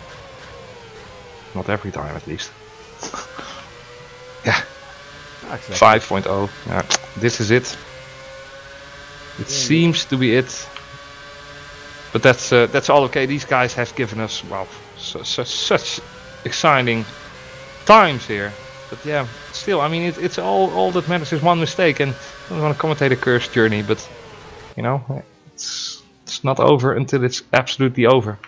Not every time, at least. yeah, Exactly. 5.0. Yeah, this is it. It seems to be it. But that's uh, that's all okay. These guys have given us well su- su- such exciting times here. But yeah, still, I mean, it, it's all all that matters is one mistake, and I don't want to commentate a cursed journey, but you know, it's it's not over until it's absolutely over.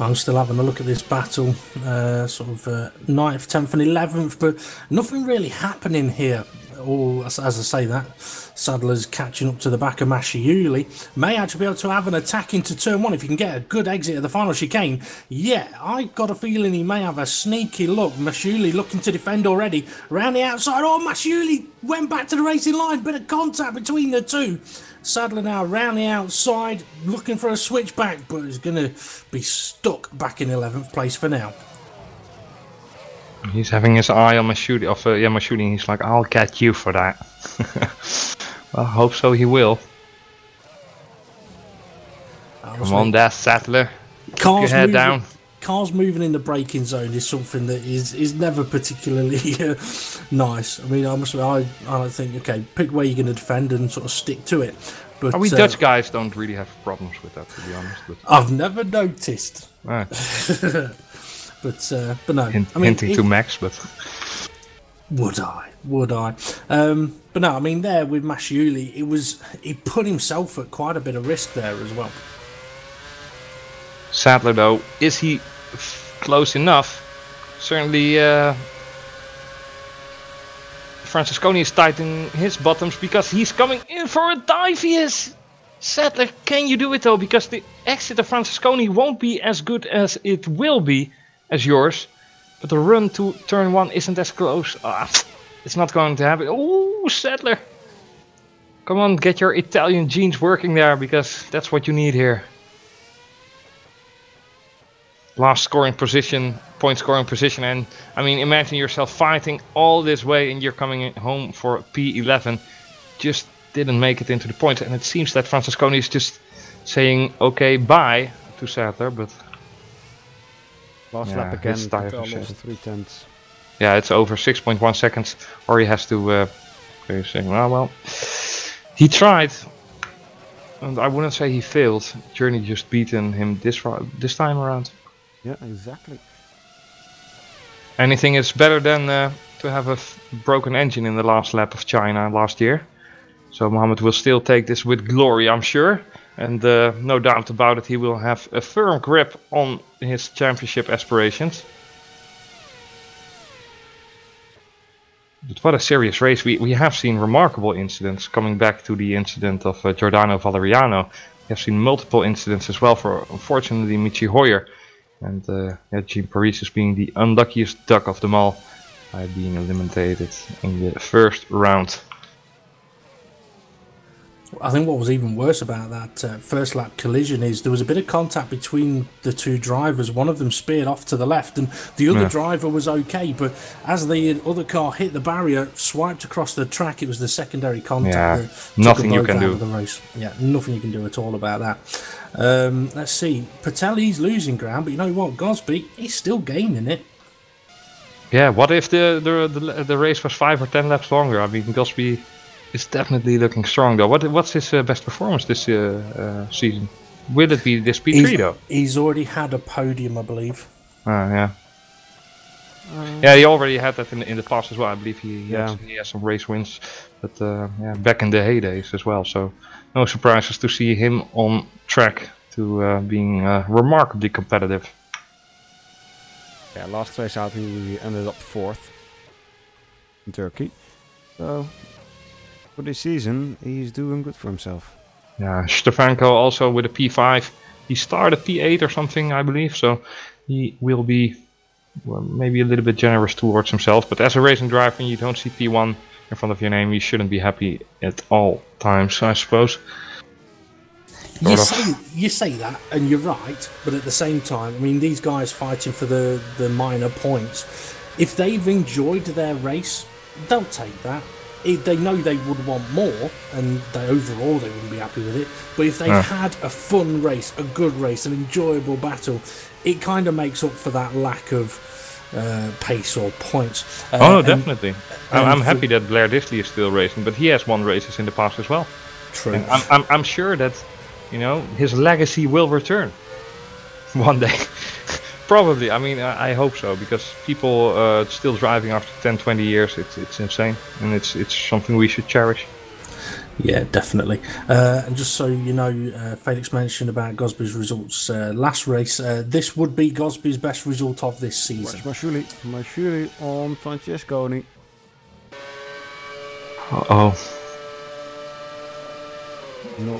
I'm still having a look at this battle, uh, sort of uh, 9th, 10th, and 11th, but nothing really happening here. All as, I say that, Sadler's catching up to the back of Masciuli. May actually be able to have an attack into turn one if he can get a good exit of the final chicane. Yeah, I got a feeling he may have a sneaky look. Masciuli looking to defend already. Around the outside, oh, Masciuli went back to the racing line. Bit of contact between the two. Sadler now around the outside, looking for a switchback, but is going to be stuck back in 11th place for now. He's having his eye on Masciuli. Of uh, yeah, Masciuli. He's like, I'll get you for that. well, I hope so. He will. Come on, there, Sadler. Keep your Cars head moving, down. Cars moving in the braking zone is something that is, is never particularly uh, nice. I mean, I must I, I don't think, okay, pick where you're going to defend and sort of stick to it. But Oh, we uh, Dutch guys don't really have problems with that, to be honest. But I've never noticed. ah, But uh, but no, hint, I mean, hinting to Max, but Would I? Would I? Um, but no, I mean, there with Masciuli, it was he put himself at quite a bit of risk there as well. Sadler though, is he f- close enough? Certainly, uh, Francesconi is tightening his bottoms because he's coming in for a dive. He is. Sadler, can you do it though? Because the exit of Francesconi won't be as good as it will be as yours. But the run to turn one isn't as close. Ah, it's not going to happen. Oh, Sadler. Come on, get your Italian genes working there because that's what you need here last scoring position, point scoring position. And I mean, imagine yourself fighting all this way and you're coming home for P11. Just didn't make it into the points. And it seems that Francesconi is just saying okay bye to Sadler. But Last Yeah, lap again, his tire Patel is, uh, three tenths. yeah, it's over 6.1 seconds. Or he has to. Uh, okay, saying, well, well, he tried. And I wouldn't say he failed. Jernej just beaten him this ro- this time around. Yeah, exactly. Anything is better than uh, to have a f- broken engine in the last lap of China last year. So Mohammed will still take this with glory, I'm sure. And uh, no doubt about it, he will have a firm grip on his championship aspirations. But what a serious race. We, we have seen remarkable incidents coming back to the incident of uh, Giordano Valeriano. We have seen multiple incidents as well for, unfortunately, Michi Hoyer. And uh, yeah, Jean Paris is being the unluckiest duck of them all by being eliminated in the first round. I think what was even worse about that uh, first lap collision is there was a bit of contact between the two drivers. One of them speared off to the left, and the other Yeah. driver was okay. But as the other car hit the barrier, swiped across the track, it was the secondary contact. Yeah, nothing you can do. The race. Yeah, nothing you can do at all about that. Um, let's see. Patelli's losing ground, but you know what? Gosby, he's still gaining it. Yeah, what if the, the the the race was five or ten laps longer? I mean, Gosby is definitely looking strong though. What what's his uh, best performance this uh, uh, season? Will it be this P3 He's, though? he's already had a podium, I believe. Ah, yeah. yeah, he already had that in, in the past as well. I believe he, he, has, he has some race wins, but uh, yeah, back in the heydays as well. So no surprises to see him on track to uh, being uh, remarkably competitive. Yeah, last race out he ended up fourth in Turkey. So for this season he's doing good for himself. Yeah, Stefanko also with a P5. He started P8 or something, I believe. So he will be well, maybe a little bit generous towards himself. But as a racing driver, and you don't see P1 in front of your name, you shouldn't be happy at all times, I suppose. You of. say you say that, and you're right. But at the same time, I mean, these guys fighting for the the minor points. If they've enjoyed their race, they'll take that. If they know they would want more, and they overall they wouldn't be happy with it. But if they've Yeah. had a fun race, a good race, an enjoyable battle, it kind of makes up for that lack of uh, pace or points. Uh, Oh, no, and- definitely. I'm, and I'm happy that Blair Disley is still racing, but he has won races in the past as well. True. And I'm, I'm, I'm sure that, you know, his legacy will return one day. Probably. I mean, I, I hope so because people uh, still driving after 10, 20 years. It's it's insane, and it's it's something we should cherish. Yeah, definitely. Uh, and just so you know, uh, Felix mentioned about Gosby's results uh, last race. Uh, this would be Gosby's best result of this season. Where's Masciuli? My Shuli on Francesconi. Uh oh,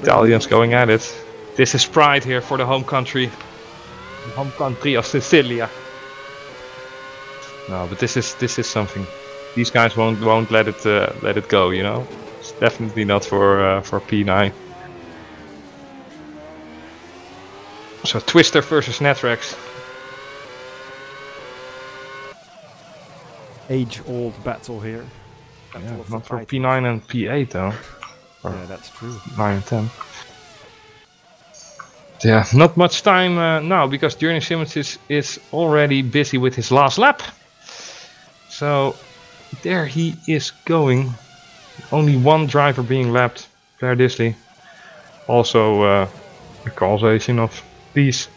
Italians going at it. This is pride here for the home country, the home country of Sicilia. No, but this is this is something. These guys won't won't let it uh, let it go. You know, it's definitely not for uh, for P9. So Twister versus Netrex. Age-old battle here. Battle Yeah, not for P9 and P8 though. Yeah, that's true. 9 and 10. Yeah, not much time uh, now because Jernej Simoncic is, is already busy with his last lap. So there he is going. Only one driver being lapped, Blair Disley. Also uh, a causation of these,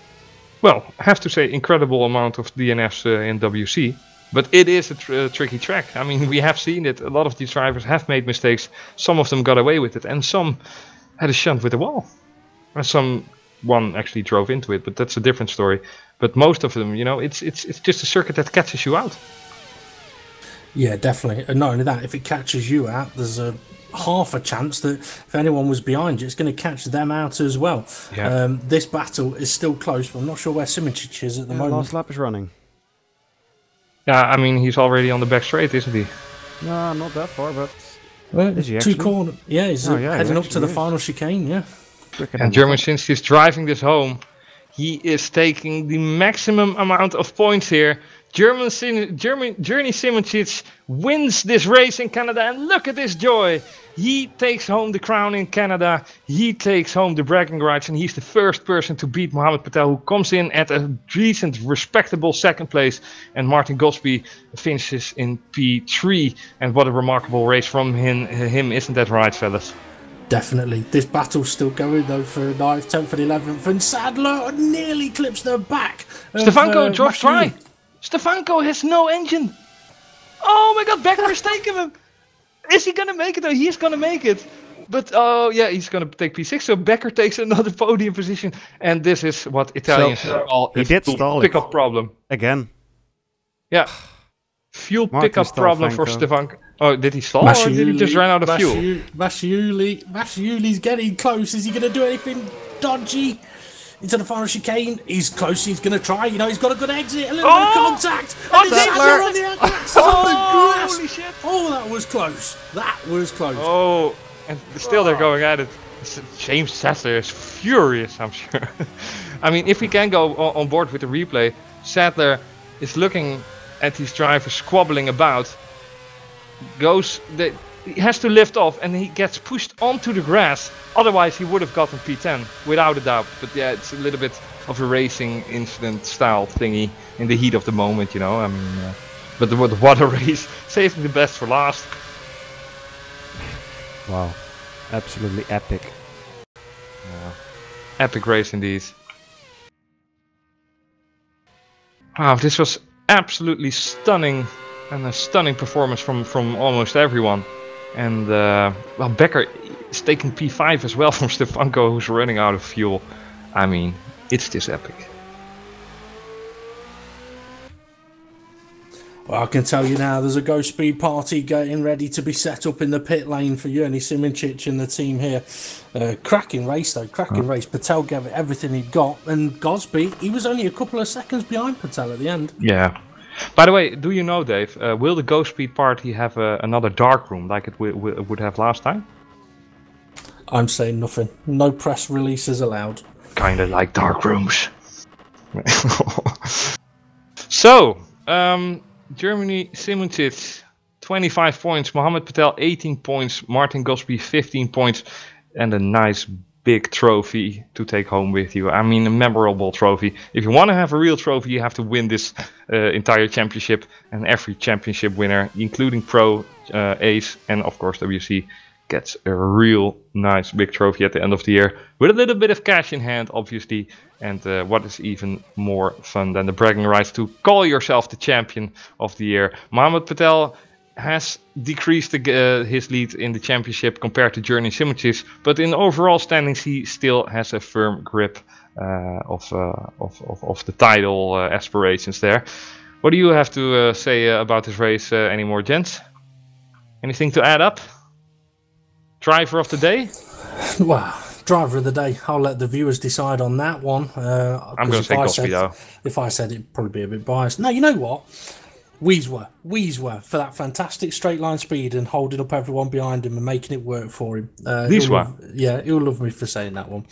well, I have to say incredible amount of DNFs uh, in WC. But it is a tr- uh, tricky track. I mean, we have seen it. A lot of these drivers have made mistakes. Some of them got away with it, and some had a shunt with the wall. And some one actually drove into it, but that's a different story. But most of them, you know, it's it's it's just a circuit that catches you out. Yeah, definitely. And not only that, if it catches you out, there's a half a chance that if anyone was behind you, it's going to catch them out as well. Yeah. Um, this battle is still close, but I'm not sure where Simoncic is at the Yeah, moment. last lap is running. Yeah, I mean, he's already on the back straight, isn't he? No, not that far, but Well, Is he two actually? corner. Yeah, he's Oh, uh, yeah, he heading up to the is. final chicane. Yeah. And Jernej, since he's driving this home, he is taking the maximum amount of points here. Jernej, Jernej Jernej Simoncic wins this race in Canada, and look at this joy! He takes home the crown in Canada. He takes home the bragging rights, and he's the first person to beat Mohamed Patel, who comes in at a decent, respectable second place. And Martin Gosby finishes in P3. And what a remarkable race from him, him isn't that right, fellas? Definitely. This battle's still going though for 9th, 10th, and 11th. And Sadler nearly clips the back. Stefanko uh, drops Masciuli. try. Stefanko has no engine. Oh my god, Becker is taking him. Is he gonna make it? Oh, he's gonna make it. But oh yeah, he's gonna take P6. So Becker takes another podium position, and this is what Italians call he a did fuel stall it. pickup problem. Again. Yeah, fuel Martin pickup problem for Stefanko. Stefanko. Oh, did he stall or did he just run out of fuel? Masciuli, Masciuli's getting close. Is he going to do anything dodgy? Into the final chicane. He's close. He's going to try. You know, he's got a good exit. A little Oh! bit of oh! contact. Oh, and it's Sadler! Sadler on the outlets on the oh, grass. Holy shit! Oh, that was close. That was close. Oh, and still they're going at it. James Sadler is furious, I'm sure. I mean, if we can go on board with the replay, Sadler is looking at these drivers squabbling about. Goes, the, he has to lift off, and he gets pushed onto the grass. Otherwise, he would have gotten P10 without a doubt. But yeah, it's a little bit of a racing incident style thingy in the heat of the moment, you know. I mean, uh, but the, what a race! Saving the best for last. Wow. Absolutely epic. Epic race indeed. Wow, this was absolutely stunning and a stunning performance from, from almost everyone. And uh, well, Becker is taking P5 as well from Stefanko, who's running out of fuel. I mean, it's just epic. Well, I can tell you now, there's a GhostSpeed party getting ready to be set up in the pit lane for Yoni Simoncic and the team here. Uh, cracking race, though, cracking race. Patel gave it everything he'd got, and Gosby, he was only a couple of seconds behind Patel at the end. Yeah. By the way, do you know, Dave, uh, will the GhostSpeed party have uh, another dark room like it would have last time? I'm saying nothing. No press releases allowed. Kind of like dark rooms. so, um, Jernej Simoncic 25 points, Mohamed Patel 18 points, Martin Gosby 15 points, and a nice big trophy to take home with you. I mean, a memorable trophy. If you want to have a real trophy, you have to win this uh, entire championship, and every championship winner, including Pro, uh, Ace, and of course WC, gets a real nice big trophy at the end of the year with a little bit of cash in hand, obviously. And uh, what is even more fun than the bragging rights to call yourself the champion of the year? Mohamed Patel has decreased the, uh, his lead in the championship compared to Jernej Simoncic, but in overall standings he still has a firm grip uh, of, uh, of, of, of the title uh, aspirations there. What do you have to uh, say about this race anymore, gents? Anything to add up? Driver of the day? Well, driver of the day. I'll let the viewers decide on that one. Uh, I'm going to say Gosby though. If I said it, it'd probably be a bit biased. No, you know what? Weezer, Weezer for that fantastic straight line speed and holding up everyone behind him and making it work for him. Uh, Weezer, yeah, he'll love me for saying that one.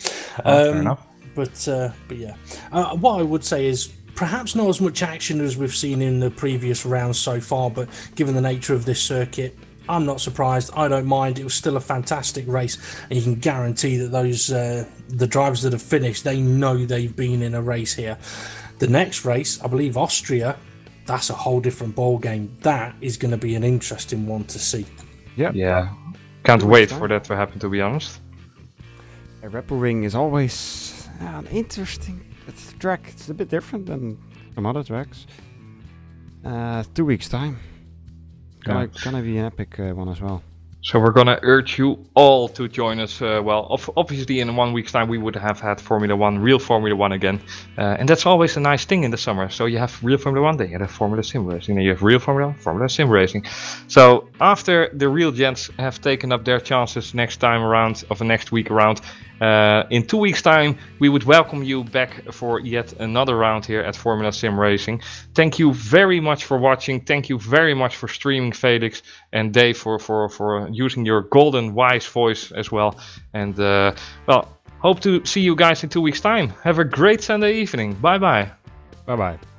Oh, um, fair enough. But uh, but yeah, uh, what I would say is perhaps not as much action as we've seen in the previous rounds so far, but given the nature of this circuit, I'm not surprised. I don't mind. It was still a fantastic race, and you can guarantee that those uh, the drivers that have finished, they know they've been in a race here. The next race, I believe Austria, that's a whole different ball game. That is going to be an interesting one to see. Yeah. Yeah. Can't wait for that to happen. To be honest. A Red Ring is always an interesting track. It's a bit different than some other tracks. Uh, two weeks time. Gonna, yeah. gonna be an epic uh, one as well. So we're gonna urge you all to join us. Uh, well, obviously in one week's time we would have had Formula One, real Formula One again, uh, and that's always a nice thing in the summer. So you have real Formula One, then you have Formula Sim racing, then you have real Formula One, Formula Sim racing. So after the real gents have taken up their chances next time around, of next week around, uh, in two weeks' time, we would welcome you back for yet another round here at Formula Sim Racing. Thank you very much for watching. Thank you very much for streaming, Felix and Dave, for for for using your golden wise voice as well. And uh, well, hope to see you guys in two weeks' time. Have a great Sunday evening. Bye bye. Bye bye.